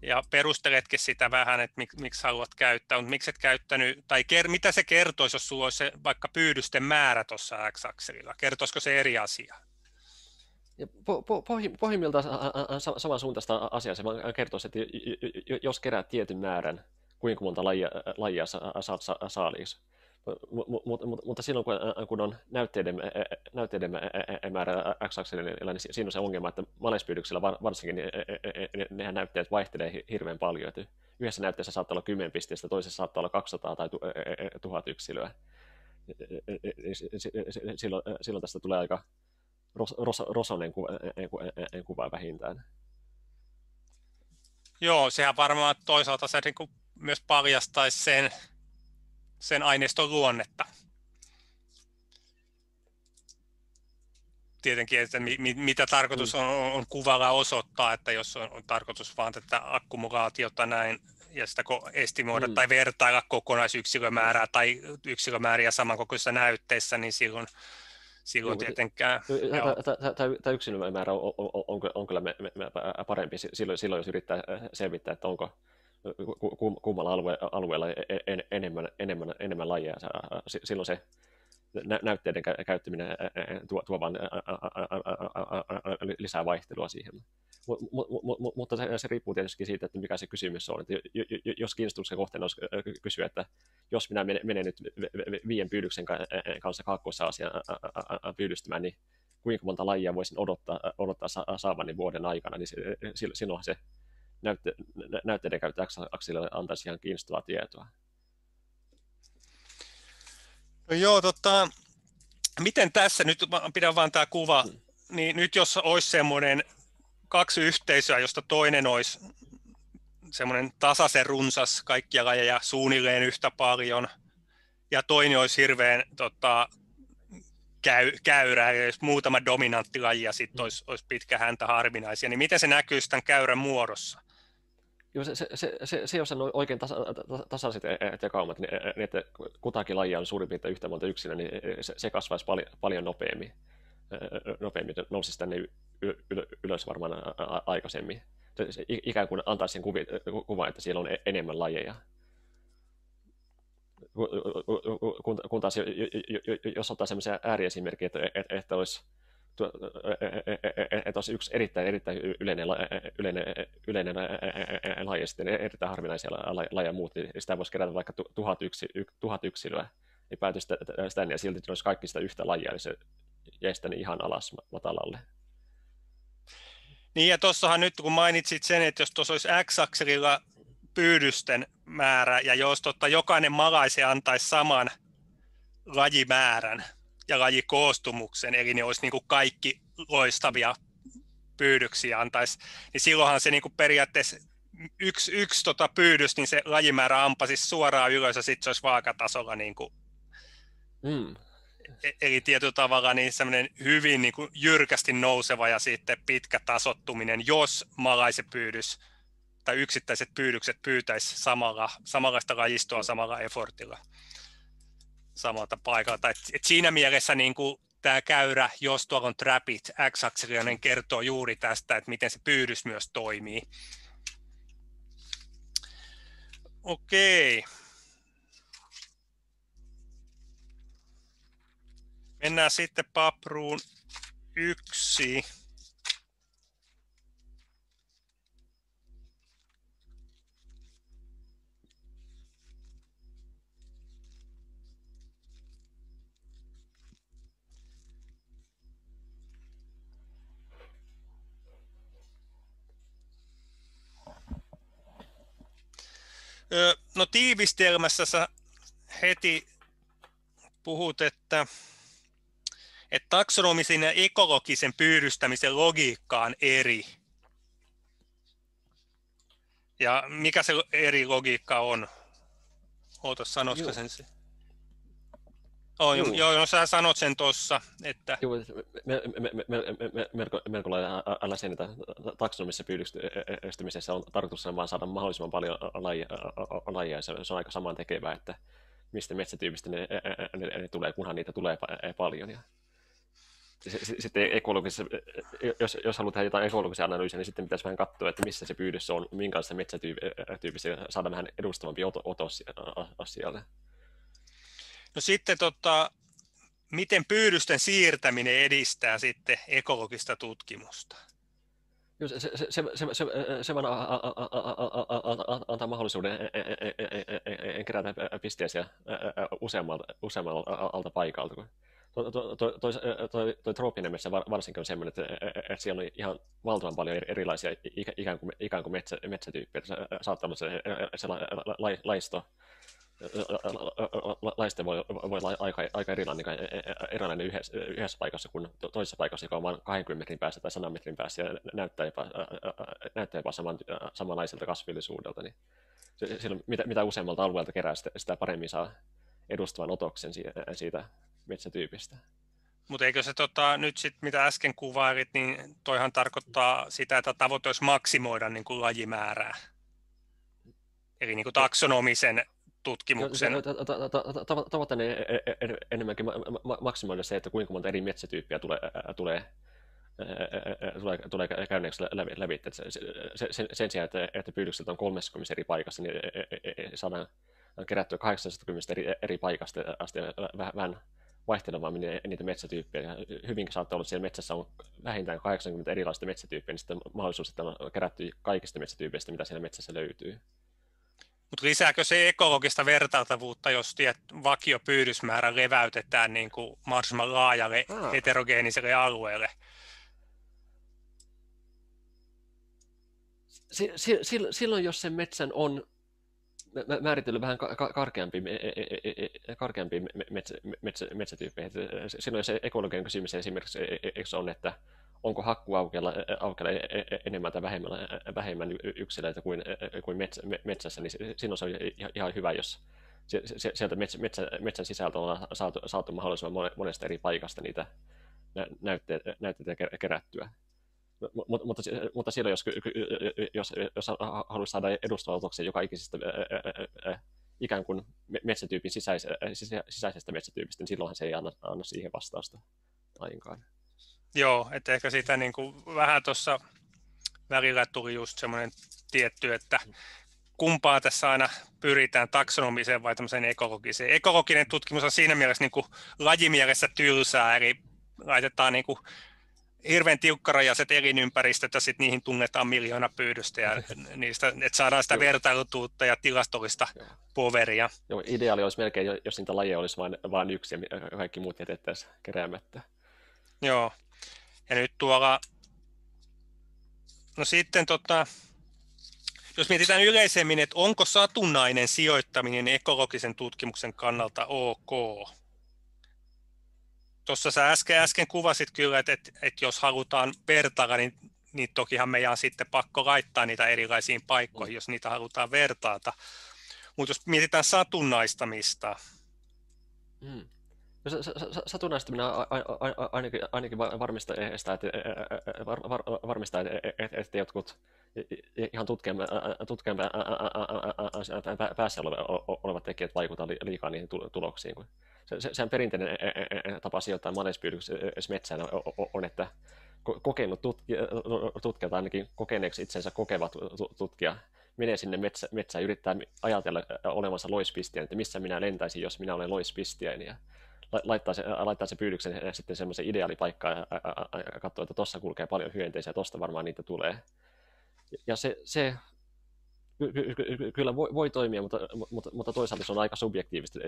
ja perusteletkin sitä vähän, että mik, miksi haluat käyttää, mutta miksi et käyttänyt, tai ker, mitä se kertoisi, jos sulla olisi se, vaikka pyydysten määrä tuossa X-akselilla? Kertoisiko se eri asia? Ja po, po, pohjimmiltaan samansuuntaista asiaa se kertoisi, että jos keräät tietyn määrän, kuinka monta lajia, lajia saat saaliiksi. Mutta silloin kun on näytteiden, näytteiden määrä x-akselilla, niin siinä on se ongelma, että malespyydyksellä varsinkin niin nehän näytteet vaihtelee hirveän paljon. Että yhdessä näytteessä saattaa olla 10 pisteestä, toisessa saattaa olla 200 tai 1000 yksilöä. Silloin, silloin tästä tulee aika ros, ros, rosonen kuva vähintään. Joo, sehän varmaan toisaalta se niin kuin myös paljastaisi sen, sen aineiston luonnetta. Tietenkin, että mi, mi, mitä tarkoitus on, on kuvalla osoittaa, että jos on, on tarkoitus vaan tätä akkumulaatiota näin ja sitä estimoida mm. tai vertailla kokonaisyksilömäärää tai yksilömääriä samankokoisissa näytteissä, niin silloin silloin tietenkään... Tämä yksilömäärä on, on, on, on kyllä me, me, me parempi silloin, silloin, jos yrittää selvittää, että onko kummalla alue, alueella en, enemmän, enemmän, enemmän lajeja. Silloin se näytteiden käyttäminen tuo, tuo lisää vaihtelua siihen. Mutta se, se riippuu tietysti siitä, että mikä se kysymys on. Että jos kiinnostuksen kohteena olisi kysyä, että jos minä menen nyt viien pyydyksen kanssa Kaakkois-Aasian pyydystymään, niin kuinka monta lajia voisin odottaa, odottaa saavani vuoden aikana, niin silloinhan se näytte, näytteiden käyttö X-aksille antaisi ihan kiinnostavaa tietoa. No joo, tota, miten tässä, nyt pidän vaan tämä kuva, niin nyt jos olisi semmoinen kaksi yhteisöä, josta toinen olisi semmoinen tasaisen runsas, kaikkia lajeja suunnilleen yhtä paljon, ja toinen olisi hirveän tota, käy, käyrä, jos muutama dominantti laji ja sitten olisi, olisi pitkä häntä harvinaisia, niin miten se näkyy tämän käyrän muodossa? Joo, se, se, se, se, se jos on oikein tasa, tasaiset jakaumat, niin, niin että kutakin lajia on suurin piirtein yhtä monta yksilöä, niin se, se kasvaisi paljon, paljon nopeammin. nopeammin nousisi tänne ylös varmaan aikaisemmin. Se ikään kuin antaisi sen kuvan, että siellä on e-, enemmän lajeja. Kun, kun taas jos ottaa sellaisia ääriesimerkkejä, että, että olisi että olisi yksi erittäin, erittäin yleinen, yleinen, yleinen laji sitten erittäin harvinaisia lajeja muut, niin sitä voisi kerätä vaikka tuhat, yksi, tuhat yksilöä, niin päätyisi sitä, ja silti olisi kaikki sitä yhtä lajia, niin se jäisi tänne ihan alas matalalle. Niin ja tuossahan nyt kun mainitsit sen, että jos tuossa olisi X-akselilla pyydysten määrä ja jos totta, jokainen malaise antaisi saman lajimäärän, ja lajikoostumuksen, eli ne olisi niin kuin kaikki loistavia pyydyksiä antaisi, niin silloinhan se niin kuin periaatteessa yksi, yksi tota pyydys, niin se lajimäärä ampasisi suoraan ylös ja sitten se olisi vaakatasolla. Niin kuin, mm. E-, eli tietyllä tavalla niin semmoinen hyvin niin kuin jyrkästi nouseva ja sitten pitkä tasottuminen, jos malaisepyydys tai yksittäiset pyydykset pyytäisi samalla, samanlaista lajistoa samalla effortilla samalta paikalta. Et, et siinä mielessä niin kuin, tämä käyrä, jos tuolla on trapit, x niin kertoo juuri tästä, että miten se pyydys myös toimii. Okei. Mennään sitten papruun yksi. No tiivistelmässä sä heti puhut, että, että taksonomisen ja ekologisen pyydystämisen logiikka on eri. Ja mikä se eri logiikka on? Oota, sanoisiko sen se? Oh, joo, joo, no sä sanot sen tuossa, että... Joo, me, me, me, me, me, melko, melko lailla sen, että taksonomisessa pyydystymisessä on tarkoitus vaan saada mahdollisimman paljon lajia, ja se on aika saman tekevää, että mistä metsätyypistä ne, ne, ne tulee, kunhan niitä tulee paljon. Ja sitten ekologisessa, jos, jos haluat tehdä jotain ekologisia analyysiä, niin sitten pitäisi vähän katsoa, että missä se pyydys on, minkälaista metsätyypistä, saada vähän edustavampi otos asialle. No sitten tota, miten pyydysten siirtäminen edistää sitten ekologista tutkimusta? Se, se, se, se, se, se, vaan antaa mahdollisuuden kerätä pisteisiä useammalta, useammalta paikalta. Tuo, tuo, tuo, tuo trooppinen metsä varsinkin on sellainen, että, siellä on ihan valtavan paljon erilaisia ikään kuin, ikään kuin metsä, metsätyyppejä. Saattaa olla se, se laisto, laiste voi, voi olla aika, aika erilainen, niin e, e, erilainen yhdessä, yhdessä paikassa kuin toisessa paikassa, joka on vain 20 metrin päässä tai 100 metrin päässä ja näyttää jopa, näyttää jopa saman, samanlaiselta kasvillisuudelta. Niin silloin, mitä, mitä useammalta alueelta kerää, sitä, sitä paremmin saa edustavan otoksen siitä metsätyypistä. Mutta eikö se tota, nyt sit, mitä äsken kuvailit, niin toihan tarkoittaa sitä, että tavoite olisi maksimoida niin kuin lajimäärää. Eli niin kuin taksonomisen tutkimuksen. Tavoitteena enemmänkin maksimoida se, että kuinka monta eri metsätyyppiä tulee, tulee tulee, käyneeksi läpi. läpi. sen, sen sijaan, että, että pyydykset on 30 eri paikassa, niin saadaan kerättyä 80 eri, eri paikasta asti vähän vaihtelemaan niitä metsätyyppejä. Hyvinkin saattaa olla, että siellä metsässä on vähintään 80 erilaista metsätyyppiä, niin sitten mahdollisuus, että on kerätty kaikista metsätyypeistä, mitä siellä metsässä löytyy. Mutta lisääkö se ekologista vertailtavuutta, jos tiet, vakiopyydysmäärä leväytetään niin kuin mahdollisimman laajalle Aa. heterogeeniselle alueelle? silloin, jos sen metsän on määritellyt vähän karkeampi, karkeampi metsä, metsä, metsätyyppejä. Silloin se ekologinen kysymys esimerkiksi on, että onko hakkuaukealla aukealla enemmän tai vähemmän, vähemmän yksilöitä kuin, kuin metsä, metsässä, niin silloin se on ihan hyvä, jos sieltä metsä, metsä, metsän sisältä on saatu, saatu mahdollisimman monesta eri paikasta niitä näytteitä, näytteitä kerättyä mutta, mutta, mutta silloin, jos, jos, jos haluaisi saada edustavaltuksen joka ikisestä ikään kuin metsätyypin sisäis, sisäisestä metsätyypistä, niin silloinhan se ei anna, anna siihen vastausta lainkaan. Joo, että ehkä sitä niin kuin vähän tuossa välillä tuli just semmoinen tietty, että kumpaa tässä aina pyritään taksonomiseen vai tämmöiseen ekologiseen. Ekologinen tutkimus on siinä mielessä niin kuin lajimielessä tylsää, eli laitetaan niin kuin hirveän tiukkarajaiset elinympäristöt ja sitten niihin tunnetaan miljoona pyydystä ja niistä, että saadaan sitä vertailutuutta ja tilastollista poveria. Joo, ideaali olisi melkein, jos niitä lajeja olisi vain, vain yksi ja kaikki muut jätettäisiin keräämättä. Joo, ja nyt tuolla, no sitten tota, jos mietitään yleisemmin, että onko satunnainen sijoittaminen ekologisen tutkimuksen kannalta ok? tuossa sä äsken, äsken kuvasit kyllä, että, että, että jos halutaan vertailla, niin, niin tokihan meidän on sitten pakko laittaa niitä erilaisiin paikkoihin, jos niitä halutaan vertaata. Mutta jos mietitään satunnaistamista. Mm. No, satunnaistaminen ainakin, varmistaa että, jotkut ihan tutkijan päässä olevat tekijät vaikuttavat liikaa niihin tuloksiin se, se, sehän perinteinen tapa sijoittaa manespyydyksessä metsään on, että kokenut tutkija, tutkijat, ainakin kokeneeksi itsensä kokevat tutkija, menee sinne metsä, metsään ja yrittää ajatella olevansa loispistiä, että missä minä lentäisin, jos minä olen loispistiäinen. Ja laittaa se, laittaa se pyydyksen sitten semmoisen ideaalipaikkaan ja katsoo, että tuossa kulkee paljon hyönteisiä, tuosta varmaan niitä tulee. Ja se, se kyllä voi, voi toimia, mutta, mutta, mutta toisaalta se on aika subjektiivista.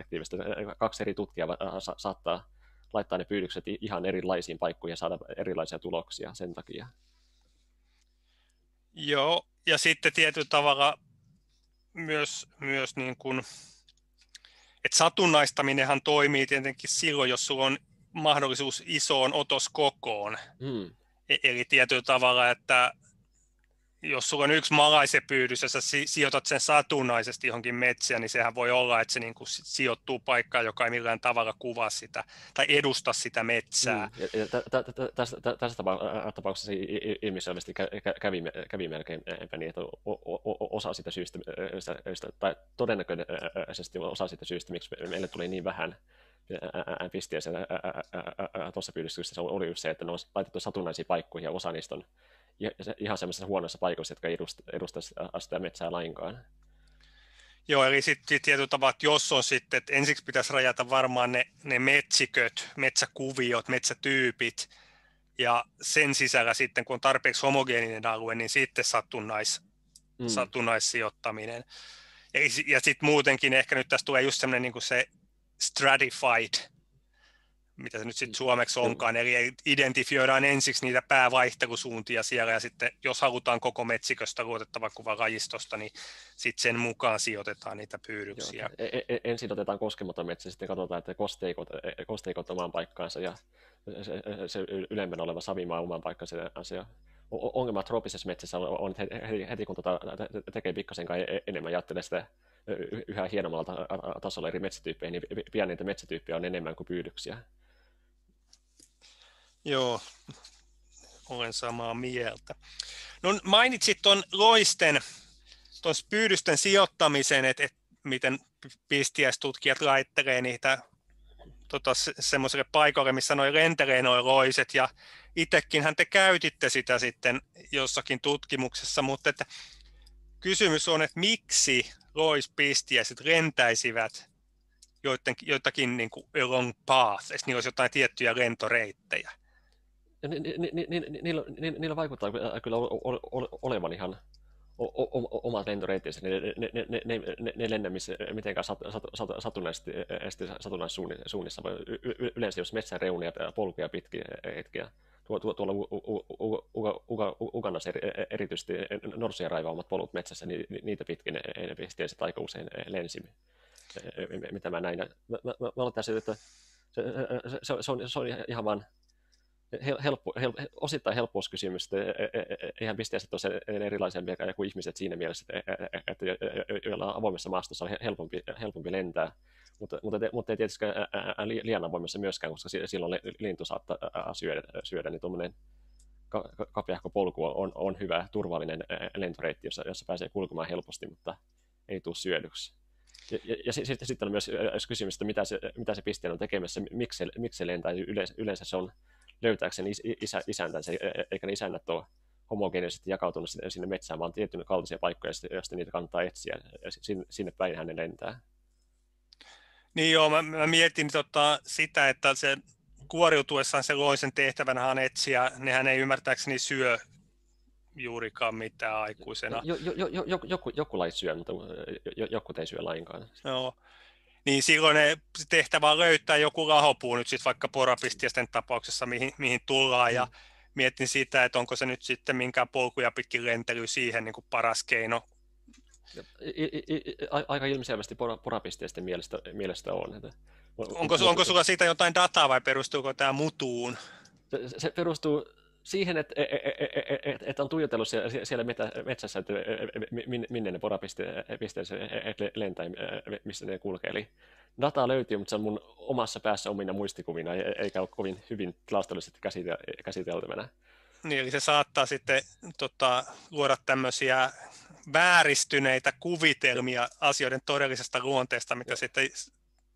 Aktiivista. E, e, e, kaksi eri tutkijaa sa, saattaa laittaa ne pyydykset ihan erilaisiin paikkoihin ja saada erilaisia tuloksia sen takia. Joo, ja sitten tietyllä tavalla myös, myös niin kuin, että satunnaistaminenhan toimii tietenkin silloin, jos sulla on mahdollisuus isoon otoskokoon. Hmm. Eli tietyllä tavalla, että jos sulla on yksi malaisepyydys ja sä sijoitat sen satunnaisesti johonkin metsään, niin sehän voi olla, että se niin kuin sijoittuu paikkaan, joka ei millään tavalla kuvaa sitä tai edusta sitä metsää. Mm. Ja, tässä tapauksessa ilmiselvästi kävi, kävi melkein niin, että osa sitä syystä, tai todennäköisesti osa sitä syystä, miksi meille tuli niin vähän pistiä tuossa pyydystyksessä oli just se, että ne on laitettu satunnaisiin paikkoihin ja osa niistä on ihan semmoisessa huonossa paikoissa, jotka ei edusta, edusta sitä metsää lainkaan. Joo, eli sitten tietyllä tavalla, että jos on sitten, että ensiksi pitäisi rajata varmaan ne, ne metsiköt, metsäkuviot, metsätyypit, ja sen sisällä sitten, kun on tarpeeksi homogeeninen alue, niin sitten satunnais, mm. satunnaissijoittaminen. Ja, ja sitten muutenkin ehkä nyt tässä tulee just semmoinen niin se stratified mitä se nyt sitten suomeksi onkaan, eli identifioidaan ensiksi niitä päävaihtelusuuntia siellä, ja sitten jos halutaan koko metsiköstä luotettava kuva rajistosta, niin sitten sen mukaan sijoitetaan niitä pyydyksiä. Joo, e-, e-, ensin otetaan koskematon metsä, sitten katsotaan, että kosteikot, e-, kosteikot omaan paikkaansa, ja se, ylempänä oleva savimaa omaan paikkaansa asia. Ongelma trooppisessa metsässä on, että heti kun tuota tekee pikkasen enemmän, ajattelee sitä yhä hienommalla tasolla eri metsätyyppejä, niin pian niitä metsätyyppejä on enemmän kuin pyydyksiä. Joo, olen samaa mieltä. No mainitsit tuon loisten, tuon pyydysten sijoittamisen, että et, miten pistiäistutkijat laittelee niitä tota, semmoiselle paikalle, missä noin lentelee noin loiset, ja itsekinhän te käytitte sitä sitten jossakin tutkimuksessa, mutta että kysymys on, että miksi loispistiäiset lentäisivät joitakin, niin kuin long path, että niillä olisi jotain tiettyjä lentoreittejä. Ni, ni, ni, ni, niillä, niillä vaikuttaa kyllä olevan ihan omat lentoreittinsä, ne, ne, ne, ne, ne, lennä missä, mitenkään sat, sat, sat, satunnaisesti, satunnaisessa suunnissa, yleensä jos metsän reunia polkuja pitkin hetkiä. Tuolla Ugandassa erityisesti norsuja raivaamat polut metsässä, niin niitä pitkin ne pistiäiset aika usein lensi, mitä mä näin. Mä, mä, mä, mä tässä, että se, se, se, on, se on ihan vaan helppo, hel, osittain helppouskysymys, että e, e, e, eihän pisteessä ole erilaisia kuin ihmiset siinä mielessä, että, että joilla avoimessa maastossa on helpompi, helpompi lentää, mutta, mutta, mutta ei tietysti liian avoimessa myöskään, koska silloin lintu saattaa syödä, syödä niin tuommoinen kapeahko polku on, on hyvä, turvallinen lentoreitti, jossa, jossa pääsee kulkemaan helposti, mutta ei tule syödyksi. Ja, ja, ja sitten, sitten on myös kysymys, että mitä se, mitä se pisteen on tekemässä, miksi se, miksi se lentää. Yleensä, yleensä se on löytääkseen isä, isäntänsä, e, e, eikä ne isännät ole homogeenisesti jakautunut sinne metsään, vaan tietyn kaltaisia paikkoja, joista niitä kannattaa etsiä, ja sinne päin hänen lentää. Niin joo, mä, mä mietin tota, sitä, että se kuoriutuessaan se loisen tehtävänä on etsiä, nehän ei ymmärtääkseni syö juurikaan mitään aikuisena. Jo, jo, jo, jo, joku, joku lait syö, mutta joku ei syö lainkaan. Joo niin silloin ne tehtävä on löytää joku rahopuu nyt sitten vaikka porapistiäisten tapauksessa, mihin, mihin tullaan, mm. ja mietin sitä, että onko se nyt sitten minkään polkuja pitkin lentely siihen niin kuin paras keino. I, I, I, aika ilmiselvästi porapisteisten mielestä, mielestä on. Että, onko, onko sulla siitä jotain dataa vai perustuuko tämä mutuun? Se, se perustuu siihen, että, että, että on tuijotellut siellä metsässä, että minne ne porapisteet lentää, missä ne kulkee. Eli dataa löytyy, mutta se on mun omassa päässä omina muistikuvina, eikä ole kovin hyvin tilastollisesti käsiteltävänä. Niin, eli se saattaa sitten tota, luoda tämmöisiä vääristyneitä kuvitelmia asioiden todellisesta luonteesta, mitä sitten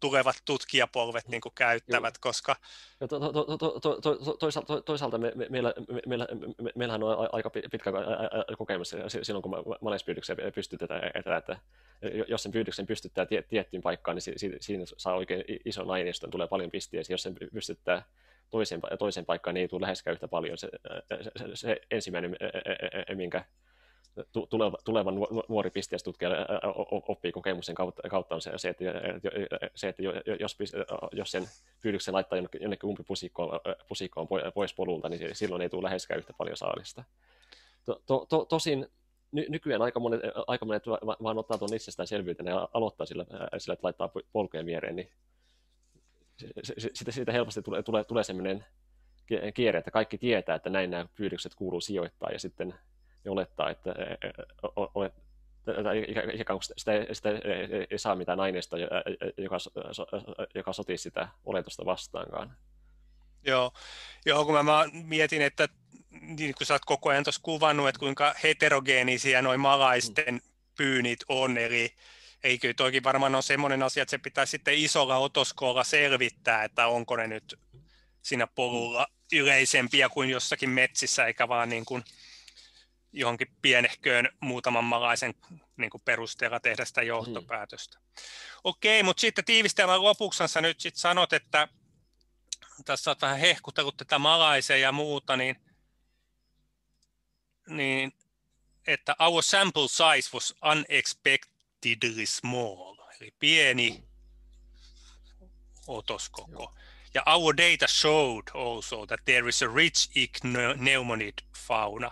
tulevat tutkijapolvet niin kuin käyttävät, Joo. koska... Ja to, to, to, to, to, to, toisaalta, toisaalta me, me, meillä, meillä, me, meillähän on aika pitkä kokemus silloin, kun malespyydyksiä pystytetään, että, että jos sen pyydyksen pystyttää tie, tiettyyn paikkaan, niin si, siinä saa oikein ison aineiston, tulee paljon pistiä, jos sen pystyttää toiseen, toiseen paikkaan, niin ei tule läheskään yhtä paljon. Se, se, se ensimmäinen, minkä tuleva, tuleva nuori pisteistutkija oppii kokemuksen kautta, kautta on se, se, että, se, että jos, jos sen pyydyksen laittaa jonnekin, umpipusikkoon pusikkoon pois polulta, niin silloin ei tule läheskään yhtä paljon saalista. To, to, to, tosin ny, nykyään aika monet, aika monet vaan ottaa tuon itsestäänselvyytenä ja aloittaa sillä, sillä, että laittaa polkujen viereen, niin siitä, siitä helposti tulee, tulee, tulee sellainen kierre, että kaikki tietää, että näin nämä pyydykset kuuluu sijoittaa, ja sitten ne olettaa, että olet, ikään kuin sitä, sitä ei saa mitään aineista, joka, joka sotii sitä oletusta vastaankaan. Joo, joo kun mä mietin, että niin kuin sä oot koko ajan tuossa kuvannut, että kuinka heterogeenisiä noin malaisten mm. pyynit on, eli eikö toikin varmaan on semmoinen asia, että se pitää sitten isolla otoskoolla selvittää, että onko ne nyt siinä polulla yleisempiä kuin jossakin metsissä, eikä vaan niin kuin johonkin pienehköön muutaman malaisen niin kuin perusteella tehdä sitä johtopäätöstä. Mm. Okei, mutta sitten tiivistelmän lopuksensa nyt sitten sanot, että tässä olet vähän hehkutellut tätä malaisia ja muuta, niin, niin että our sample size was unexpectedly small, eli pieni otoskoko. Ja our data showed also that there is a rich ichneumoniid fauna.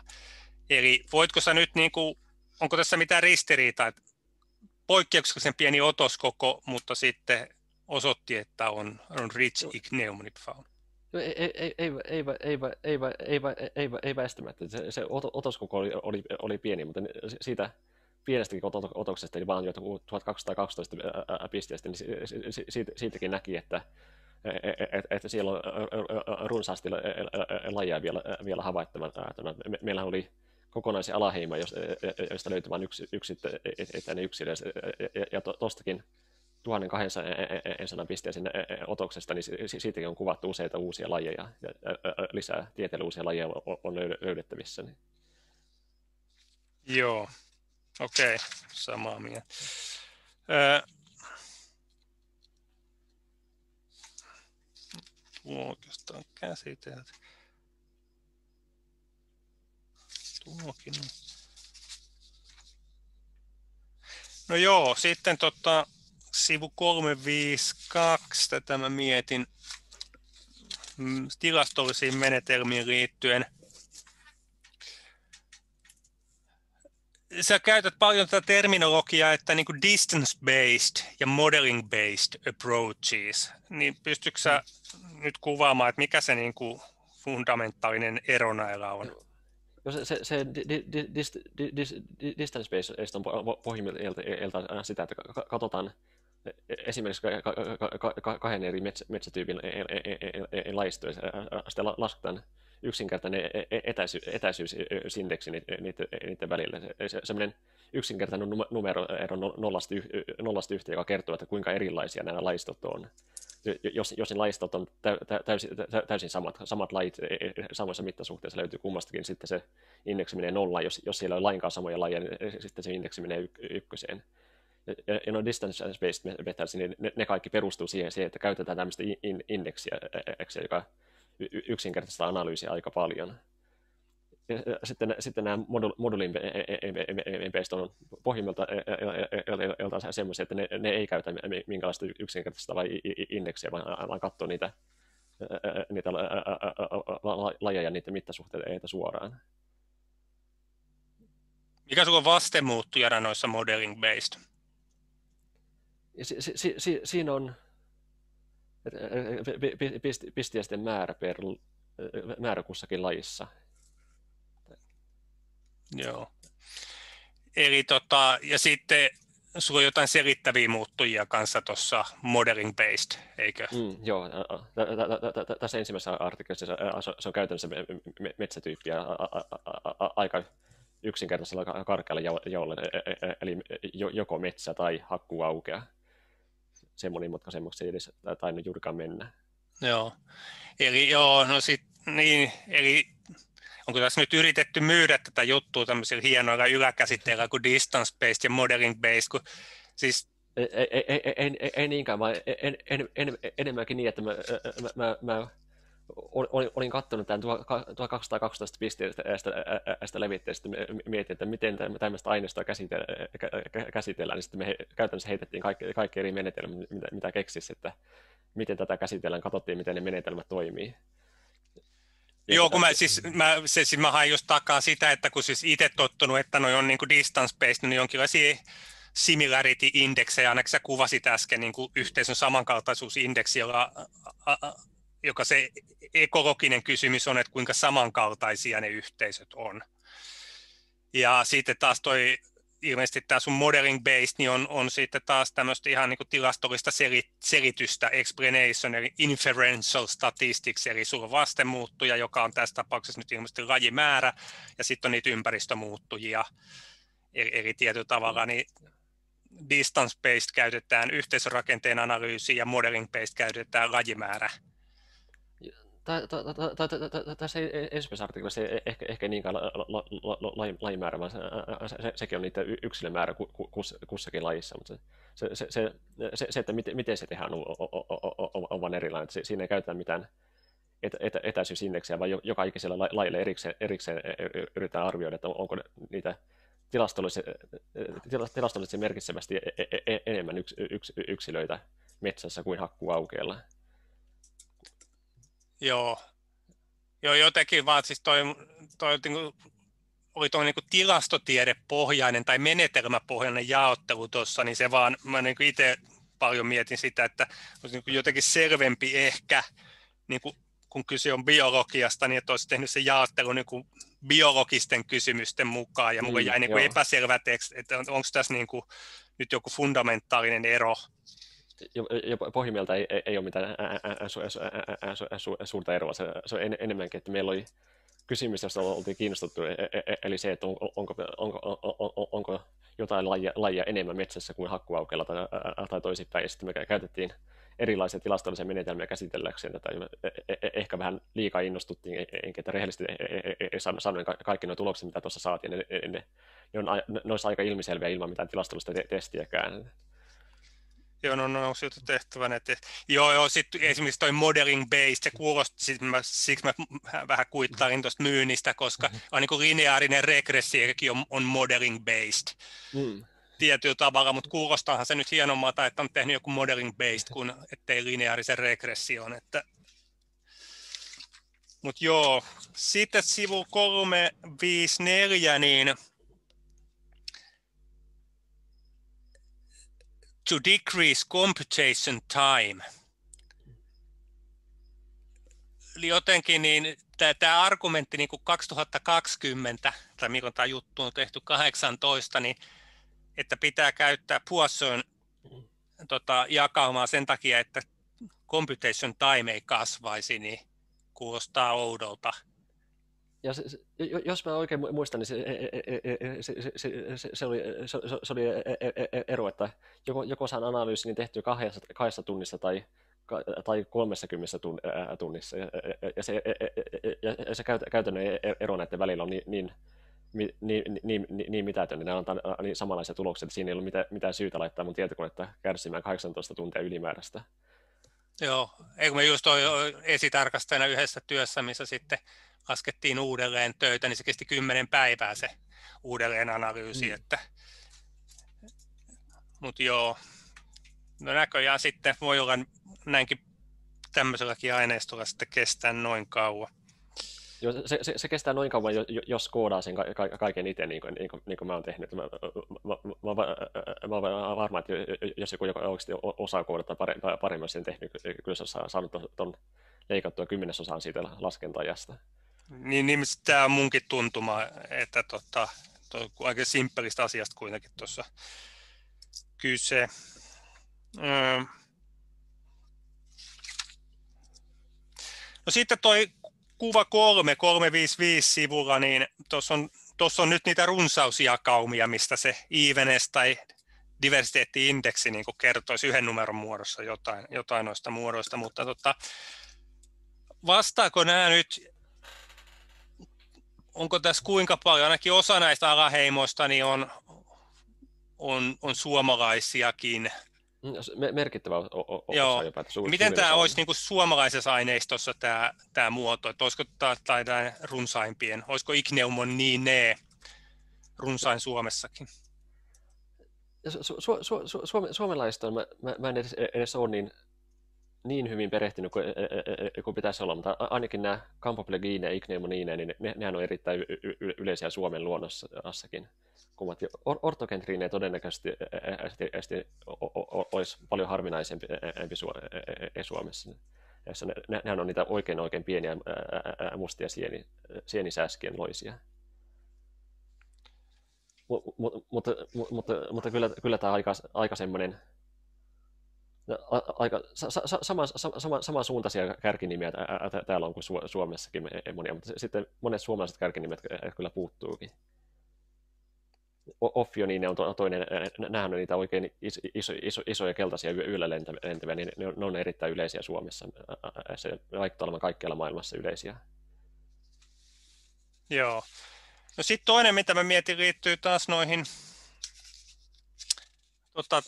Eli voitko sä nyt, niin kuin, onko tässä mitään ristiriitaa, että poikkeuksellisen pieni otoskoko, mutta sitten osoitti, että on, on rich ichneumonic fauna? Ei, ei, ei, ei, ei, ei, ei, ei, ei, ei väistämättä. Se, se otoskoko oli, oli, oli pieni, mutta siitä pienestäkin otoksesta, eli vaan jo 1212 pisteestä, niin siitä, siitäkin näki, että, että, siellä on runsaasti lajeja vielä, vielä havaittavana. Meillä oli kokonaisen alaheima, josta löytyy vain yksi, yksittäinen yksilö. Ja tuostakin 1200 pisteisen otoksesta, niin siitäkin on kuvattu useita uusia lajeja ja lisää tieteellä uusia lajeja on löydettävissä. Niin. Joo, okei, okay. samaa mieltä. Öö, oikeastaan käsitelty. Tuokin. No joo, sitten tota, sivu 352, tätä mä mietin mm, tilastollisiin menetelmiin liittyen. Sä käytät paljon tätä terminologiaa, että niin kuin distance-based ja modeling-based approaches, niin pystytkö sä nyt kuvaamaan, että mikä se niin kuin fundamentaalinen ero näillä on? No se, se, se distance-based on pohjimmiltaan sitä, että katsotaan esimerkiksi kahden eri metsätyypin laistoja, sitten lasketaan yksinkertainen etäisy, etäisyysindeksi niiden välillä. Se, semmoinen yksinkertainen numero ero nollasta, nollasta yhteen, joka kertoo, että kuinka erilaisia nämä laistot on. Jos, jos ne laistot on täysin, täysin samat, samat lajit samoissa mittasuhteissa löytyy kummastakin, sitten se indeksi menee nollaan. Jos, jos siellä on lainkaan samoja lajeja, niin sitten se indeksi menee ykköseen ja, ja no distance-based methods, niin ne, ne kaikki perustuu siihen, siihen, että käytetään tämmöistä in, indeksiä, joka yksinkertaista analyysiä aika paljon. Sitten, sitten nämä modulin based on pohjimmilta semmoisia, että ne, ne ei käytä minkälaista yksinkertaista indeksiä, vaan, vaan katsoo niitä, niitä lajeja ja niiden mittasuhteita suoraan. Mikä sulla on vastemuuttujana noissa modeling based? si, si, si, siinä on pistiäisten määrä per määrä kussakin lajissa. Joo. Eli tota, ja sitten sulla on jotain selittäviä muuttujia kanssa tuossa modeling based, eikö? Mm, joo, tässä ensimmäisessä artikkelissa se on käytännössä metsätyyppiä aika yksinkertaisella karkealla jaolla, eli joko metsä tai hakkuaukea sen monimutkaisemmaksi ei edes tainnut juurikaan mennä. Joo, eli joo, no sit, niin, eli onko tässä nyt yritetty myydä tätä juttua tämmöisillä hienoilla yläkäsitteillä kuin distance-based ja modeling-based, kun siis ei, ei, ei, ei, ei, niinkään, vaan en, en, en, enemmänkin niin, että mä, mä, mä, mä olin, olin katsonut tämän 1212 pisteestä levitteestä, mietin, että miten tämmöistä aineistoa käsitellään, niin sitten me käytännössä heitettiin kaikki, kaikki eri menetelmät, mitä, mitä keksisi, että miten tätä käsitellään, katsottiin, miten ne menetelmät toimii. Joo, kun mä, siis, mä, se, siis mä hain just takaa sitä, että kun siis itse tottunut, että noi on niin kuin distance-based, niin jonkinlaisia similarity-indeksejä, ainakin sä kuvasit äsken niin kuin yhteisön samankaltaisuusindeksi, jolla joka se ekologinen kysymys on, että kuinka samankaltaisia ne yhteisöt on. Ja sitten taas toi ilmeisesti tämä sun modeling based niin on, on sitten taas tämmöistä ihan niin kuin tilastollista selitystä, explanation, eli inferential statistics, eli sulla on vastemuuttuja, joka on tässä tapauksessa nyt ilmeisesti lajimäärä, ja sitten on niitä ympäristömuuttujia, eli, eli tietyllä tavalla niin distance-based käytetään yhteisörakenteen analyysiin ja modeling-based käytetään lajimäärä tässä ensimmäisessä artikkelissa ei ehkä, ehkä niinkään lajimäärä, vaan sekin on niitä yksilömäärä kussakin lajissa, mutta se, se, se, se, se että miten, miten se tehdään, on, on, on erilainen. Siinä ei käytetä mitään etä, etäisyysindeksiä, vaan joka ikisellä lajille erikseen, erikseen yritetään arvioida, että onko niitä tilastollisesti merkitsevästi enemmän yksilöitä metsässä kuin hakkuaukeella. Joo. Joo, jotenkin vaan siis toi, toi niin oli tuo niin tilastotiedepohjainen tai menetelmäpohjainen jaottelu tuossa, niin se vaan, mä niin itse paljon mietin sitä, että olisi niin jotenkin selvempi ehkä, niin kuin, kun kyse on biologiasta, niin että olisi tehnyt se jaottelu niin kuin biologisten kysymysten mukaan, ja mulle mm, jäi niin kuin epäselvä teksti, että on, onko tässä niin kuin, nyt joku fundamentaalinen ero pohjimmilta ei, ei, ei ole mitään suurta eroa. Se, on enemmänkin, että meillä oli kysymys, josta oltiin kiinnostuttu, e, e, e, eli se, että onko, onko, onko, onko jotain lajia, lajia enemmän metsässä kuin hakkuaukeella tai, tai toisinpäin, ja sitten me käytettiin erilaisia tilastollisia menetelmiä käsitelläkseen tätä. Ehkä vähän liikaa innostuttiin, enkä että rehellisesti sanoen kaikki nuo tulokset, mitä tuossa saatiin, ne, ne, ne, on, ne olisi aika ilmiselviä ilman mitään tilastollista te- testiäkään. Joo, no, no on siltä tehtävänä. Että, joo, joo, sitten esimerkiksi toi modeling based, se kuulosti, sit mä, siksi mä vähän kuittarin tuosta myynnistä, koska mm-hmm. on niin lineaarinen regressiikin on, on modeling based. Mm. Tietyllä tavalla, mutta kuulostaahan se nyt hienommalta, että on tehnyt joku modeling based, kun ettei lineaarisen regression. Että... Mutta joo, sitten sivu 354, niin to decrease computation time. Eli jotenkin niin tämä argumentti niin kuin 2020, tai milloin tämä juttu on tehty 18, niin että pitää käyttää Poisson tota, jakaumaa sen takia, että computation time ei kasvaisi, niin kuulostaa oudolta ja se, se, jos mä oikein muistan, niin se, se, se, se, se, oli, se, se oli ero, että joko, joko saan analyysin niin tehty kahdessa, kahdessa tunnissa tai, tai 30 tunnissa. Ja, ja se, ja se käytännön ero näiden välillä on niin, niin niin, niin, niin, niin mitätön, niin nämä on niin samanlaisia tuloksia, että siinä ei ollut mitään, mitään syytä laittaa mun tietokonetta kärsimään 18 tuntia ylimääräistä. Joo, eikö me just esitarkastajana yhdessä työssä, missä sitten laskettiin uudelleen töitä, niin se kesti kymmenen päivää se uudelleen analyysi. Mm. Että... Mutta joo, no näköjään sitten voi olla näinkin tämmöiselläkin aineistolla sitten kestää noin kauan. Joo, se, se, se, kestää noin kauan, jos koodaa sen ka- ka- kaiken itse, niin kuin, niin, kuin, niin kuin mä oon tehnyt. Mä, mä, mä, mä, mä varmaan, että jos joku oikeasti osaa koodata paremmin sen tehnyt, kyllä se on saanut tuon leikattua kymmenesosaan siitä laskentajasta. Niin, niin tämä on munkin tuntuma, että tota, aika simppelistä asiasta kuitenkin tuossa kyse. Öö. No sitten toi kuva 3, 355 sivulla, niin tuossa on, tuossa on nyt niitä runsausjakaumia, mistä se evenness tai diversiteetti-indeksi niin kertoisi yhden numeron muodossa jotain, jotain noista muodoista, mutta tota, vastaako nämä nyt onko tässä kuinka paljon, ainakin osa näistä alaheimoista niin on, on, on suomalaisiakin. Mm, merkittävä osa Joo. jopa. Suur, Miten tämä olisi niin kuin suomalaisessa aineistossa tämä, tämä muoto, että olisiko tämä, tai tämä runsaimpien, olisiko ikneumon niin ne runsain Suomessakin? Su, su, su, su, su, suomalaista mä, mä, mä en edes, edes ole niin niin hyvin perehtynyt kuin, kuin pitäisi olla, mutta ainakin nämä Campoblegine ja Ichneumoniine, niin ne, nehän on erittäin yleisiä Suomen luonnossakin. Kummat ortokentriine todennäköisesti olisi paljon harvinaisempi Suomessa. Ne, nehän on niitä oikein oikein pieniä mustia sieni, sienisäskien loisia. Mutta, mutta, mutta, mutta kyllä, kyllä tämä aika, aika semmoinen No, aika sa, sa, sama, sama, samansuuntaisia kärkinimiä täällä on kuin Suomessakin monia, mutta sitten monet suomalaiset kärkinimet kyllä puuttuukin. Ophioniine on toinen, nämähän on niitä oikein iso, iso, iso, isoja keltaisia yöllä lentäviä, niin ne on erittäin yleisiä Suomessa. Se vaikuttaa olevan kaikkialla maailmassa yleisiä. Joo. No sitten toinen, mitä mä mietin, liittyy taas noihin tota,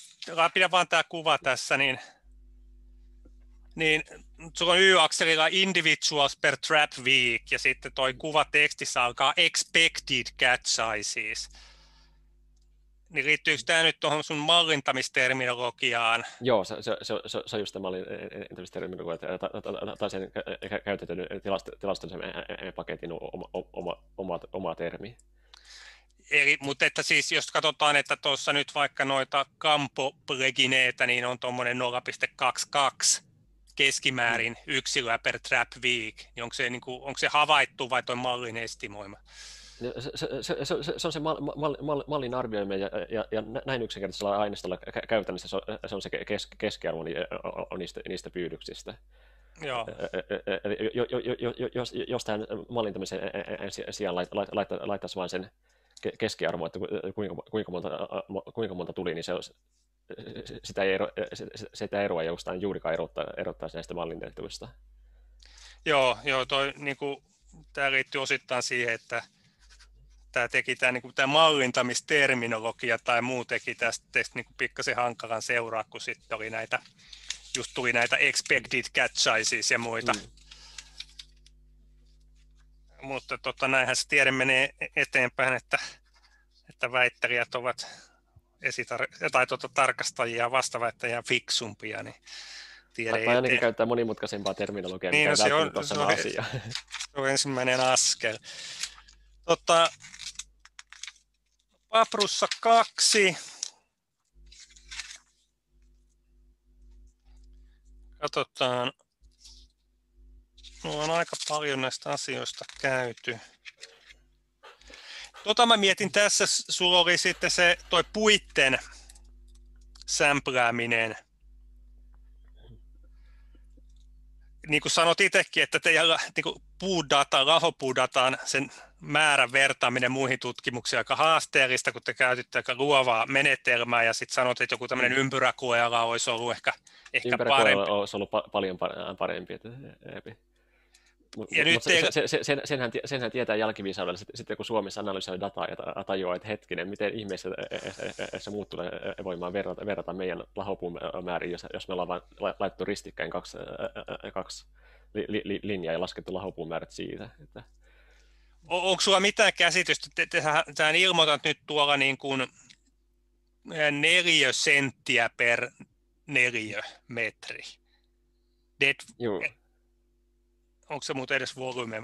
pidä vaan tämä kuva tässä, niin, niin sulla on Y-akselilla individuals per trap week, ja sitten toi kuva tekstissä alkaa expected catch sizes. Niin liittyykö tämä nyt tuohon sun mallintamisterminologiaan? Joo, se, se, se, se, se on just mallintamisterminologia, tai sen käytetyn tilastollisen paketin oma, oma, oma termi. Eli, mutta että siis jos katsotaan, että tuossa nyt vaikka noita kampopregineitä, niin on tuommoinen 0,22 keskimäärin mm. yksilöä per trap week, niin onko se, niin kuin, onko se havaittu vai tuo mallin estimoima? Se, se, se, se, se on se mal, mal, mal, mallin arvioiminen ja, ja, ja näin yksinkertaisella aineistolla käytännössä se on se kes, keskiarvo niistä, niistä pyydyksistä. Joo. Eli jos, jos tähän mallintamisen sijaan laittaisi vain sen keskiarvo, että kuinka, kuinka, monta, kuinka monta tuli, niin se olisi, sitä, ei ero, sitä eroa ei jostain juurikaan erottaa, erottaa näistä mallinnettavista. Joo, joo toi, niin kuin, tämä liittyy osittain siihen, että tämä teki tämä, niin kuin, tämä mallintamisterminologia tai muu teki tästä, tästä niin kuin pikkasen hankalan seuraa, kun sitten oli näitä, just tuli näitä expected catch ja muita. Mm. Mutta tota, näinhän se tiede menee eteenpäin, että, että väittäjät ovat esitar- tai tuota, tarkastajia ja vastaväittäjiä fiksumpia, niin tiede Vaikka ainakin tee. käyttää monimutkaisempaa terminologiaa, niin, mikä no, se on, se on, asia. Se on ensimmäinen askel. Tota, Paprussa kaksi. Katsotaan. Mulla on aika paljon näistä asioista käyty. Tota mä mietin tässä, sulla oli sitten se toi puitten sämplääminen – niin kuin sanot itsekin, että teidän niin puudata, rahopuudataan sen määrän vertaaminen muihin tutkimuksiin aika haasteellista, kun te käytitte aika luovaa menetelmää ja sitten sanot, että joku tämmöinen mm. ympyräkoela olisi ollut ehkä, ehkä parempi. olisi ollut pa- paljon parempi. Ja nyt te... se, se, sen, senhän, senhän tietää jälkiviisaudella sitten, kun Suomessa analysoi dataa ja tajuaa, että hetkinen, miten ihmeessä se muut tulee voimaan verrata, verrata meidän lahopuun määriin, jos, jos me ollaan vain laitettu ristikkäin kaksi, kaksi li, li, linjaa ja laskettu lahopuun määrät siitä. Että... Onko sulla mitään käsitystä, tähän ilmoitat nyt tuolla niin kuin neljä senttiä per metri? Dead, Joo onko se muuten edes volyyme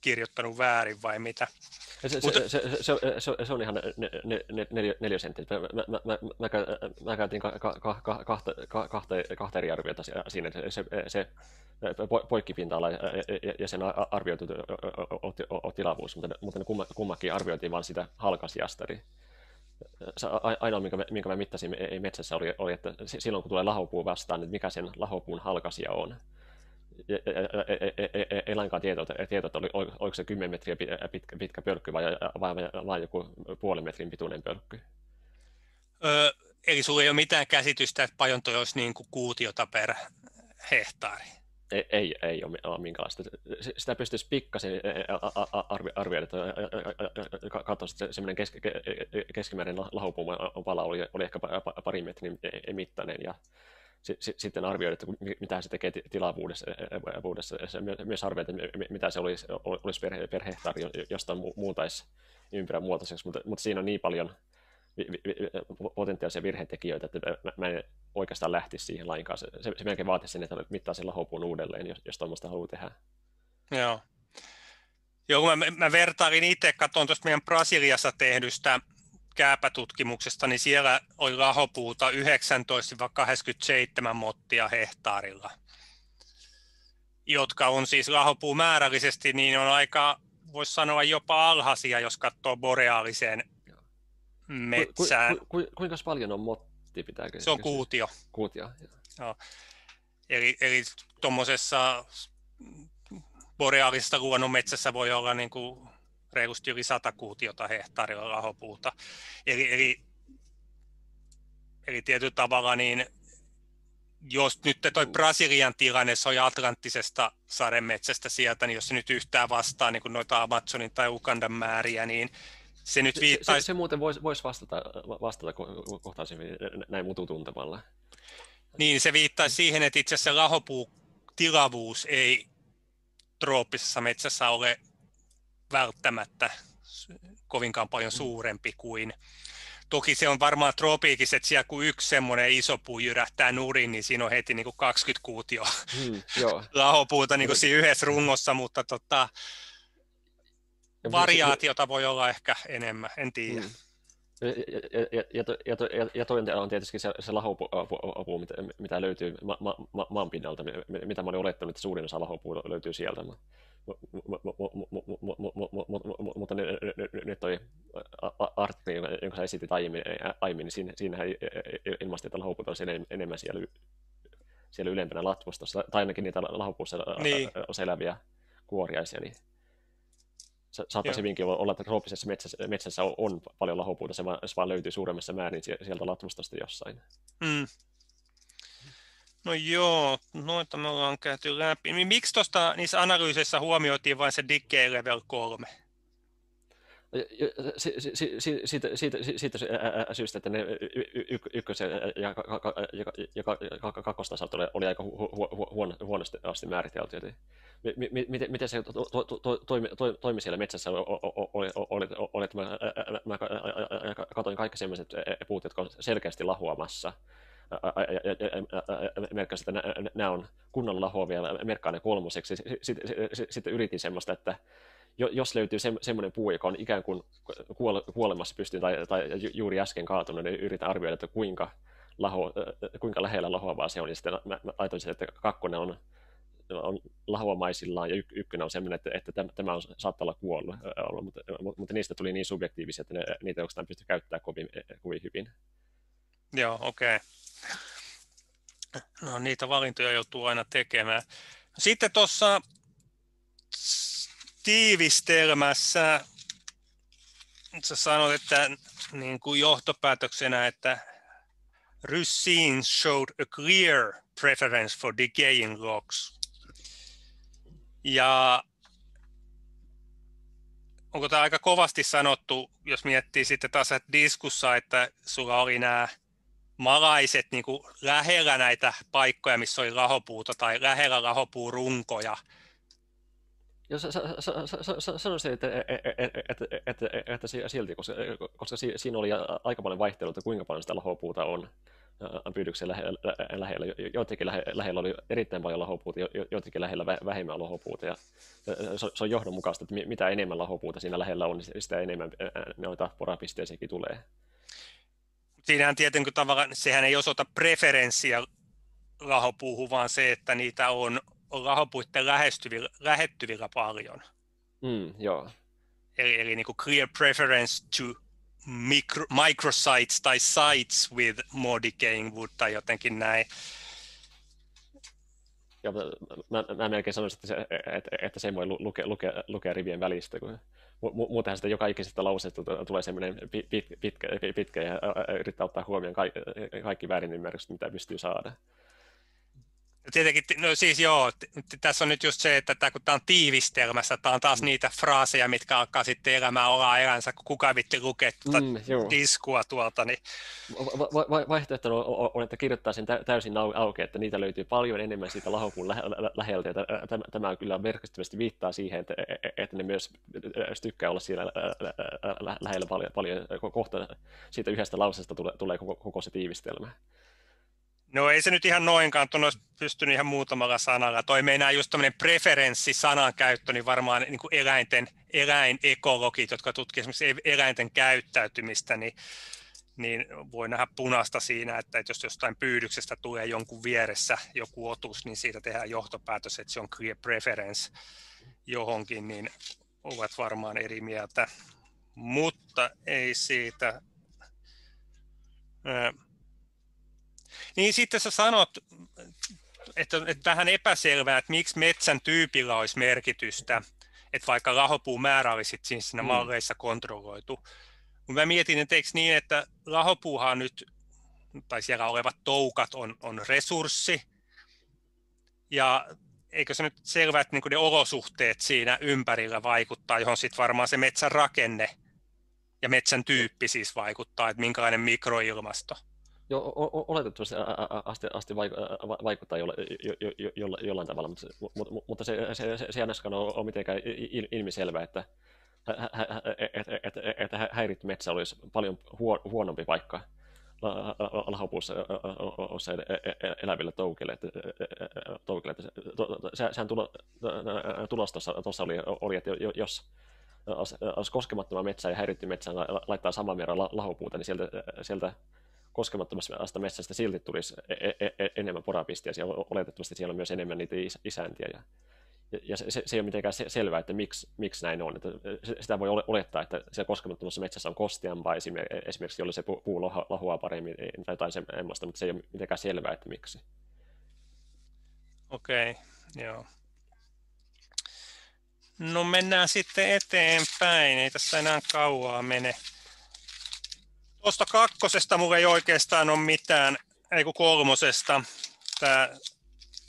kirjoittanut väärin vai mitä? Se, se, Mutta... se, se, se, se on ihan neljä, senttiä. Mä, mä, mä, mä, mä käytin ka, ka, ka, kahta, kahta, kahta eri arviota siinä. Se, se poikkipinta-ala ja sen arvioitu tilavuus, mutta, mutta ne kummakin arvioitiin vain sitä halkasijasta. Eli ainoa, minkä, minkä mä mittasin metsässä, oli, oli, että silloin kun tulee lahopuu vastaan, niin mikä sen lahopuun halkasia on ei lainkaan tietoa, tietoa oli, oliko se 10 metriä pitkä, pitkä pölkky vai, vai, vai joku puolen metrin pituinen pölkky. Öö, eli sulla ei ole mitään käsitystä, että paljon toi olisi niin kuin kuutiota per hehtaari? Ei, ei, ei ole minkälaista. Sitä pystyisi pikkasen arvioida, että katsoa, että semmoinen keskimääräinen lahopuma pala oli, oli ehkä pari metrin mittainen ja sitten arvioida, että mitä se tekee tilavuudessa, myös arvioida, mitä se olisi, olisi per, per hehtaari, jostain muutaisi ympyrän muotoiseksi, mutta, mutta siinä on niin paljon potentiaalisia virhetekijöitä, että mä en oikeastaan lähtisi siihen lainkaan. Se, se melkein vaatisi sen, että mittaa sen lahopuun uudelleen, jos, jos tuommoista haluaa tehdä. Joo. Joo, mä, mä vertailin itse, katson tuosta meidän Brasiliassa tehdystä kääpätutkimuksesta, niin siellä oli rahopuuta 19-27 mottia hehtaarilla, jotka on siis rahopuu määrällisesti, niin on aika, voisi sanoa jopa alhaisia, jos katsoo boreaaliseen metsään. Ku, ku, ku, kuinka paljon on motti? Pitääkö se on kuutio. Kuutio, joo. Eli, eli tuommoisessa boreaalisessa luonnonmetsässä voi olla niin kuin reilusti yli 100 kuutiota hehtaarilla lahopuuta. Eli, eli, eli tietyllä tavalla niin jos nyt toi Brasilian tilanne soi Atlanttisesta sademetsästä sieltä, niin jos se nyt yhtään vastaa niin kuin noita Amazonin tai Ugandan määriä, niin se nyt viittaisi... Se, se, se muuten voisi vois vastata, vastata kohtaisemmin näin mututuntemalla. Niin, se viittaisi siihen, että itse asiassa lahopuu tilavuus ei trooppisessa metsässä ole välttämättä kovinkaan paljon mm. suurempi kuin Toki se on varmaan tropiikissa, että siellä kun yksi semmoinen iso puu jyrähtää nurin, niin siinä on heti niin kuin 20 kuutio hmm, lahopuuta niin kuin siinä yhdessä rungossa, mutta tota, variaatiota voi olla ehkä enemmän, en tiedä. Hmm. Ja, ja, ja, ja, ja toinen on tietysti se, se lahopuu, mitä, mitä löytyy ma, ma, ma, maanpinnalta, mitä mä olin olettanut, että suurin osa lahopuu löytyy sieltä mutta nyt toi artikkeli, jonka sä esitit aiemmin, aiemmin niin siinä, siinähän ilmaistiin, että lahopuut olisi enemmän siellä siellä ylempänä latvustossa, tai ainakin niitä lahopuussa niin. eläviä kuoriaisia, niin saattaisi hyvinkin olla, että trooppisessa metsässä, metsässä on paljon lahopuuta, se vaan, se vaan löytyy suuremmassa määrin sieltä latvustosta jossain. Mm. No joo, noita me ollaan käyty läpi. Miksi tuosta niissä analyyseissa huomioitiin vain se decay level 3? Siitä, syystä, että ne ykkös- ja, kakkostasat oli, oli aika huonosti asti määritelty. Miten se toimi siellä metsässä? Mä katsoin kaikki sellaiset puut, jotka on selkeästi lahuamassa merkkasin, että nämä on kunnon lahoavia, merkkaan ne kolmoseksi. Sitten yritin semmoista, että jos löytyy se, semmoinen puu, joka on ikään kuin kuolemassa pystyyn tai, tai juuri äsken kaatunut, niin yritän arvioida, että kuinka, laho, kuinka lähellä lahoavaa se on. Ja sitten mä, laitoin sen, että kakkonen on, on lahoamaisillaan ja y, ykkönen on semmoinen, että, että tämä on, saattaa olla kuollut, mutta, mutta niistä tuli niin subjektiivisia, että ne, niitä ei oikeastaan pysty käyttämään kovin, kovin hyvin. Joo, okei. Okay. No, niitä valintoja joutuu aina tekemään. Sitten tuossa tiivistelmässä sä sanoit, että niin kuin johtopäätöksenä, että Ryssin showed a clear preference for decaying rocks. Ja onko tämä aika kovasti sanottu, jos miettii sitten taas että diskussa, että sulla oli nämä malaiset niin kuin lähellä näitä paikkoja, missä oli rahopuuta tai lähellä rahopuurunkoja, jos sanoisin, että, että, että, että, silti, koska, koska siinä oli aika paljon vaihtelua, että kuinka paljon sitä lahopuuta on pyydyksen lähellä. Joitakin lähellä oli erittäin paljon lahopuuta, joitakin lähellä vähemmän lahopuuta. Ja se on johdonmukaista, että mitä enemmän lahopuuta siinä lähellä on, niin sitä enemmän noita porapisteisiäkin tulee. Siinähän tietenkin tavallaan, sehän ei osoita preferenssiä lahopuuhun, vaan se, että niitä on rahopuitten lähestyvillä, lähettyvillä paljon. Mm, joo. Eli, eli niin kuin clear preference to micro, microsites tai sites with more decaying wood tai jotenkin näin. Ja mä, mä, mä melkein sanoisin, että se, että, että se ei voi lukea, lukea, lukea rivien välistä, kun muutenhan sitä joka ikisestä lauseesta tulee semmoinen pit, pitkä, pitkä ja yrittää ottaa huomioon kaikki, kaikki väärinymmärrykset, mitä pystyy saada. Tietenkin, no siis joo, tässä on nyt just se, että tämä, kun tämä on tiivistelmässä, tämä on taas mm. niitä fraaseja, mitkä alkaa sitten elämään olla elänsä, kun kuka vitti lukea tuota mm, diskua tuolta. Niin... Va- va- vaihtoehto on, on, että kirjoittaa sen täysin auki, että niitä löytyy paljon enemmän siitä lahopuun lä- läheltä. Tämä, tämä kyllä merkittävästi viittaa siihen, että, että ne myös tykkää olla siellä lähellä paljon, paljon kohta siitä yhdestä lauseesta tulee, tulee koko, koko se tiivistelmä. No ei se nyt ihan noinkaan, tuon olisi pystynyt ihan muutamalla sanalla. Toi meinaa just tämmöinen preferenssi sanan käyttö, niin varmaan niin kuin eläinten, eläinekologit, jotka tutkivat esimerkiksi eläinten käyttäytymistä, niin, niin voi nähdä punaista siinä, että, että jos jostain pyydyksestä tulee jonkun vieressä joku otus, niin siitä tehdään johtopäätös, että se on clear preference johonkin, niin ovat varmaan eri mieltä. Mutta ei siitä. Niin sitten sä sanot, että, että vähän epäselvää, että miksi metsän tyypillä olisi merkitystä, että vaikka rahopuun määrä olisi siinä mm. malleissa kontrolloitu. Mutta mä mietin, että eikö niin, että rahopuuhan nyt, tai siellä olevat toukat on, on resurssi, ja eikö se nyt selvää, että niin ne olosuhteet siinä ympärillä vaikuttaa, johon sitten varmaan se metsän rakenne ja metsän tyyppi siis vaikuttaa, että minkälainen mikroilmasto jo, oletettavasti asti, asti vaikuttaa jolla, jo, jo, jo, jollain tavalla, mutta, mutta se, se, se, se ei ainakaan ole, mitenkään ilmiselvää, että, että, että, että häiritty metsä olisi paljon huonompi paikka lahopuussa eläville toukille. Että, toukille. Että, sehän tulo, tulos tuossa oli, oli, että jos koskemattoman metsä ja häiritty metsä laittaa saman verran lahopuuta, niin sieltä, sieltä koskemattomasta metsästä silti tulisi e, e, e, enemmän porapistiä, ja oletettavasti siellä on myös enemmän niitä isäntiä. Ja, ja se, se, ei ole mitenkään selvää, että miksi, miksi näin on. Että sitä voi olettaa, että siellä koskemattomassa metsässä on kosteampaa esimerkiksi, jolloin se puu lahoaa paremmin tai jotain semmoista, mutta se ei ole mitenkään selvää, että miksi. Okei, okay, joo. No mennään sitten eteenpäin, ei tässä enää kauaa mene. Tuosta kakkosesta mulla ei oikeastaan ole mitään, ei kun kolmosesta. Tämä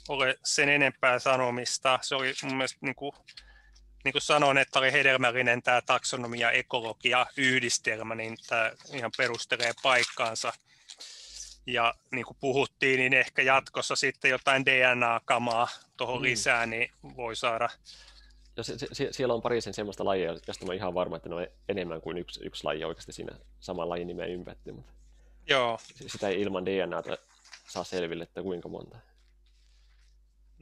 ole sen enempää sanomista. Se oli mun mielestä, niin kuin, niin kuin sanoin, että oli hedelmällinen tämä taksonomia ekologia yhdistelmä, niin tämä ihan perustelee paikkaansa. Ja niin kuin puhuttiin, niin ehkä jatkossa sitten jotain DNA-kamaa tuohon mm. lisää, niin voi saada ja se, se, siellä on parisen semmoista lajia, josta mä ihan varma, että ne on enemmän kuin yksi, yksi laji oikeasti siinä saman lajin nimeä ympätty. Mutta Joo. Sitä ei ilman DNAta saa selville, että kuinka monta.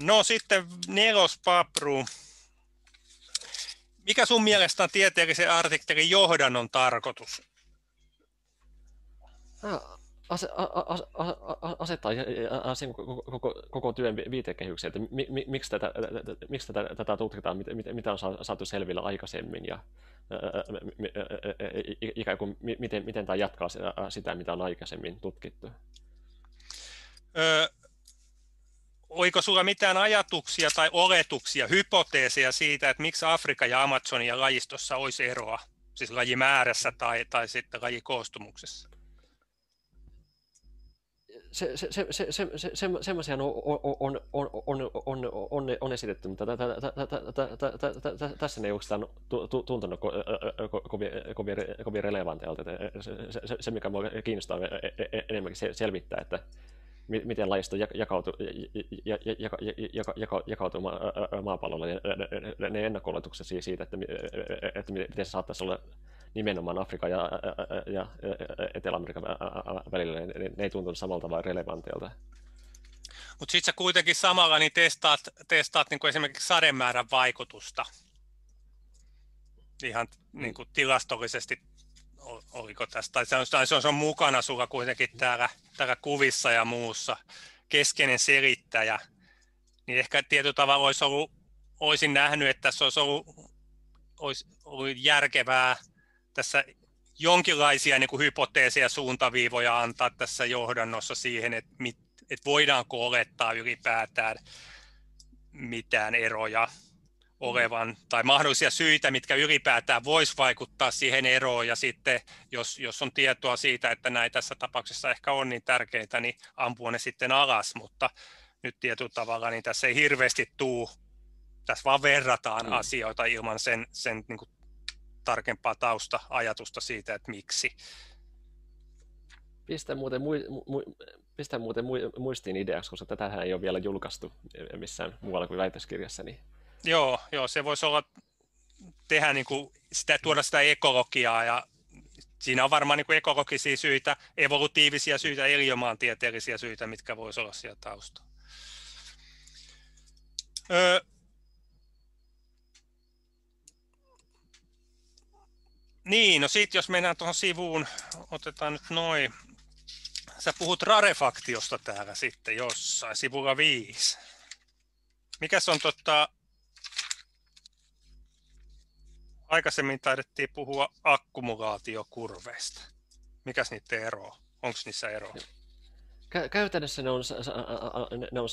No sitten nelos papru. Mikä sun mielestä on tieteellisen artikkelin johdannon tarkoitus? Asettaa sen koko, työn viitekehykseen, että miksi tätä, tätä, tutkitaan, mitä on saatu selville aikaisemmin ja ikään kuin miten, miten tämä jatkaa sitä, mitä on aikaisemmin tutkittu. Oiko sulla mitään ajatuksia tai oletuksia, hypoteeseja siitä, että miksi Afrika ja Amazonia lajistossa olisi eroa, siis lajimäärässä tai, tai sitten lajikoostumuksessa? Se, se, se, se, se, se, se, semmoisia on, on, on, on, on, on, on esitetty, mutta tässä ne ei oikeastaan tuntunut kovin relevanteilta. Se, mikä minua kiinnostaa enemmänkin selvittää, että miten lajisto jakautuu, maapallolla, ne ennakkoluotukset siitä, että, että miten se saattaisi olla nimenomaan Afrikan ja, ja, ja Etelä-Amerikan välillä, ne, ne ei tuntunut samalla tavalla relevanteilta. Mutta sitten sä kuitenkin samalla niin testaat, testaat niin kuin esimerkiksi sademäärän vaikutusta. Ihan niin kuin tilastollisesti oliko tästä, tai se on, se on, se on mukana sulla kuitenkin täällä, täällä kuvissa ja muussa, keskeinen selittäjä, niin ehkä tietyllä tavalla olisi ollut, olisin nähnyt, että tässä olisi ollut, olisi ollut järkevää tässä jonkinlaisia niin kuin hypoteeseja suuntaviivoja antaa tässä johdannossa siihen, että, mit, että voidaanko olettaa ylipäätään mitään eroja olevan, tai mahdollisia syitä, mitkä ylipäätään voisi vaikuttaa siihen eroon, ja sitten jos, jos on tietoa siitä, että näin tässä tapauksessa ehkä on niin tärkeitä, niin ampua ne sitten alas, mutta nyt tietyllä tavalla niin tässä ei hirveästi tuu, tässä vaan verrataan mm. asioita ilman sen, sen niin kuin tarkempaa tausta-ajatusta siitä, että miksi. Pistä muuten, mu, mu, pistä muuten muistiin ideaksi, koska tätähän ei ole vielä julkaistu missään muualla kuin väitöskirjassa. Niin... Joo, joo, se voisi olla tehdä niin kuin sitä, tuoda sitä ekologiaa ja siinä on varmaan niin kuin ekologisia syitä, evolutiivisia syitä, eliömaantieteellisiä syitä, mitkä voisi olla siellä taustalla. Öö, Niin, no sitten jos mennään tuohon sivuun, otetaan nyt noin. Sä puhut rarefaktiosta täällä sitten jossain, sivulla viisi. Mikäs on tota... Aikaisemmin taidettiin puhua akkumulaatiokurveista. Mikäs niiden ero? Onko niissä eroa? Käytännössä ne on, ne on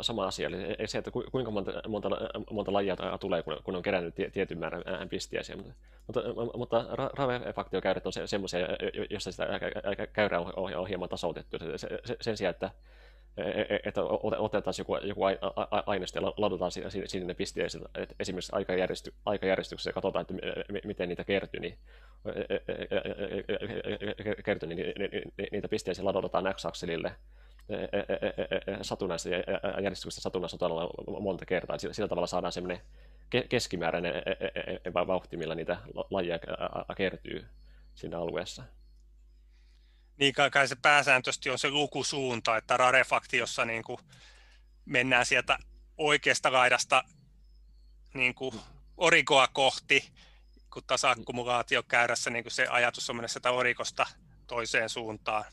sama asia, eli se, että kuinka monta, monta, monta lajia tulee, kun on kerännyt tietyn määrän pistiäisiä. Mutta, mutta Rave-faktiokäyrät on semmoisia, joissa sitä käyrää on tasautettu. Sen sijaan, että että otetaan joku, joku aineisto ja ladutaan sinne ne pisteet, että esimerkiksi aikajärjesty, aikajärjestyksessä katsotaan, että miten niitä kertyy, niin, kertyy, niin niitä pisteitä ladotaan x-akselille satunnaisessa järjestyksessä satunnaisessa monta kertaa. Sillä tavalla saadaan semmoinen keskimääräinen vauhti, millä niitä lajeja kertyy siinä alueessa niin kai se pääsääntöisesti on se lukusuunta, että rarefaktiossa niin kuin mennään sieltä oikeasta laidasta niin kuin orikoa kohti, kun taas akkumulaatiokäyrässä niin kuin se ajatus on mennä sieltä orikosta toiseen suuntaan.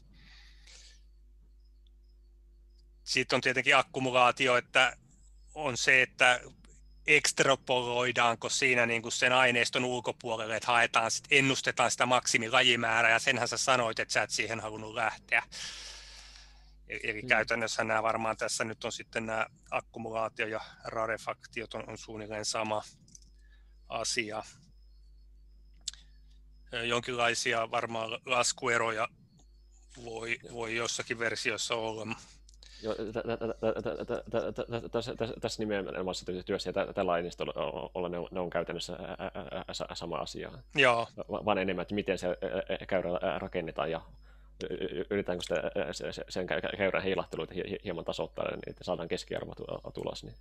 Sitten on tietenkin akkumulaatio, että on se, että ekstrapoloidaanko siinä niin kuin sen aineiston ulkopuolelle, että haetaan, sit, ennustetaan sitä maksimilajimäärää, ja senhän sä sanoit, että sä et siihen halunnut lähteä. Eli mm. käytännössä nämä varmaan tässä nyt on sitten nämä akkumulaatio ja rarefaktiot on, on suunnilleen sama asia. Jonkinlaisia varmaan laskueroja voi, voi jossakin versiossa olla. Tässä nimenomaisessa työssä ja tällä aineistolla ne on käytännössä sama asia. Joo. Vaan enemmän, että miten se käyrä rakennetaan ja yritetäänkö sitä, sen käyrän heilahteluita hieman tasoittaa, niin että saadaan keskiarvo tulos. Niin.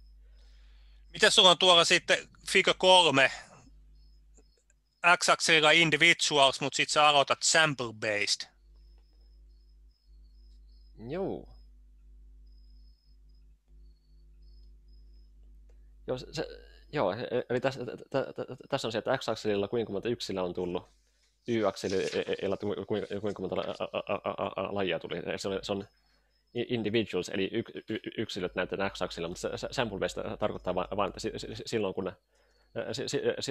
Miten sulla on tuolla sitten Figure 3, x-akselilla individuals, mutta sitten sä aloitat sample-based? Joo. Joo, se, joo eli tässä, tässä on se, että x-akselilla kuinka monta yksilöä on tullut, y-akselilla kuinka monta lajia tuli. Se on, se on individuals, eli yksilöt näiden x-aksilla, mutta sample-based tarkoittaa vain, että silloin kun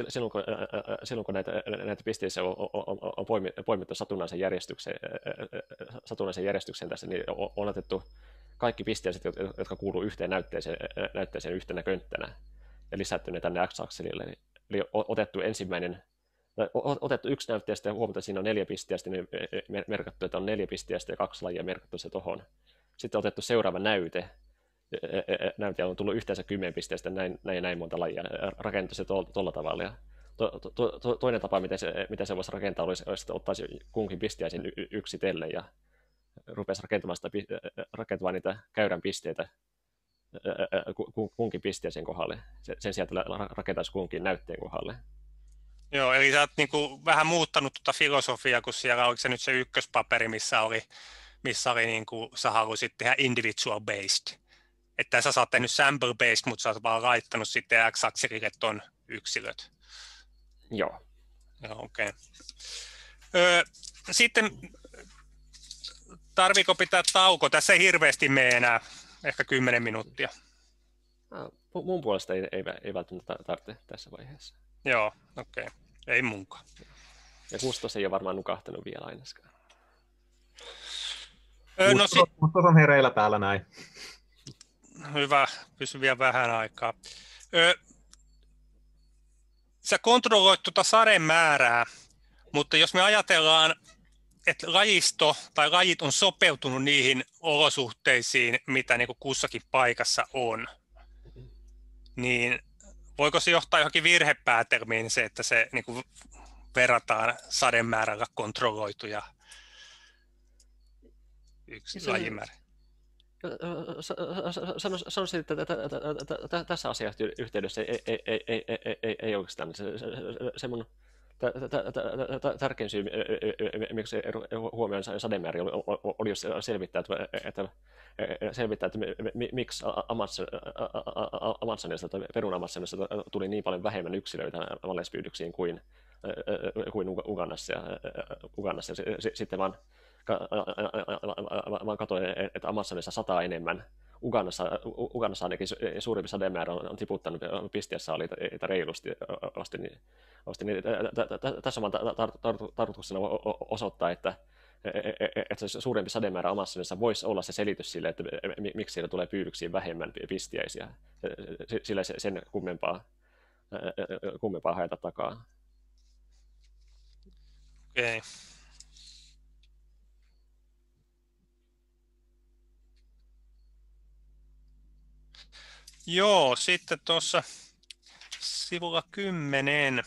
silloin kun, silloin kun näitä, näitä pisteitä on, on, on poimittu satunnaisen järjestykseen, satunnaisen järjestykseen tässä, niin on otettu kaikki pisteet, jotka kuuluu yhteen näytteeseen, näytteeseen yhtenä könttänä ja lisätty ne tänne x-akselille. Eli otettu ensimmäinen otettu yksi näytteestä ja huomata, että siinä on neljä pisteestä, niin merkattu, että on neljä pisteestä ja kaksi lajia merkattu se tuohon. Sitten otettu seuraava näyte, näyte on tullut yhteensä kymmenen pisteestä näin, näin, näin monta lajia, rakentaa se tuolla tavalla. To, to, to, toinen tapa, miten se, miten se voisi rakentaa, olisi, olisi että ottaisi kunkin pisteäisen yksitellen ja rupesi rakentamaan, sitä, rakentamaan niitä käyrän pisteitä kunkin pisteeseen kohdalle, sen sijaan, että rakentaisi kunkin näytteen kohdalle. Joo, eli sä oot niinku vähän muuttanut tuota filosofiaa, kun siellä oliko se nyt se ykköspaperi, missä oli, missä oli niinku, sä halusit tehdä individual based. Että sä saat tehnyt sample based, mutta sä oot vaan laittanut sitten x-akselille ton yksilöt. Joo. Joo, okei. Okay. sitten tarviko pitää tauko? Tässä ei hirveästi mene enää, ehkä 10 minuuttia. Mun puolesta ei, ei, ei välttämättä tarvitse tässä vaiheessa. Joo, okei. Okay. Ei munkaan. Ja Kustos ei ole varmaan nukahtanut vielä ainakaan. Öö, no, si- Kustos on hereillä täällä näin. Hyvä, pysy vielä vähän aikaa. Öö, sä kontrolloit tuota saren määrää, mutta jos me ajatellaan, että lajisto tai lajit on sopeutunut niihin olosuhteisiin, mitä niin kussakin paikassa on, niin voiko se johtaa johonkin virhepäätelmiin se, että se niin kuin verrataan sademäärällä kontrolloituja yksi se, lajimäärä? Sanoisin, että tässä asiassa yhteydessä ei, ei, ei, ei, ei, ei, ei oikeastaan. Se, se, se mun tärkein syy, miksi huomioon sademäärä oli, jos selvittää, että, selvittää, että miksi Amazonissa tai Perun Amazonissa tuli niin paljon vähemmän yksilöitä valespyydyksiin kuin, kuin Ugandassa. Ugandassa. Sitten vaan, vaan katsoin, että Amazonissa sataa enemmän Ugandassa, Ugandassa ainakin suurimpi sademäärä on, on tiputtanut pisteessä oli reilusti. Osti, osti, niin, tässä on tarkoituksena osoittaa, että että se suurempi sademäärä Amazonissa voisi olla se selitys sille, että miksi siellä tulee pyydyksiin vähemmän pistiäisiä. Sillä sen kummempaa, kummempaa haeta takaa. Okei. Okay. Joo, sitten tuossa sivulla 10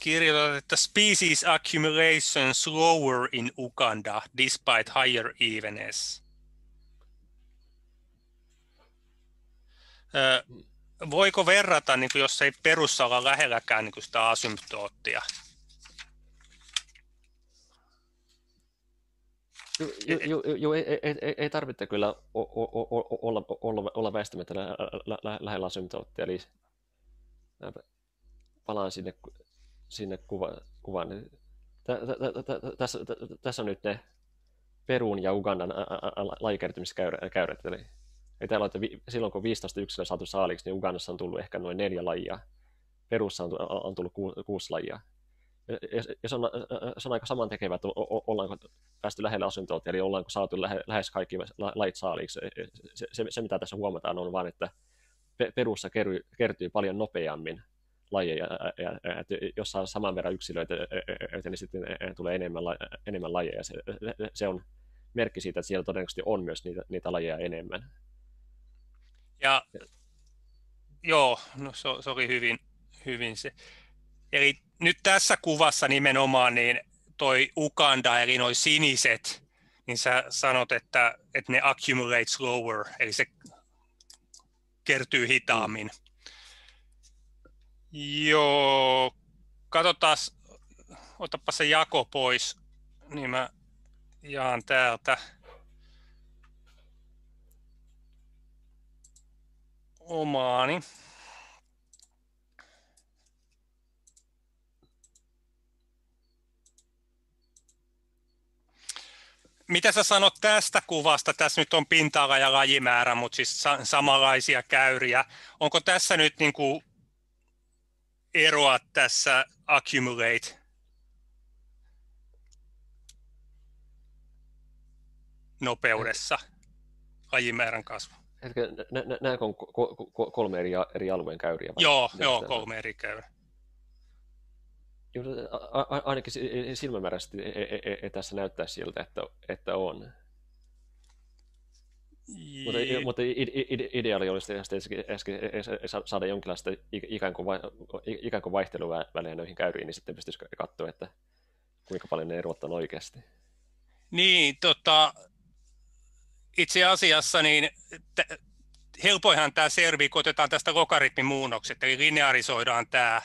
kirjoitat, että species accumulation slower in Uganda despite higher evenness. voiko verrata, niin kuin jos ei perussa olla lähelläkään niin kuin sitä asymptoottia, Joo, jo, ei, tarvitse kyllä olla, väistämättä lä, lä, lä, lähellä asymptoottia, eli palaan sinne, sinne kuva, kuvaan. Tässä, on nyt ne Perun ja Ugandan lajikertymiskäyrät. Eli, eli täällä että silloin kun 15 yksilöä saatu saaliksi, niin Ugandassa on tullut ehkä noin neljä lajia. Perussa on, tullut ku, kuusi lajia. Ja se, on, se on aika saman tekevä, että ollaanko päästy lähelle asuntoa, eli ollaanko saatu lähe, lähes kaikki lait saaliiksi. Se, se, se, mitä tässä huomataan, on vain, että perussa kertyy, kertyy paljon nopeammin lajeja, ja, ja, että jos saa saman verran yksilöitä, niin sitten tulee enemmän, enemmän lajeja. Se, se on merkki siitä, että siellä todennäköisesti on myös niitä, niitä lajeja enemmän. Ja joo, no se, se oli hyvin, hyvin se. Eli nyt tässä kuvassa nimenomaan niin toi Uganda, eli noin siniset, niin sä sanot, että, että ne accumulate slower, eli se kertyy hitaammin. Joo, katsotaan, otapa se jako pois, niin mä jaan täältä. Omaani. Mitä sä sanot tästä kuvasta? Tässä nyt on pinta-ala ja lajimäärä, mutta siis sa- samanlaisia käyriä. Onko tässä nyt niin kuin eroa tässä accumulate nopeudessa lajimäärän kasvu? Nämäkö on kolme eri, eri alueen käyriä? Vai? Joo, joo kolme eri käyriä ainakin silmämääräisesti ei, ei, ei tässä näyttää siltä, että, että on. Mutta, mutta ideaali olisi äsken saada jonkinlaista ikään kuin, ikään kuin vaihteluväliä noihin käyriin, niin sitten pystyisi katsoa, että kuinka paljon ne erot on oikeasti. Niin, tota, itse asiassa niin t- helpoinhan tämä servi, kun otetaan tästä logaritmimuunnokset, eli linearisoidaan tämä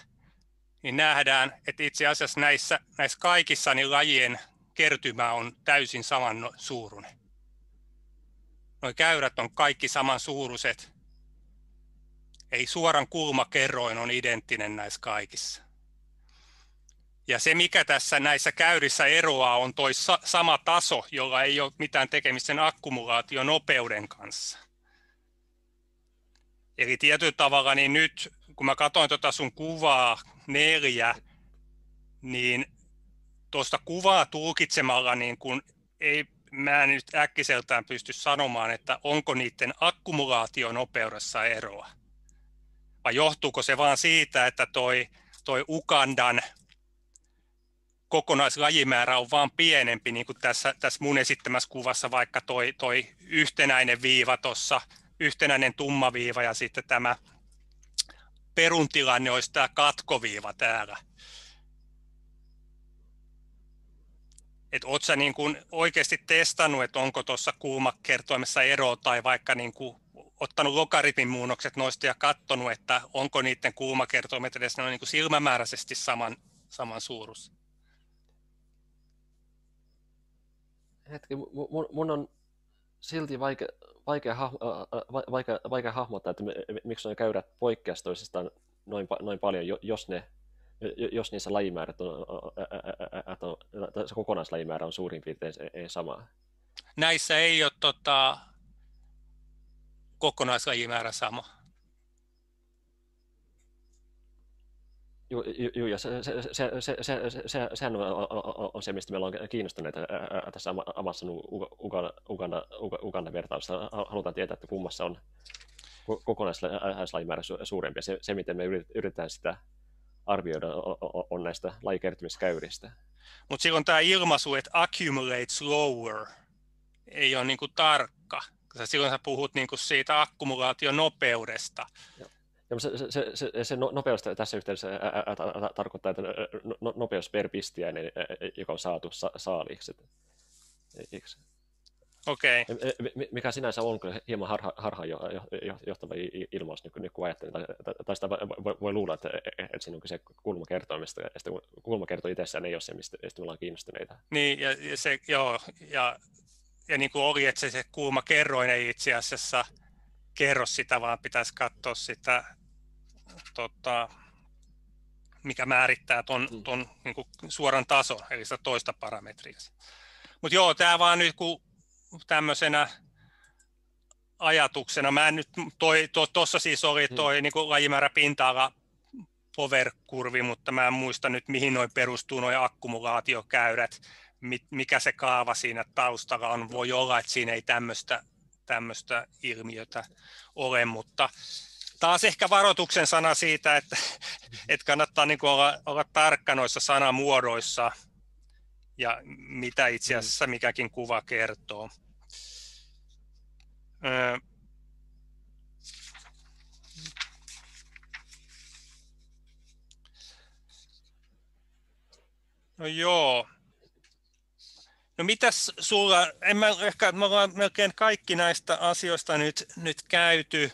niin nähdään, että itse asiassa näissä, näissä kaikissa niin lajien kertymä on täysin saman no, suuruinen. Nuo käyrät on kaikki saman suuruiset. Eli suoran kulmakerroin on identtinen näissä kaikissa. Ja se, mikä tässä näissä käyrissä eroaa, on tuo sama taso, jolla ei ole mitään tekemistä sen akkumulaationopeuden kanssa. Eli tietyllä tavalla niin nyt, kun mä katsoin tuota sun kuvaa neljä, niin tuosta kuvaa tulkitsemalla niin kun ei mä nyt äkkiseltään pysty sanomaan, että onko niiden akkumulaationopeudessa eroa. Vai johtuuko se vaan siitä, että toi, toi Ugandan kokonaislajimäärä on vaan pienempi, niin kuin tässä, tässä mun esittämässä kuvassa, vaikka toi, toi yhtenäinen viiva tuossa, yhtenäinen tumma viiva ja sitten tämä perun tilanne olisi tämä katkoviiva täällä. Että oletko sä niin kuin oikeasti testannut, että onko tuossa kulmakertoimessa ero tai vaikka niin kuin ottanut logaritmin muunnokset noista ja katsonut, että onko niiden kulmakertoimet edes niin kuin silmämääräisesti saman, saman suurus? Hetki, mun, mun on silti vaikea, vaikea, vaikea, vaikea hahmottaa, että miksi ne käyrät poikkeaisi toisistaan noin, noin paljon, jos, ne, jos niissä lajimäärät on, on se kokonaislajimäärä on suurin piirtein sama. Näissä ei ole tota, kokonaislajimäärä sama. Joo, ja se, se, se, se, se, se, sehän on, on se, mistä me ollaan kiinnostuneita tässä omassa Uganda-vertailussa. Halutaan tietää, että kummassa on kokonaislajimäärä suurempi. Se, se, miten me yritetään sitä arvioida, on näistä lajikertymiskäyristä. Mutta silloin tämä ilmaisu, että accumulate slower, ei ole niinku tarkka. Silloin sä puhut niinku siitä akkumulaation nopeudesta. Joo. Se, se, se, se no, nopeus tässä yhteydessä tarkoittaa, että no, nopeus per pistiäinen, joka on saatu sa, saaliiksi. Okei. Okay. Mikä sinänsä on kyllä hieman harha, harhaan johtava ilmaus, niin kun ajattelee, tai, tai sitä voi, voi luulla, että, että siinä on kyse kulmakertoimista, ja sitten kulmakerto itsessään ei ole se, mistä, mistä me ollaan kiinnostuneita. Niin, ja, ja se, joo, ja, ja niin kuin oli, että se, se kulmakerroin ei itse asiassa kerro sitä, vaan pitäisi katsoa sitä, tota, mikä määrittää tuon ton, niin kuin suoran tason, eli sitä toista parametria. Mutta joo, tämä vaan nyt kun tämmöisenä ajatuksena, mä en nyt, toi, tuossa to, siis oli mm. toi mm. niin kuin lajimäärä pinta-ala power-kurvi, mutta mä en muista nyt mihin noin perustuu noin akkumulaatiokäyrät, mikä se kaava siinä taustalla on. Voi olla, että siinä ei tämmöistä, tämmöistä ilmiötä ole, mutta taas ehkä varoituksen sana siitä, että, että kannattaa niin olla, olla tarkka noissa sanamuodoissa ja mitä itse mm. asiassa mikäkin kuva kertoo. No joo. No mitäs sulla, en mä ehkä, me ollaan melkein kaikki näistä asioista nyt, nyt käyty.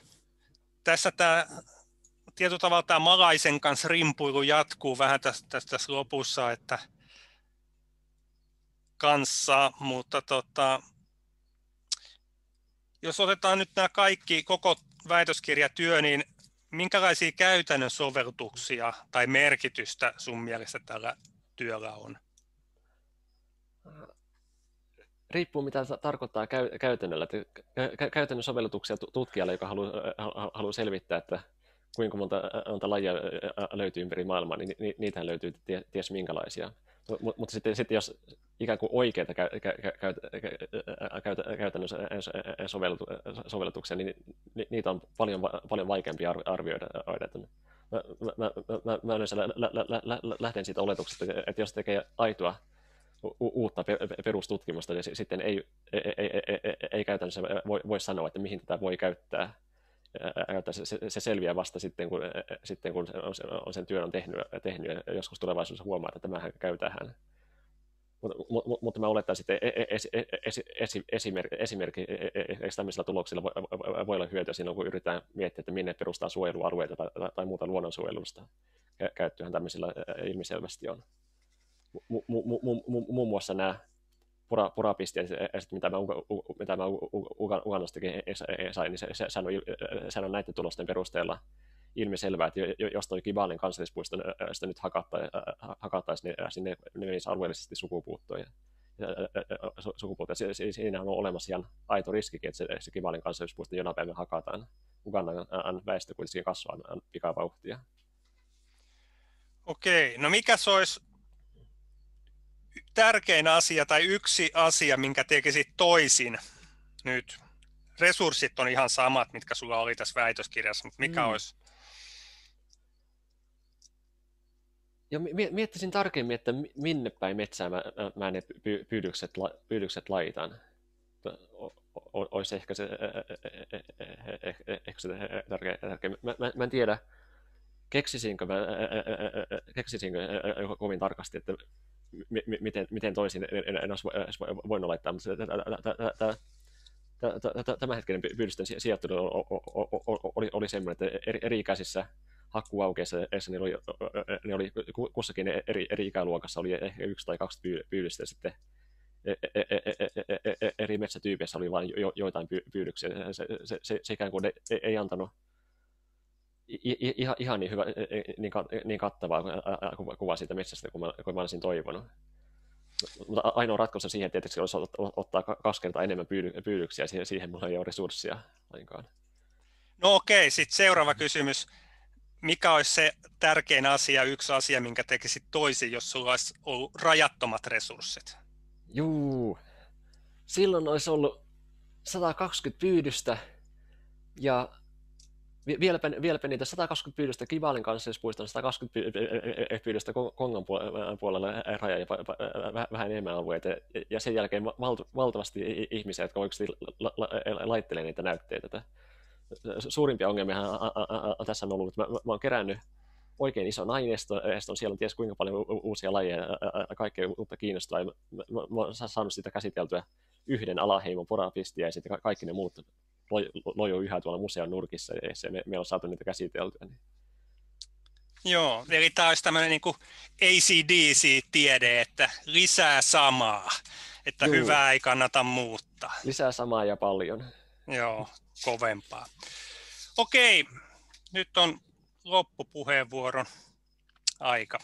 Tässä tämä tietyllä tavalla tämä Malaisen kanssa rimpuilu jatkuu vähän tässä, tässä, tässä lopussa, että kanssa, mutta tota, jos otetaan nyt nämä kaikki, koko väitöskirjatyö, niin minkälaisia käytännön sovellutuksia tai merkitystä sun mielestä tällä työllä on? Riippuu mitä tarkoittaa käy, käytännöllä. Kä, käytännön sovellutuksia tutkijalle, joka haluaa, haluaa selvittää, että kuinka monta, monta lajia löytyy ympäri maailmaa, niin niitä löytyy ties minkälaisia. Mutta sitten, sitten jos ikään kuin oikeita käytännön sovellutuksia, niin niitä on paljon, paljon vaikeampi arvioida. Mä, mä, mä, mä yleensä lähden siitä oletuksesta, että jos tekee aitoa uutta perustutkimusta, niin sitten ei, ei, ei, ei, käytännössä voi, voi sanoa, että mihin tätä voi käyttää. Se, se, se selviää vasta sitten, kun, sitten, kun on sen työn on tehnyt, tehnyt ja joskus tulevaisuudessa huomaa, että tämähän käytetään mutta, mutta mä olettaisin, että esimerkiksi tämmöisillä tuloksilla voi olla hyötyä siinä, kun yritetään miettiä, että minne perustaa suojelualueita tai, tai muuta luonnonsuojelusta. Käyttöhän tämmöisillä ilmiselvästi on. Muun muassa nämä pura, purapisteet, mitä mä, mitä mä Ugandastakin sain, niin se, se, se, on, se on näiden tulosten perusteella ilmiselvää, että jos tuo Kibalin kansallispuisto sitä nyt hakattaisiin, niin sinne menisi alueellisesti sukupuuttoja. sukupuuttoja. Siinä on olemassa ihan aito riskikin, että se, se Kibalin kansallispuisto jonain päivänä hakataan. Ugandan väestö kuitenkin kasvaa pikavauhtia. Okei, no mikä se olisi tärkein asia tai yksi asia, minkä tekisit toisin nyt? Resurssit on ihan samat, mitkä sulla oli tässä väitöskirjassa, mutta mikä mm. olisi ja miettisin tarkemmin, että minne päin metsää mä, mä ne pyydykset, pyydykset laitan. Olisi ehkä se, ehkä se tärkeä. tärkeä. Mä, mä, mä en tiedä, keksisinkö, mä, keksisinkö kovin tarkasti, että miten, miten toisin en, en olisi voinut laittaa, mutta tämänhetkinen pyydysten sijoittelu oli, oli semmoinen, että eri, eri ikäisissä hakkuaukeissa niillä oli, ne oli kussakin eri, eri ikäluokassa oli ehkä yksi tai kaksi pyydystä sitten eri metsätyypeissä oli vain jo, joitain pyydyksiä. Se, se, se, se ikään kuin ei antanut ihan, ihan niin, hyvä, niin, niin kattavaa kuvaa siitä metsästä kuin mä, kuin mä olisin toivonut. Mutta ainoa ratkaisu siihen tietysti olisi ottaa kaksi kertaa enemmän pyydyksiä, siihen, siihen mulla ei ole resursseja lainkaan. No okei, sitten seuraava kysymys mikä olisi se tärkein asia, yksi asia, minkä tekisit toisin, jos sulla olisi ollut rajattomat resurssit? Juu, silloin olisi ollut 120 pyydystä ja vieläpä, vieläpä niitä 120 pyydystä Kivalin puistan 120 pyydystä Kongan puolella raja ja vähän enemmän alueita. Ja sen jälkeen valtavasti ihmisiä, jotka oikeasti laittelee niitä näytteitä suurimpia ongelmia tässä on ollut, että mä, mä oon kerännyt oikein iso aineisto, siellä on ties kuinka paljon uusia lajeja, kaikkea uutta kiinnostavaa. Mä, mä, mä oon saanut sitä käsiteltyä yhden alaheimon porapistiä ja sitten kaikki ne muut lojuu yhä tuolla museon nurkissa ja se, me, me on saatu niitä käsiteltyä. Niin. Joo, eli tämä olisi tämmöinen niin ACDC-tiede, että lisää samaa, että Juu. hyvää ei kannata muuttaa. Lisää samaa ja paljon. Joo, kovempaa. Okei, nyt on loppupuheenvuoron aika.